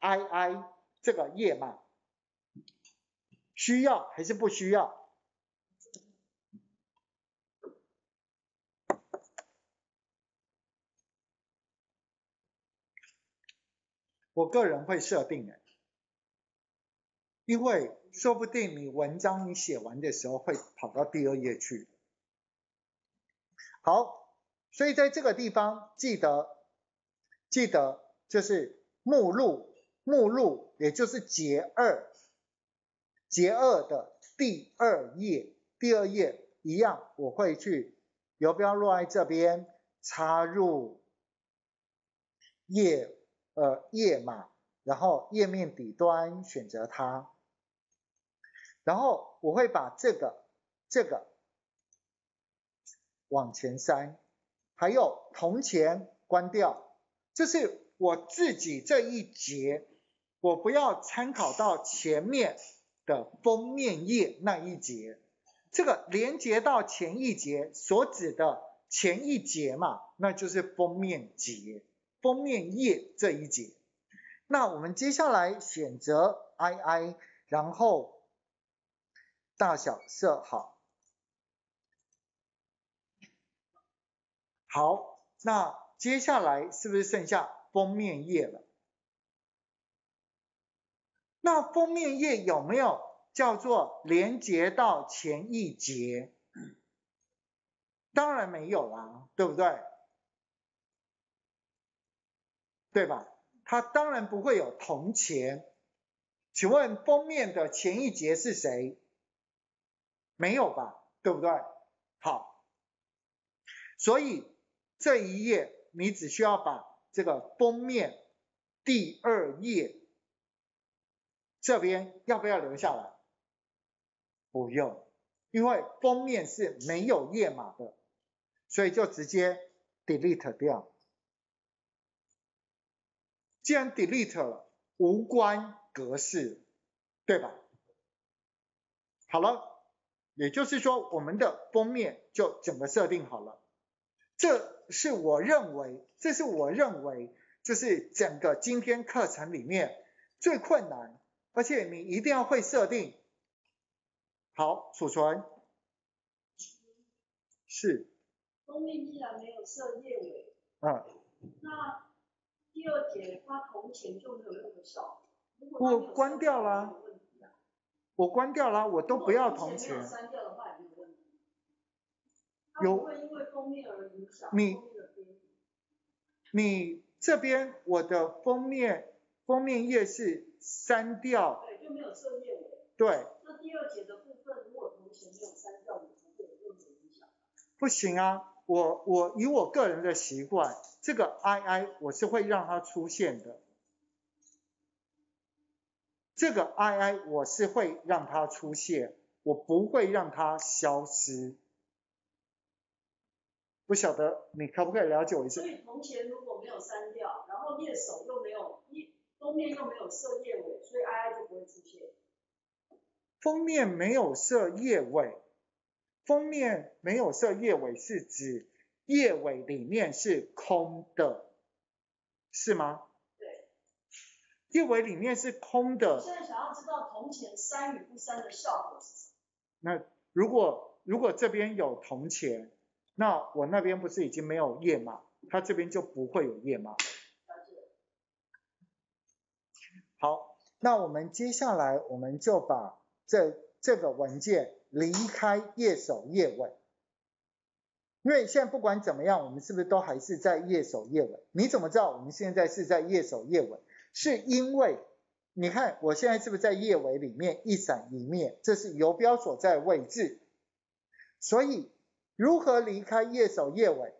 II 这个页码？需要还是不需要？我个人会设定的。因为说不定你文章你写完的时候会跑到第二页去。好，所以在这个地方记得记得就是目录目录，也就是节二节二的第二页第二页一样，我会去游标落在这边插入页呃页码，然后页面底端选择它。然后我会把这个这个往前塞，还有铜钱关掉，就是我自己这一节，我不要参考到前面的封面页那一节，这个连接到前一节所指的前一节嘛，那就是封面节，封面页这一节。那我们接下来选择 II，然后。大小设好，好，那接下来是不是剩下封面页了？那封面页有没有叫做连接到前一节？当然没有啦，对不对？对吧？它当然不会有铜钱。请问封面的前一节是谁？没有吧，对不对？好，所以这一页你只需要把这个封面第二页这边要不要留下来？不用，因为封面是没有页码的，所以就直接 delete 掉。既然 delete 了，无关格式，对吧？好了。也就是说，我们的封面就整个设定好了。这是我认为，这是我认为，就是整个今天课程里面最困难，而且你一定要会设定。好，储存。是。封面既然没有设页尾，嗯。那第二节它铜钱就没有用的效果。我关掉了。我关掉了，我都不要铜钱。有。因为封面而影响你你这边我的封面封面页是删掉。对，就没有设页尾。对。那第二节的部分，如果铜钱没有删掉，你不会有任何影响。不行啊，我我以我个人的习惯，这个 II 我是会让它出现的。这个 II 我是会让它出现，我不会让它消失。不晓得你可不可以了解我一下？所以铜钱如果没有删掉，然后页首又没有页封面又没有设页尾，所以 II 就不会出现。封面没有设页尾，封面没有设页尾是指页尾里面是空的，是吗？页尾里面是空的。现在想要知道铜钱删与不删的效果是什么？那如果如果这边有铜钱，那我那边不是已经没有页码，它这边就不会有页码。好，那我们接下来我们就把这这个文件离开页首页尾，因为现在不管怎么样，我们是不是都还是在页首页尾？你怎么知道我们现在是在页首页尾？是因为你看我现在是不是在页尾里面一闪一灭？这是游标所在位置。所以如何离开页首页尾？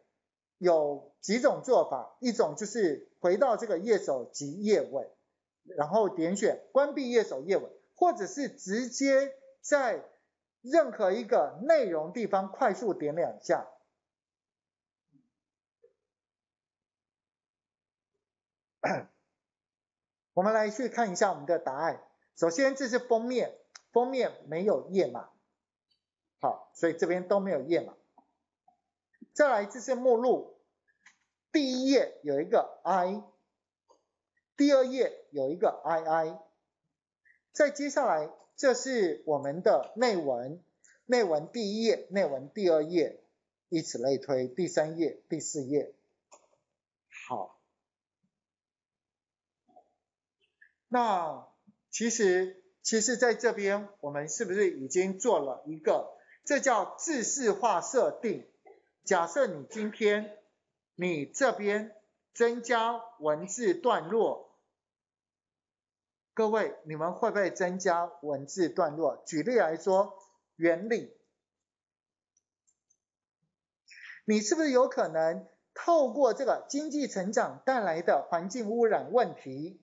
有几种做法，一种就是回到这个页首及页尾，然后点选关闭页首页尾，或者是直接在任何一个内容地方快速点两下。(coughs) 我们来去看一下我们的答案。首先这是封面，封面没有页码，好，所以这边都没有页码。再来，这是目录，第一页有一个 I，第二页有一个 II，再接下来，这是我们的内文，内文第一页，内文第二页，以此类推，第三页、第四页。好，那其实，其实在这边，我们是不是已经做了一个，这叫自式化设定？假设你今天你这边增加文字段落，各位你们会不会增加文字段落？举例来说，原理，你是不是有可能透过这个经济成长带来的环境污染问题，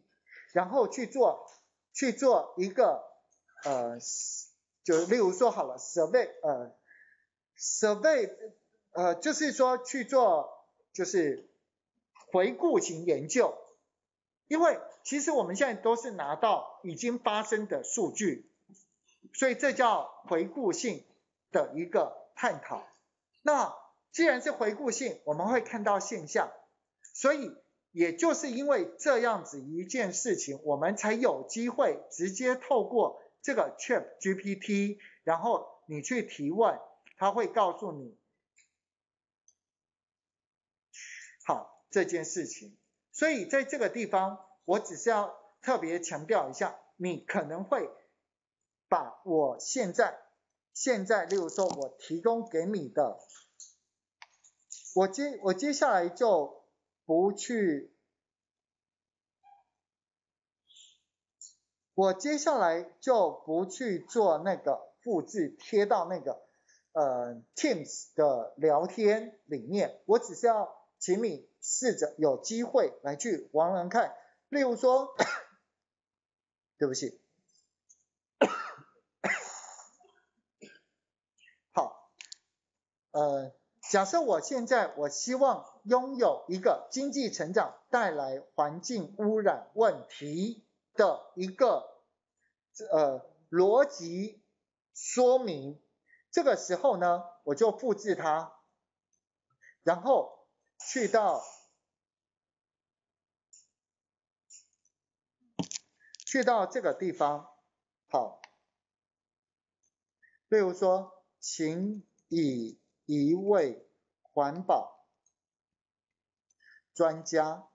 然后去做去做一个呃，就例如说好了，survey 呃，survey。呃，就是说去做就是回顾型研究，因为其实我们现在都是拿到已经发生的数据，所以这叫回顾性的一个探讨。那既然是回顾性，我们会看到现象，所以也就是因为这样子一件事情，我们才有机会直接透过这个 Chat GPT，然后你去提问，他会告诉你。好，这件事情，所以在这个地方，我只是要特别强调一下，你可能会把我现在现在，例如说我提供给你的，我接我接下来就不去，我接下来就不去做那个复制贴到那个呃 Teams 的聊天里面，我只是要。请你试着有机会来去玩玩看，例如说，(coughs) 对不起，好，呃，假设我现在我希望拥有一个经济成长带来环境污染问题的一个呃逻辑说明，这个时候呢，我就复制它，然后。去到去到这个地方，好，例如说，请以一位环保专家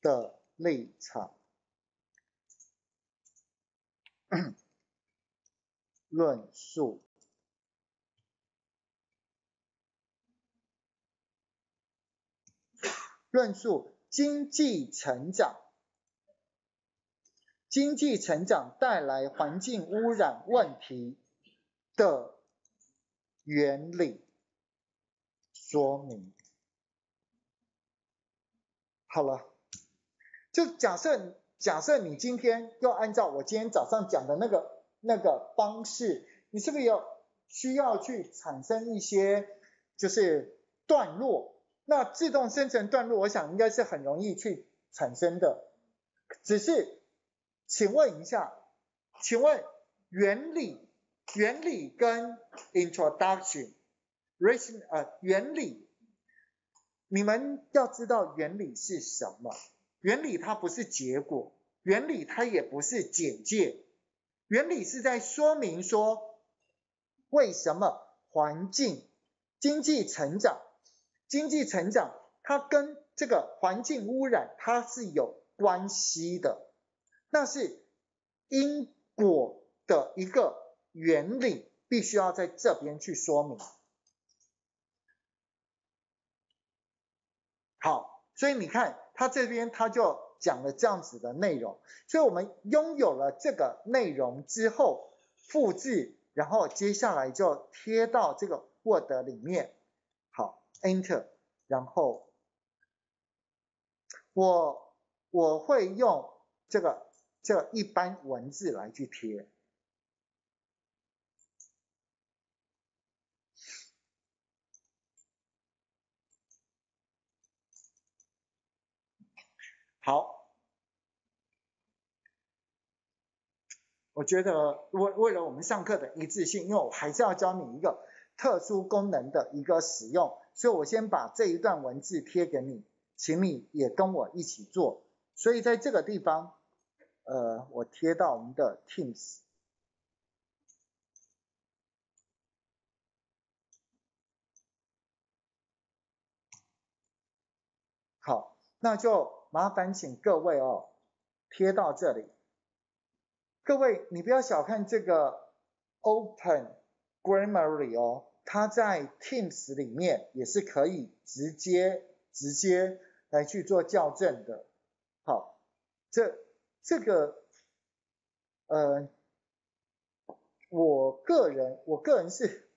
的立场 (coughs) 论述。论述经济成长，经济成长带来环境污染问题的原理说明。好了，就假设假设你今天要按照我今天早上讲的那个那个方式，你是不是有需要去产生一些就是段落？那自动生成段落，我想应该是很容易去产生的。只是，请问一下，请问原理、原理跟 introduction、reason 呃原理，你们要知道原理是什么？原理它不是结果，原理它也不是简介，原理是在说明说为什么环境、经济成长。经济成长，它跟这个环境污染，它是有关系的，那是因果的一个原理，必须要在这边去说明。好，所以你看他这边他就讲了这样子的内容，所以我们拥有了这个内容之后，复制，然后接下来就贴到这个 Word 里面。，Enter，然后我我会用这个这一般文字来去贴。好，我觉得为为了我们上课的一致性，因为我还是要教你一个特殊功能的一个使用，所以我先把这一段文字贴给你，请你也跟我一起做。所以在这个地方，呃，我贴到我们的 Teams。好，那就。麻烦请各位哦，贴到这里。各位，你不要小看这个 Open Grammarly 哦，它在 Teams 里面也是可以直接直接来去做校正的。好，这这个呃，我个人我个人是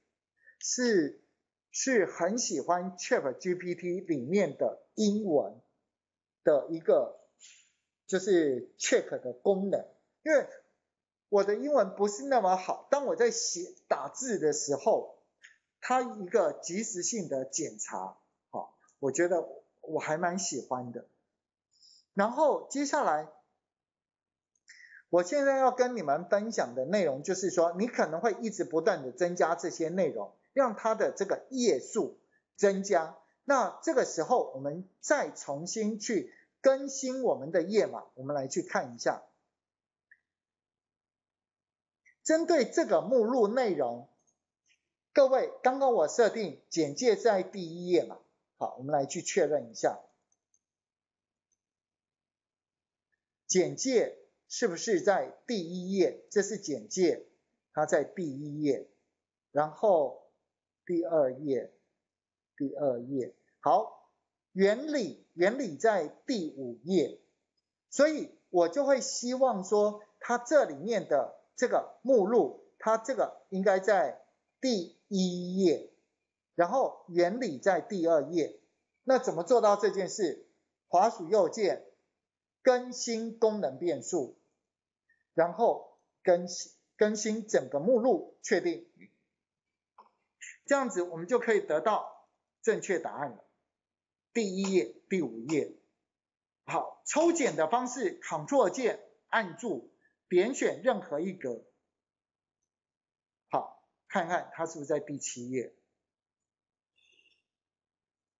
是是很喜欢 ChatGPT 里面的英文。的一个就是 check 的功能，因为我的英文不是那么好，当我在写打字的时候，它一个及时性的检查，好，我觉得我还蛮喜欢的。然后接下来，我现在要跟你们分享的内容就是说，你可能会一直不断的增加这些内容，让它的这个页数增加。那这个时候，我们再重新去更新我们的页码，我们来去看一下。针对这个目录内容，各位，刚刚我设定简介在第一页嘛？好，我们来去确认一下，简介是不是在第一页？这是简介，它在第一页，然后第二页。第二页，好，原理原理在第五页，所以我就会希望说，它这里面的这个目录，它这个应该在第一页，然后原理在第二页。那怎么做到这件事？滑鼠右键，更新功能变数，然后更新更新整个目录，确定，这样子我们就可以得到。正确答案了，第一页第五页。好，抽检的方式，Ctrl 键按住，点选任何一格。看看它是不是在第七页。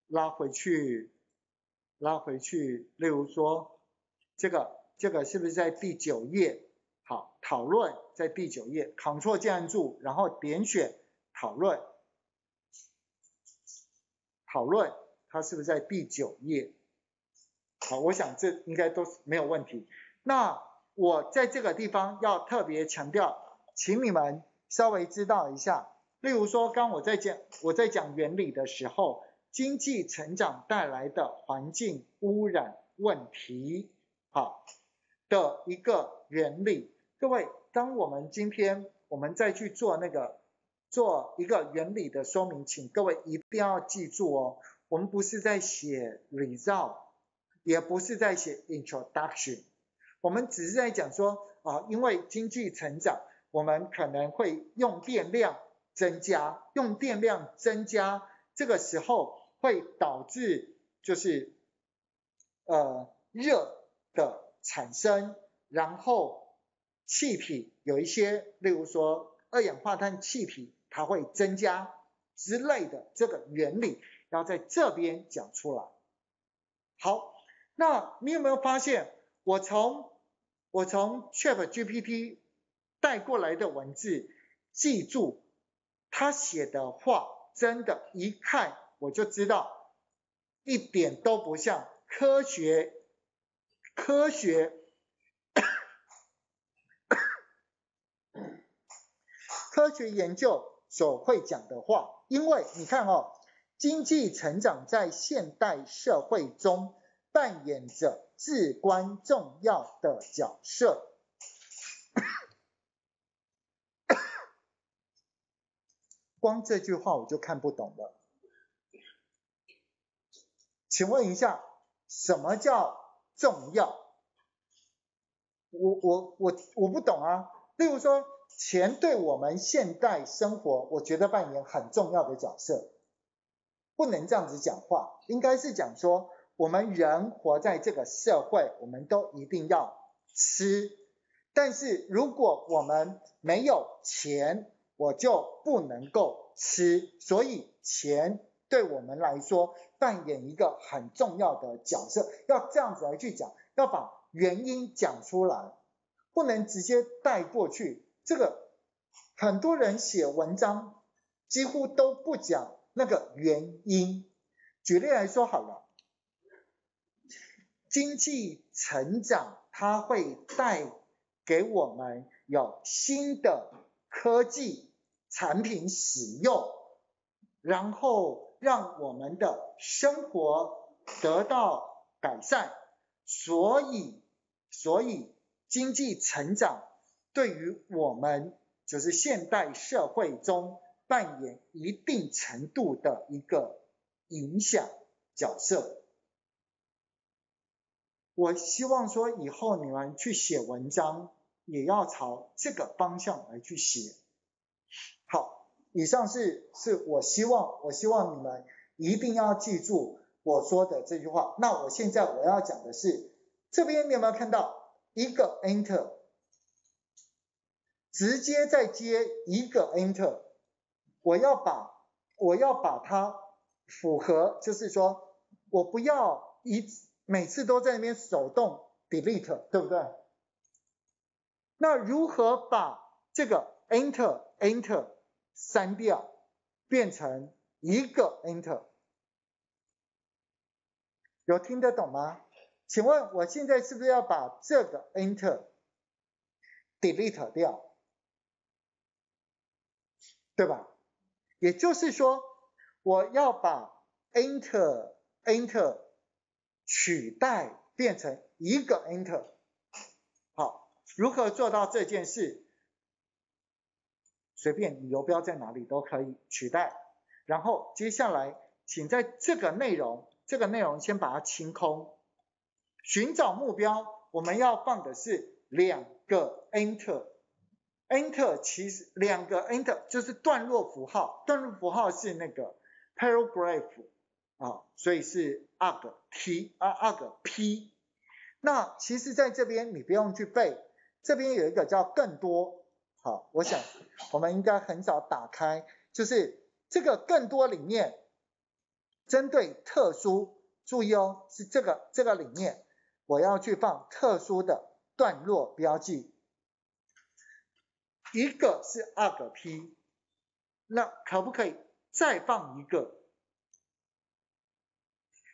拉回去，拉回去。例如说，这个这个是不是在第九页？好，讨论在第九页，Ctrl 键按住，然后点选讨论。讨论它是不是在第九页？好，我想这应该都是没有问题。那我在这个地方要特别强调，请你们稍微知道一下。例如说，刚我在讲我在讲原理的时候，经济成长带来的环境污染问题，好，的一个原理。各位，当我们今天我们再去做那个。做一个原理的说明，请各位一定要记住哦。我们不是在写 result，也不是在写 introduction，我们只是在讲说啊，因为经济成长，我们可能会用电量增加，用电量增加，这个时候会导致就是呃热的产生，然后气体有一些，例如说二氧化碳气体。它会增加之类的这个原理，要在这边讲出来。好，那你有没有发现，我从我从 Chat GPT 带过来的文字，记住他写的话，真的，一看我就知道，一点都不像科学科学 (coughs) 科学研究所会讲的话，因为你看哦，经济成长在现代社会中扮演着至关重要的角色。光这句话我就看不懂了。请问一下，什么叫重要？我我我我不懂啊。例如说，钱对我们现代生活，我觉得扮演很重要的角色。不能这样子讲话，应该是讲说，我们人活在这个社会，我们都一定要吃。但是如果我们没有钱，我就不能够吃。所以钱对我们来说扮演一个很重要的角色。要这样子来去讲，要把原因讲出来，不能直接带过去。这个很多人写文章几乎都不讲那个原因。举例来说好了，经济成长它会带给我们有新的科技产品使用，然后让我们的生活得到改善。所以，所以经济成长对于我们就是现代社会中扮演一定程度的一个影响角色。我希望说以后你们去写文章，也要朝这个方向来去写。好，以上是是我希望我希望你们一定要记住。我说的这句话，那我现在我要讲的是，这边你有没有看到一个 enter，直接再接一个 enter，我要把我要把它符合，就是说我不要一每次都在那边手动 delete，对不对？那如何把这个 enter enter 删掉，变成一个 enter？有听得懂吗？请问我现在是不是要把这个 enter delete 掉？对吧？也就是说，我要把 enter enter 取代变成一个 enter。好，如何做到这件事？随便你游标在哪里都可以取代。然后接下来，请在这个内容。这个内容先把它清空，寻找目标，我们要放的是两个 enter，enter 其实两个 enter 就是段落符号，段落符号是那个 paragraph 啊，所以是 arg t 啊 arg p，那其实在这边你不用去背，这边有一个叫更多，好，我想我们应该很少打开，就是这个更多里面。针对特殊，注意哦，是这个这个里面，我要去放特殊的段落标记。一个是 arg p，那可不可以再放一个？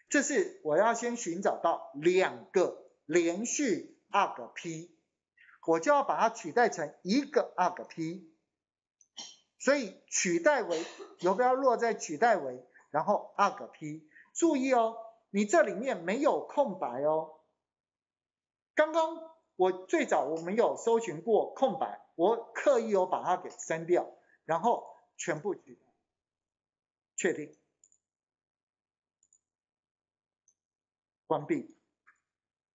这是我要先寻找到两个连续 arg p，我就要把它取代成一个 arg p，所以取代为游标落在取代为。然后 arg p，注意哦，你这里面没有空白哦。刚刚我最早我们有搜寻过空白，我刻意有把它给删掉，然后全部取代，确定，关闭。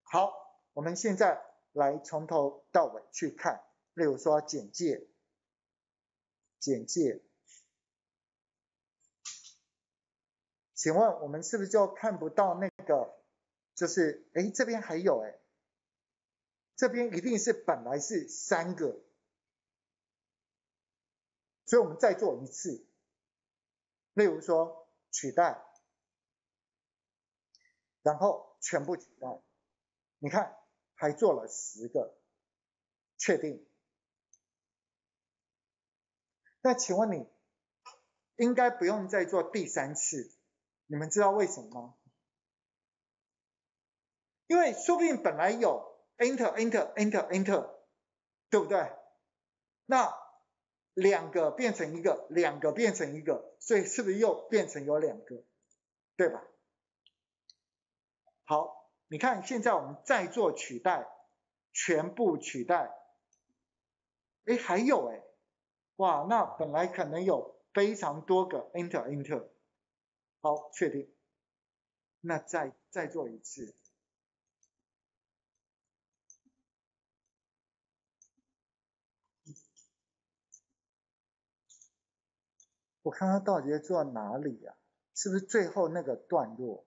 好，我们现在来从头到尾去看，例如说简介，简介。请问我们是不是就看不到那个？就是哎，这边还有哎，这边一定是本来是三个，所以我们再做一次。例如说取代，然后全部取代，你看还做了十个，确定。那请问你应该不用再做第三次。你们知道为什么吗？因为说不定本来有 enter enter enter enter，对不对？那两个变成一个，两个变成一个，所以是不是又变成有两个，对吧？好，你看现在我们再做取代，全部取代，哎，还有哎，哇，那本来可能有非常多个 enter enter，好，确定，那再再做一次。我看他到底在做哪里呀？是不是最后那个段落？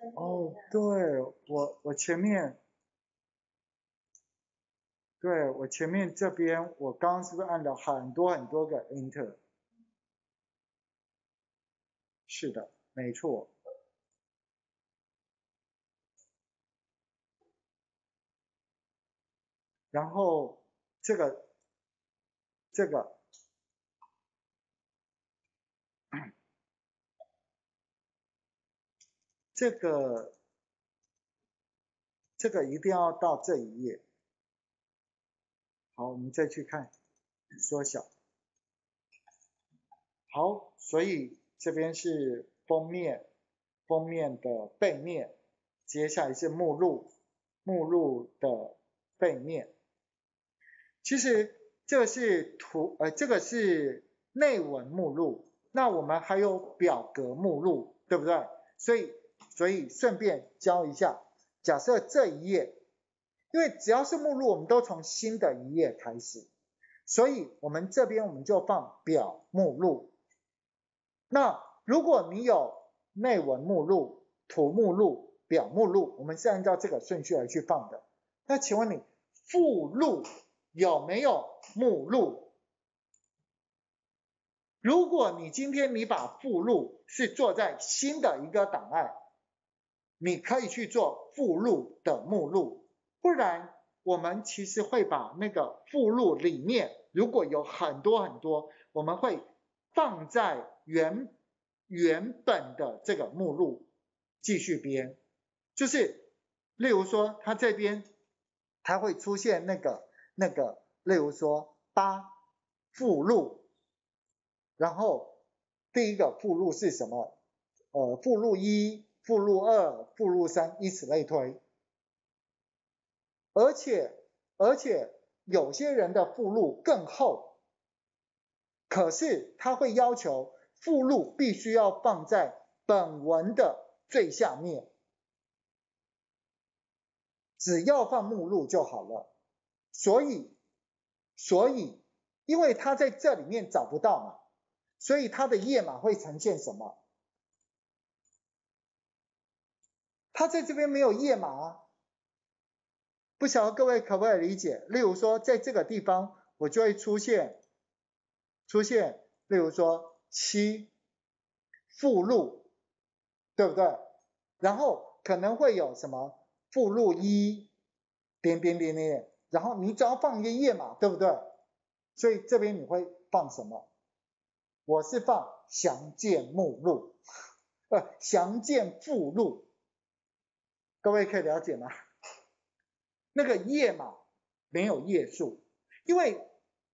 哦，对我我前面，对我前面这边，我刚刚是不是按了很多很多个 enter？是的，没错。然后这个这个，这个这个一定要到这一页。好，我们再去看缩小。好，所以。这边是封面，封面的背面，接下来是目录，目录的背面。其实这是图，呃，这个是内文目录，那我们还有表格目录，对不对？所以，所以顺便教一下，假设这一页，因为只要是目录，我们都从新的一页开始，所以我们这边我们就放表目录。那如果你有内文目录、图目录、表目录，我们是按照这个顺序来去放的。那请问你附录有没有目录？如果你今天你把附录是做在新的一个档案，你可以去做附录的目录。不然，我们其实会把那个附录里面如果有很多很多，我们会。放在原原本的这个目录继续编，就是例如说，它这边它会出现那个那个，例如说八附录，然后第一个附录是什么？呃，附录一、附录二、附录三，以此类推。而且而且有些人的附录更厚。可是他会要求附录必须要放在本文的最下面，只要放目录就好了。所以，所以，因为他在这里面找不到嘛，所以他的页码会呈现什么？他在这边没有页码，不晓得各位可不可以理解？例如说，在这个地方我就会出现。出现，例如说七附录，对不对？然后可能会有什么附录一点点点点，然后你只要放一个页码，对不对？所以这边你会放什么？我是放详见目录，呃，(laughs) 详见附录，各位可以了解吗？(laughs) 那个页码没有页数，因为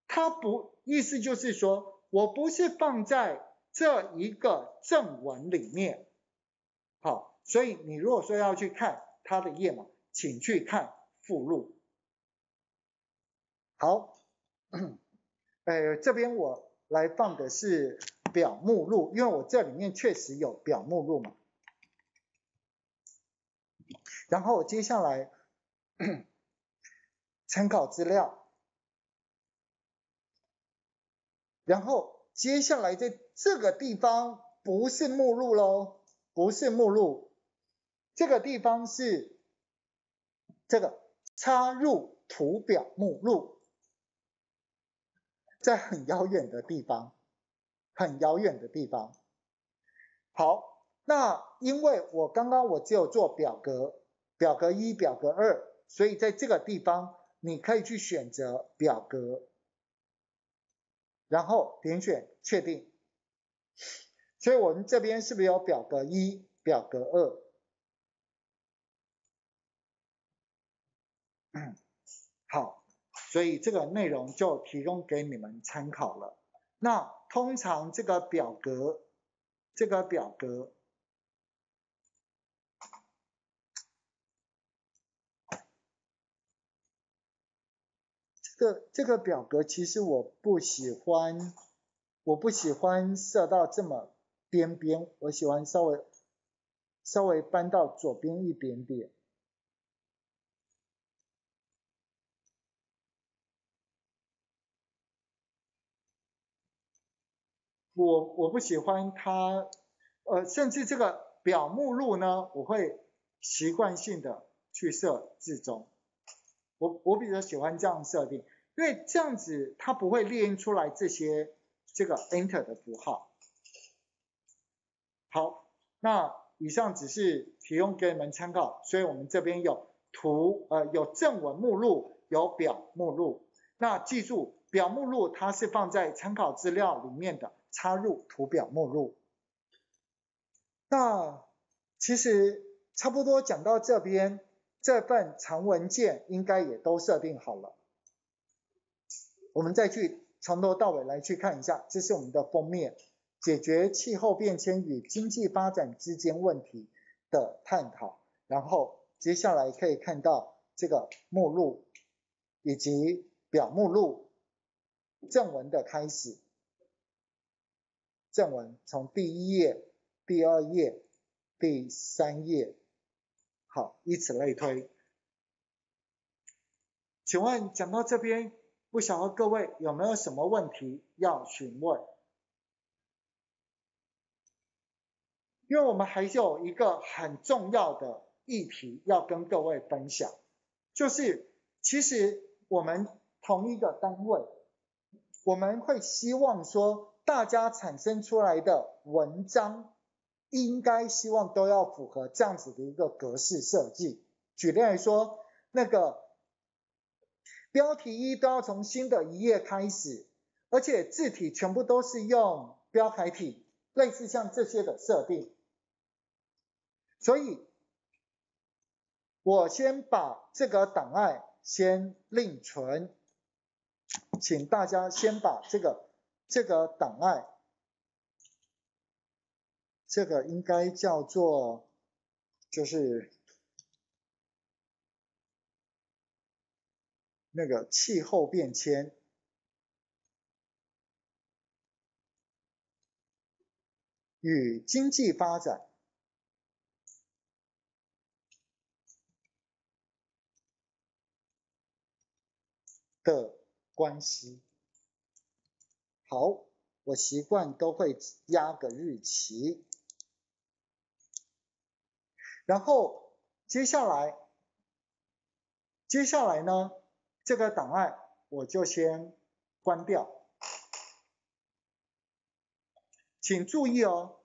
它不。意思就是说，我不是放在这一个正文里面，好，所以你如果说要去看它的页码，请去看附录。好，(coughs) 呃，这边我来放的是表目录，因为我这里面确实有表目录嘛。然后接下来参考资料。然后接下来在这个地方不是目录喽，不是目录，这个地方是这个插入图表目录，在很遥远的地方，很遥远的地方。好，那因为我刚刚我只有做表格，表格一、表格二，所以在这个地方你可以去选择表格，然后点选确定。所以我们这边是不是有表格一、表格二？好，所以这个内容就提供给你们参考了。那通常这个表格，这个表格，这这个表格其实我不喜欢，我不喜欢设到这么边边，我喜欢稍微稍微搬到左边一点点。我我不喜欢它，呃，甚至这个表目录呢，我会习惯性的去设置中。我我比较喜欢这样设定，因为这样子它不会列印出来这些这个 Enter 的符号。好，那以上只是提供给你们参考，所以我们这边有图，呃，有正文目录，有表目录。那记住，表目录它是放在参考资料里面的。插入图表目录。那其实差不多讲到这边，这份长文件应该也都设定好了。我们再去从头到尾来去看一下，这是我们的封面，解决气候变迁与经济发展之间问题的探讨。然后接下来可以看到这个目录以及表目录正文的开始。正文从第一页、第二页、第三页，好，以此类推。请问讲到这边，不晓得各位有没有什么问题要询问？因为我们还有一个很重要的议题要跟各位分享，就是其实我们同一个单位，我们会希望说。大家产生出来的文章，应该希望都要符合这样子的一个格式设计。举例来说，那个标题一都要从新的一页开始，而且字体全部都是用标楷体，类似像这些的设定。所以，我先把这个档案先另存，请大家先把这个。这个档案，这个应该叫做，就是那个气候变迁与经济发展的关系。好，我习惯都会压个日期，然后接下来，接下来呢，这个档案我就先关掉。请注意哦，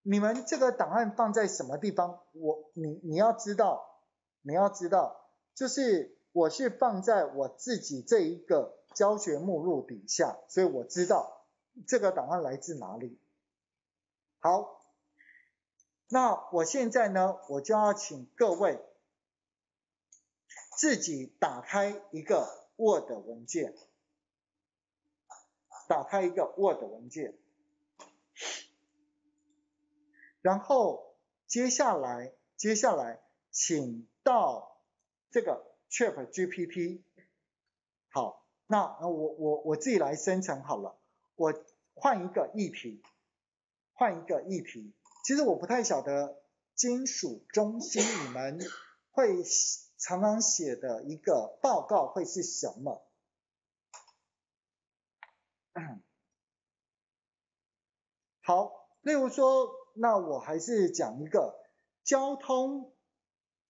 你们这个档案放在什么地方？我你你要知道，你要知道，就是我是放在我自己这一个。教学目录底下，所以我知道这个档案来自哪里。好，那我现在呢，我就要请各位自己打开一个 Word 文件，打开一个 Word 文件，然后接下来，接下来，请到这个 Chat GPT，好。那我我我自己来生成好了，我换一个议题，换一个议题。其实我不太晓得金属中心你们会常常写的一个报告会是什么。好，例如说，那我还是讲一个交通，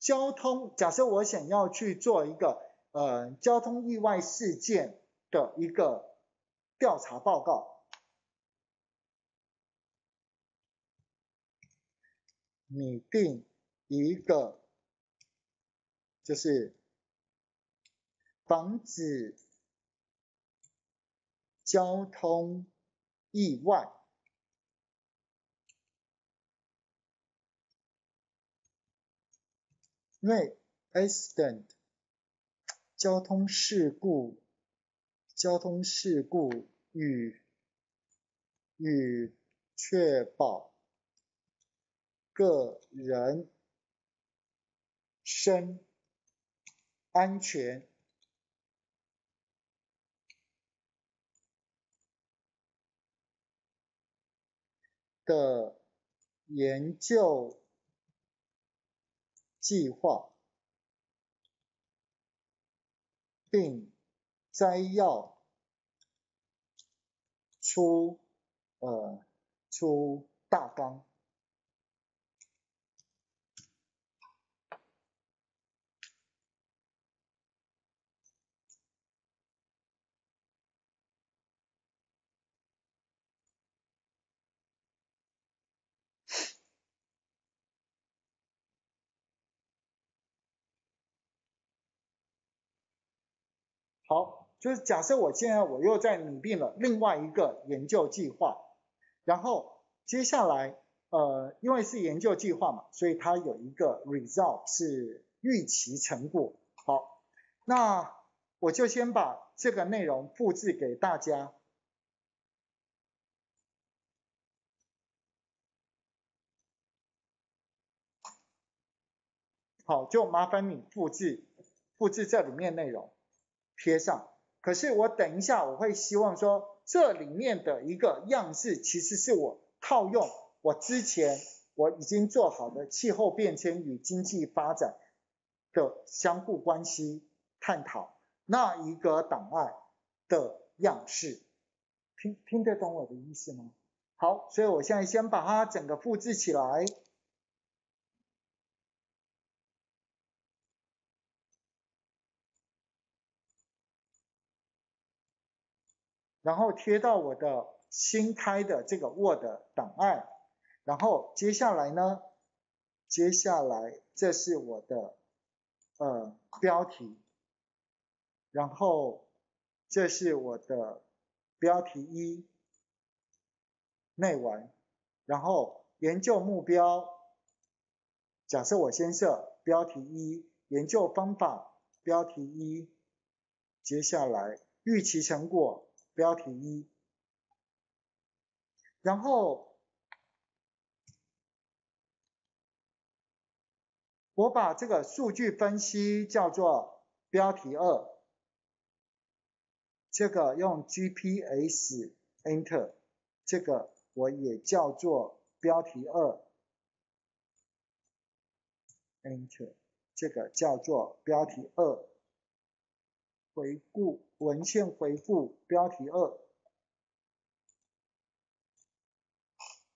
交通。假设我想要去做一个。呃，交通意外事件的一个调查报告，拟定一个就是防止交通意外。因为 accident 交通事故，交通事故与与确保个人身安全的研究计划，并摘要出呃出大纲。好，就是假设我现在我又在拟定了另外一个研究计划，然后接下来呃，因为是研究计划嘛，所以它有一个 result 是预期成果。好，那我就先把这个内容复制给大家。好，就麻烦你复制复制这里面内容。贴上，可是我等一下我会希望说，这里面的一个样式其实是我套用我之前我已经做好的气候变迁与经济发展的相互关系探讨那一个档案的样式，听听得懂我的意思吗？好，所以我现在先把它整个复制起来。然后贴到我的新开的这个 Word 档案，然后接下来呢，接下来这是我的呃标题，然后这是我的标题一内文，然后研究目标，假设我先设标题一研究方法标题一，接下来预期成果。标题一，然后我把这个数据分析叫做标题二，这个用 GPS Enter，这个我也叫做标题二，Enter，这个叫做标题二。回顾文献回顾标题二，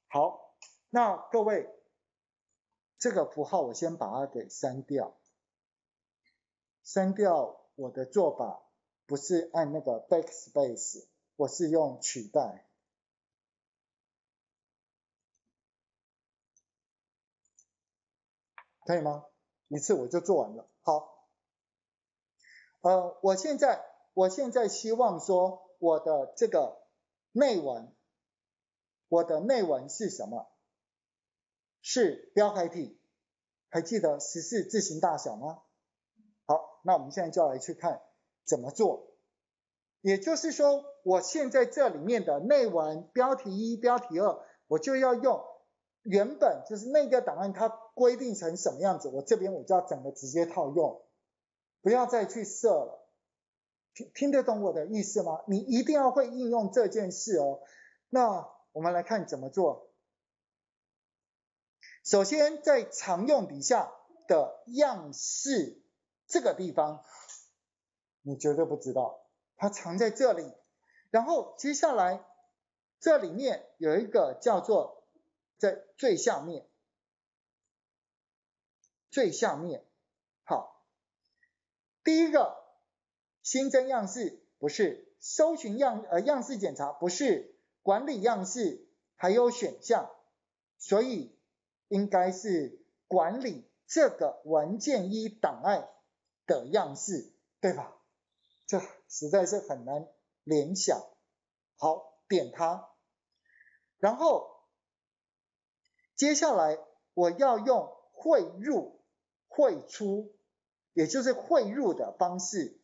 好，那各位这个符号我先把它给删掉，删掉我的做法不是按那个 backspace，我是用取代，可以吗？一次我就做完了，好。呃，我现在我现在希望说我的这个内文，我的内文是什么？是标楷体，还记得十四字形大小吗？好，那我们现在就来去看怎么做。也就是说，我现在这里面的内文标题一、标题二，我就要用原本就是那个档案它规定成什么样子，我这边我就要整个直接套用。不要再去设了，听得懂我的意思吗？你一定要会应用这件事哦。那我们来看怎么做。首先，在常用底下的样式这个地方，你绝对不知道，它藏在这里。然后接下来，这里面有一个叫做在最下面，最下面，好。第一个新增样式不是搜寻样呃样式检查不是管理样式还有选项，所以应该是管理这个文件一档案的样式，对吧？这实在是很难联想。好，点它，然后接下来我要用汇入、汇出，也就是汇入的方式。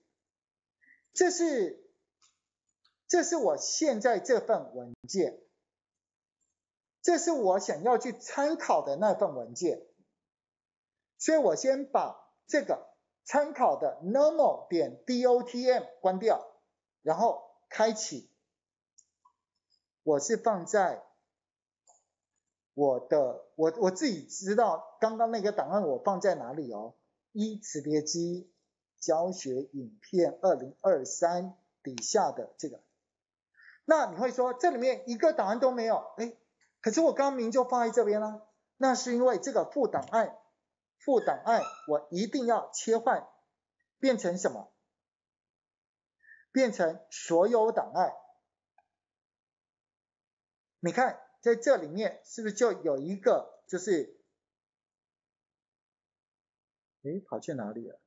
这是，这是我现在这份文件，这是我想要去参考的那份文件。所以我先把这个参考的 normal 点 dotm 关掉，然后开启。我是放在我的我我自己知道刚刚那个档案我放在哪里哦，一磁碟机教学影片二零二三底下的这个。那你会说这里面一个档案都没有，哎，可是我刚明就放在这边了，那是因为这个副档案。副档案我一定要切换，变成什么？变成所有档案。你看在这里面是不是就有一个就是，哎，跑去哪里了？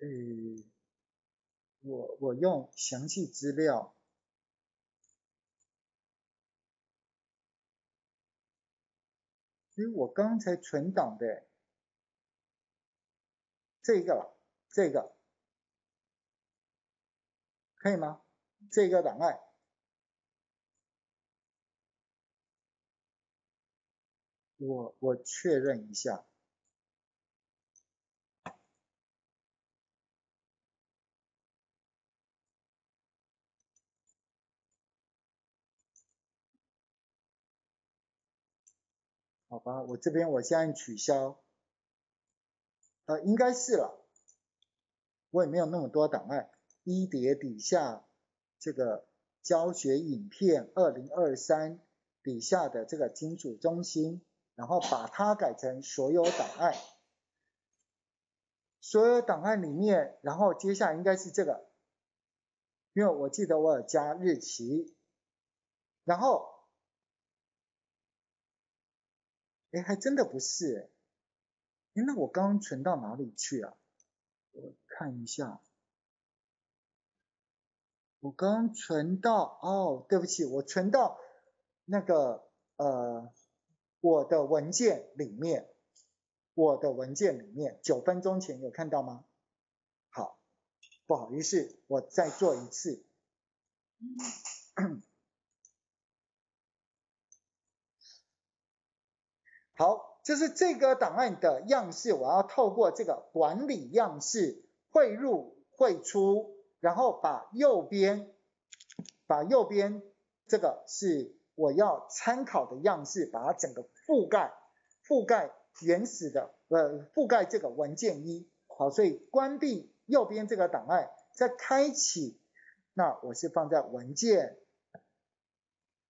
诶，我我用详细资料。因为我刚才存档的这个了，这个可以吗？这个档案，我我确认一下。好吧，我这边我现在取消，呃，应该是了，我也没有那么多档案，一叠底下这个教学影片二零二三底下的这个金属中心，然后把它改成所有档案，所有档案里面，然后接下来应该是这个，因为我记得我有加日期，然后。哎，还真的不是，哎，那我刚刚存到哪里去啊？我看一下，我刚存到，哦，对不起，我存到那个呃我的文件里面，我的文件里面，九分钟前有看到吗？好，不好意思，我再做一次。(coughs) 好，就是这个档案的样式，我要透过这个管理样式汇入汇出，然后把右边，把右边这个是我要参考的样式，把它整个覆盖，覆盖原始的，呃，覆盖这个文件一。好，所以关闭右边这个档案，再开启，那我是放在文件，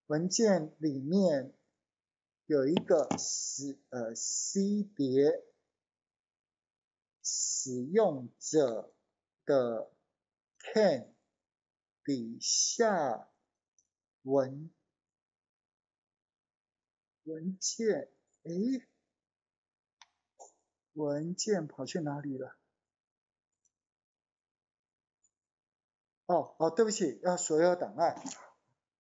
文件里面。有一个使呃 C 碟使用者的 can 底下文文件，诶，文件跑去哪里了？哦哦，对不起，要所有档案，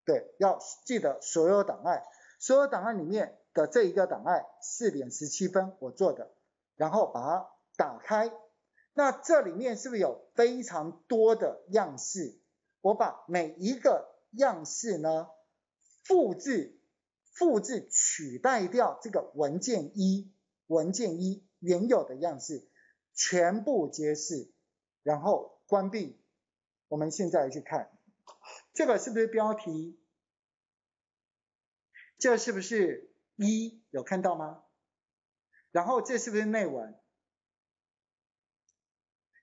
对，要记得所有档案。所有档案里面的这一个档案四点十七分我做的，然后把它打开，那这里面是不是有非常多的样式？我把每一个样式呢复制，复制取代掉这个文件一，文件一原有的样式全部揭示，然后关闭。我们现在去看，这个是不是标题？这是不是一有看到吗？然后这是不是内文？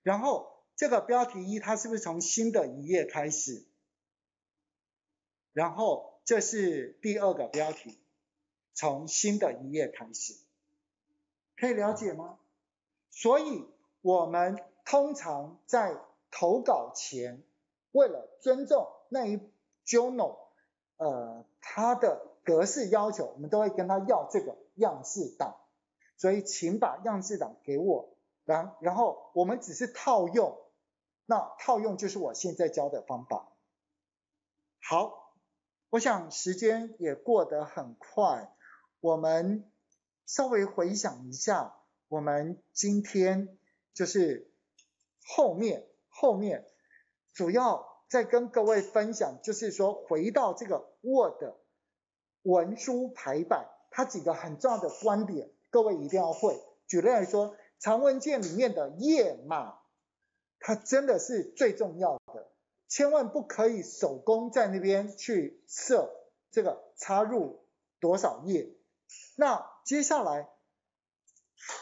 然后这个标题一它是不是从新的一页开始？然后这是第二个标题，从新的一页开始，可以了解吗？所以我们通常在投稿前，为了尊重那一 journal，呃，它的格式要求，我们都会跟他要这个样式档，所以请把样式档给我，然然后我们只是套用，那套用就是我现在教的方法。好，我想时间也过得很快，我们稍微回想一下，我们今天就是后面后面主要在跟各位分享，就是说回到这个 Word 文书排版，它几个很重要的观点，各位一定要会。举例来说，长文件里面的页码，它真的是最重要的。千万不可以手工在那边去设这个插入多少页。那接下来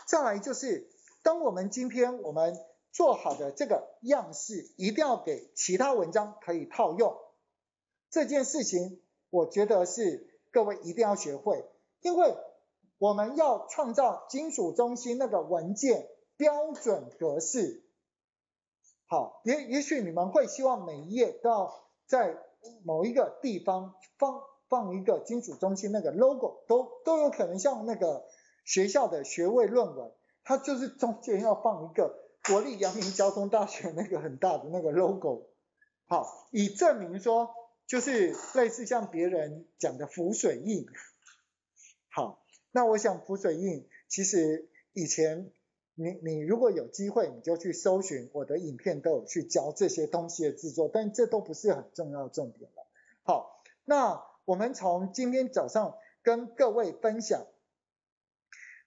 再来就是，当我们今天我们做好的这个样式，一定要给其他文章可以套用。这件事情，我觉得是各位一定要学会，因为我们要创造金属中心那个文件标准格式。好，也也许你们会希望每一页都要在某一个地方放放一个金属中心那个 logo，都都有可能像那个学校的学位论文，它就是中间要放一个国立阳明交通大学那个很大的那个 logo，好，以证明说就是类似像别人讲的浮水印。好，那我想浮水印其实以前。你你如果有机会，你就去搜寻我的影片，都有去教这些东西的制作，但这都不是很重要重点了。好，那我们从今天早上跟各位分享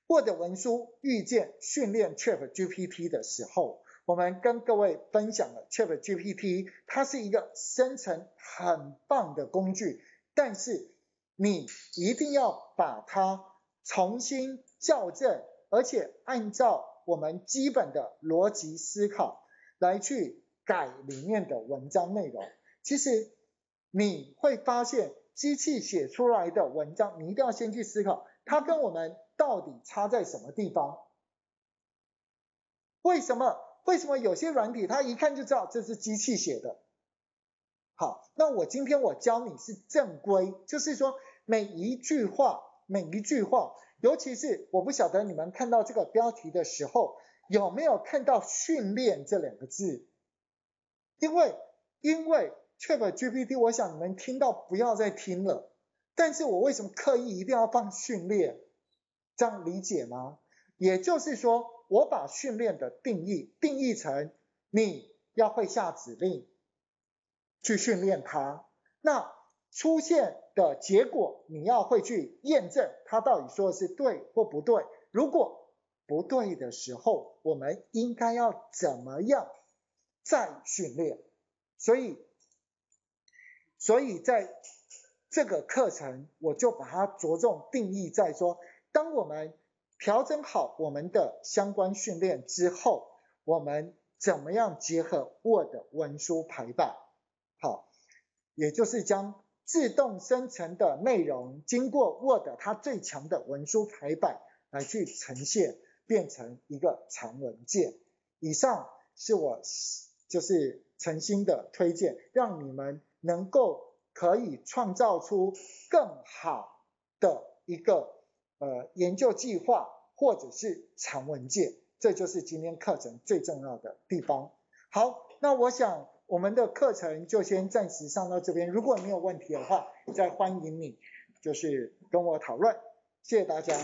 Word 文书遇见训练 Chat GPT 的时候，我们跟各位分享了 Chat GPT，它是一个生成很棒的工具，但是你一定要把它重新校正，而且按照我们基本的逻辑思考来去改里面的文章内容，其实你会发现机器写出来的文章，你一定要先去思考，它跟我们到底差在什么地方？为什么？为什么有些软体它一看就知道这是机器写的？好，那我今天我教你是正规，就是说每一句话，每一句话。尤其是我不晓得你们看到这个标题的时候有没有看到“训练”这两个字？因为因为 Chat GPT，我想你们听到不要再听了。但是我为什么刻意一定要放“训练”？这样理解吗？也就是说，我把训练的定义定义成你要会下指令去训练它。那出现的结果，你要会去验证它到底说的是对或不对。如果不对的时候，我们应该要怎么样再训练？所以，所以在这个课程，我就把它着重定义在说，当我们调整好我们的相关训练之后，我们怎么样结合 Word 文书排版？好，也就是将。自动生成的内容经过 Word 它最强的文书排版来去呈现，变成一个长文件。以上是我就是诚心的推荐，让你们能够可以创造出更好的一个呃研究计划或者是长文件。这就是今天课程最重要的地方。好，那我想。我们的课程就先暂时上到这边，如果没有问题的话，再欢迎你就是跟我讨论，谢谢大家。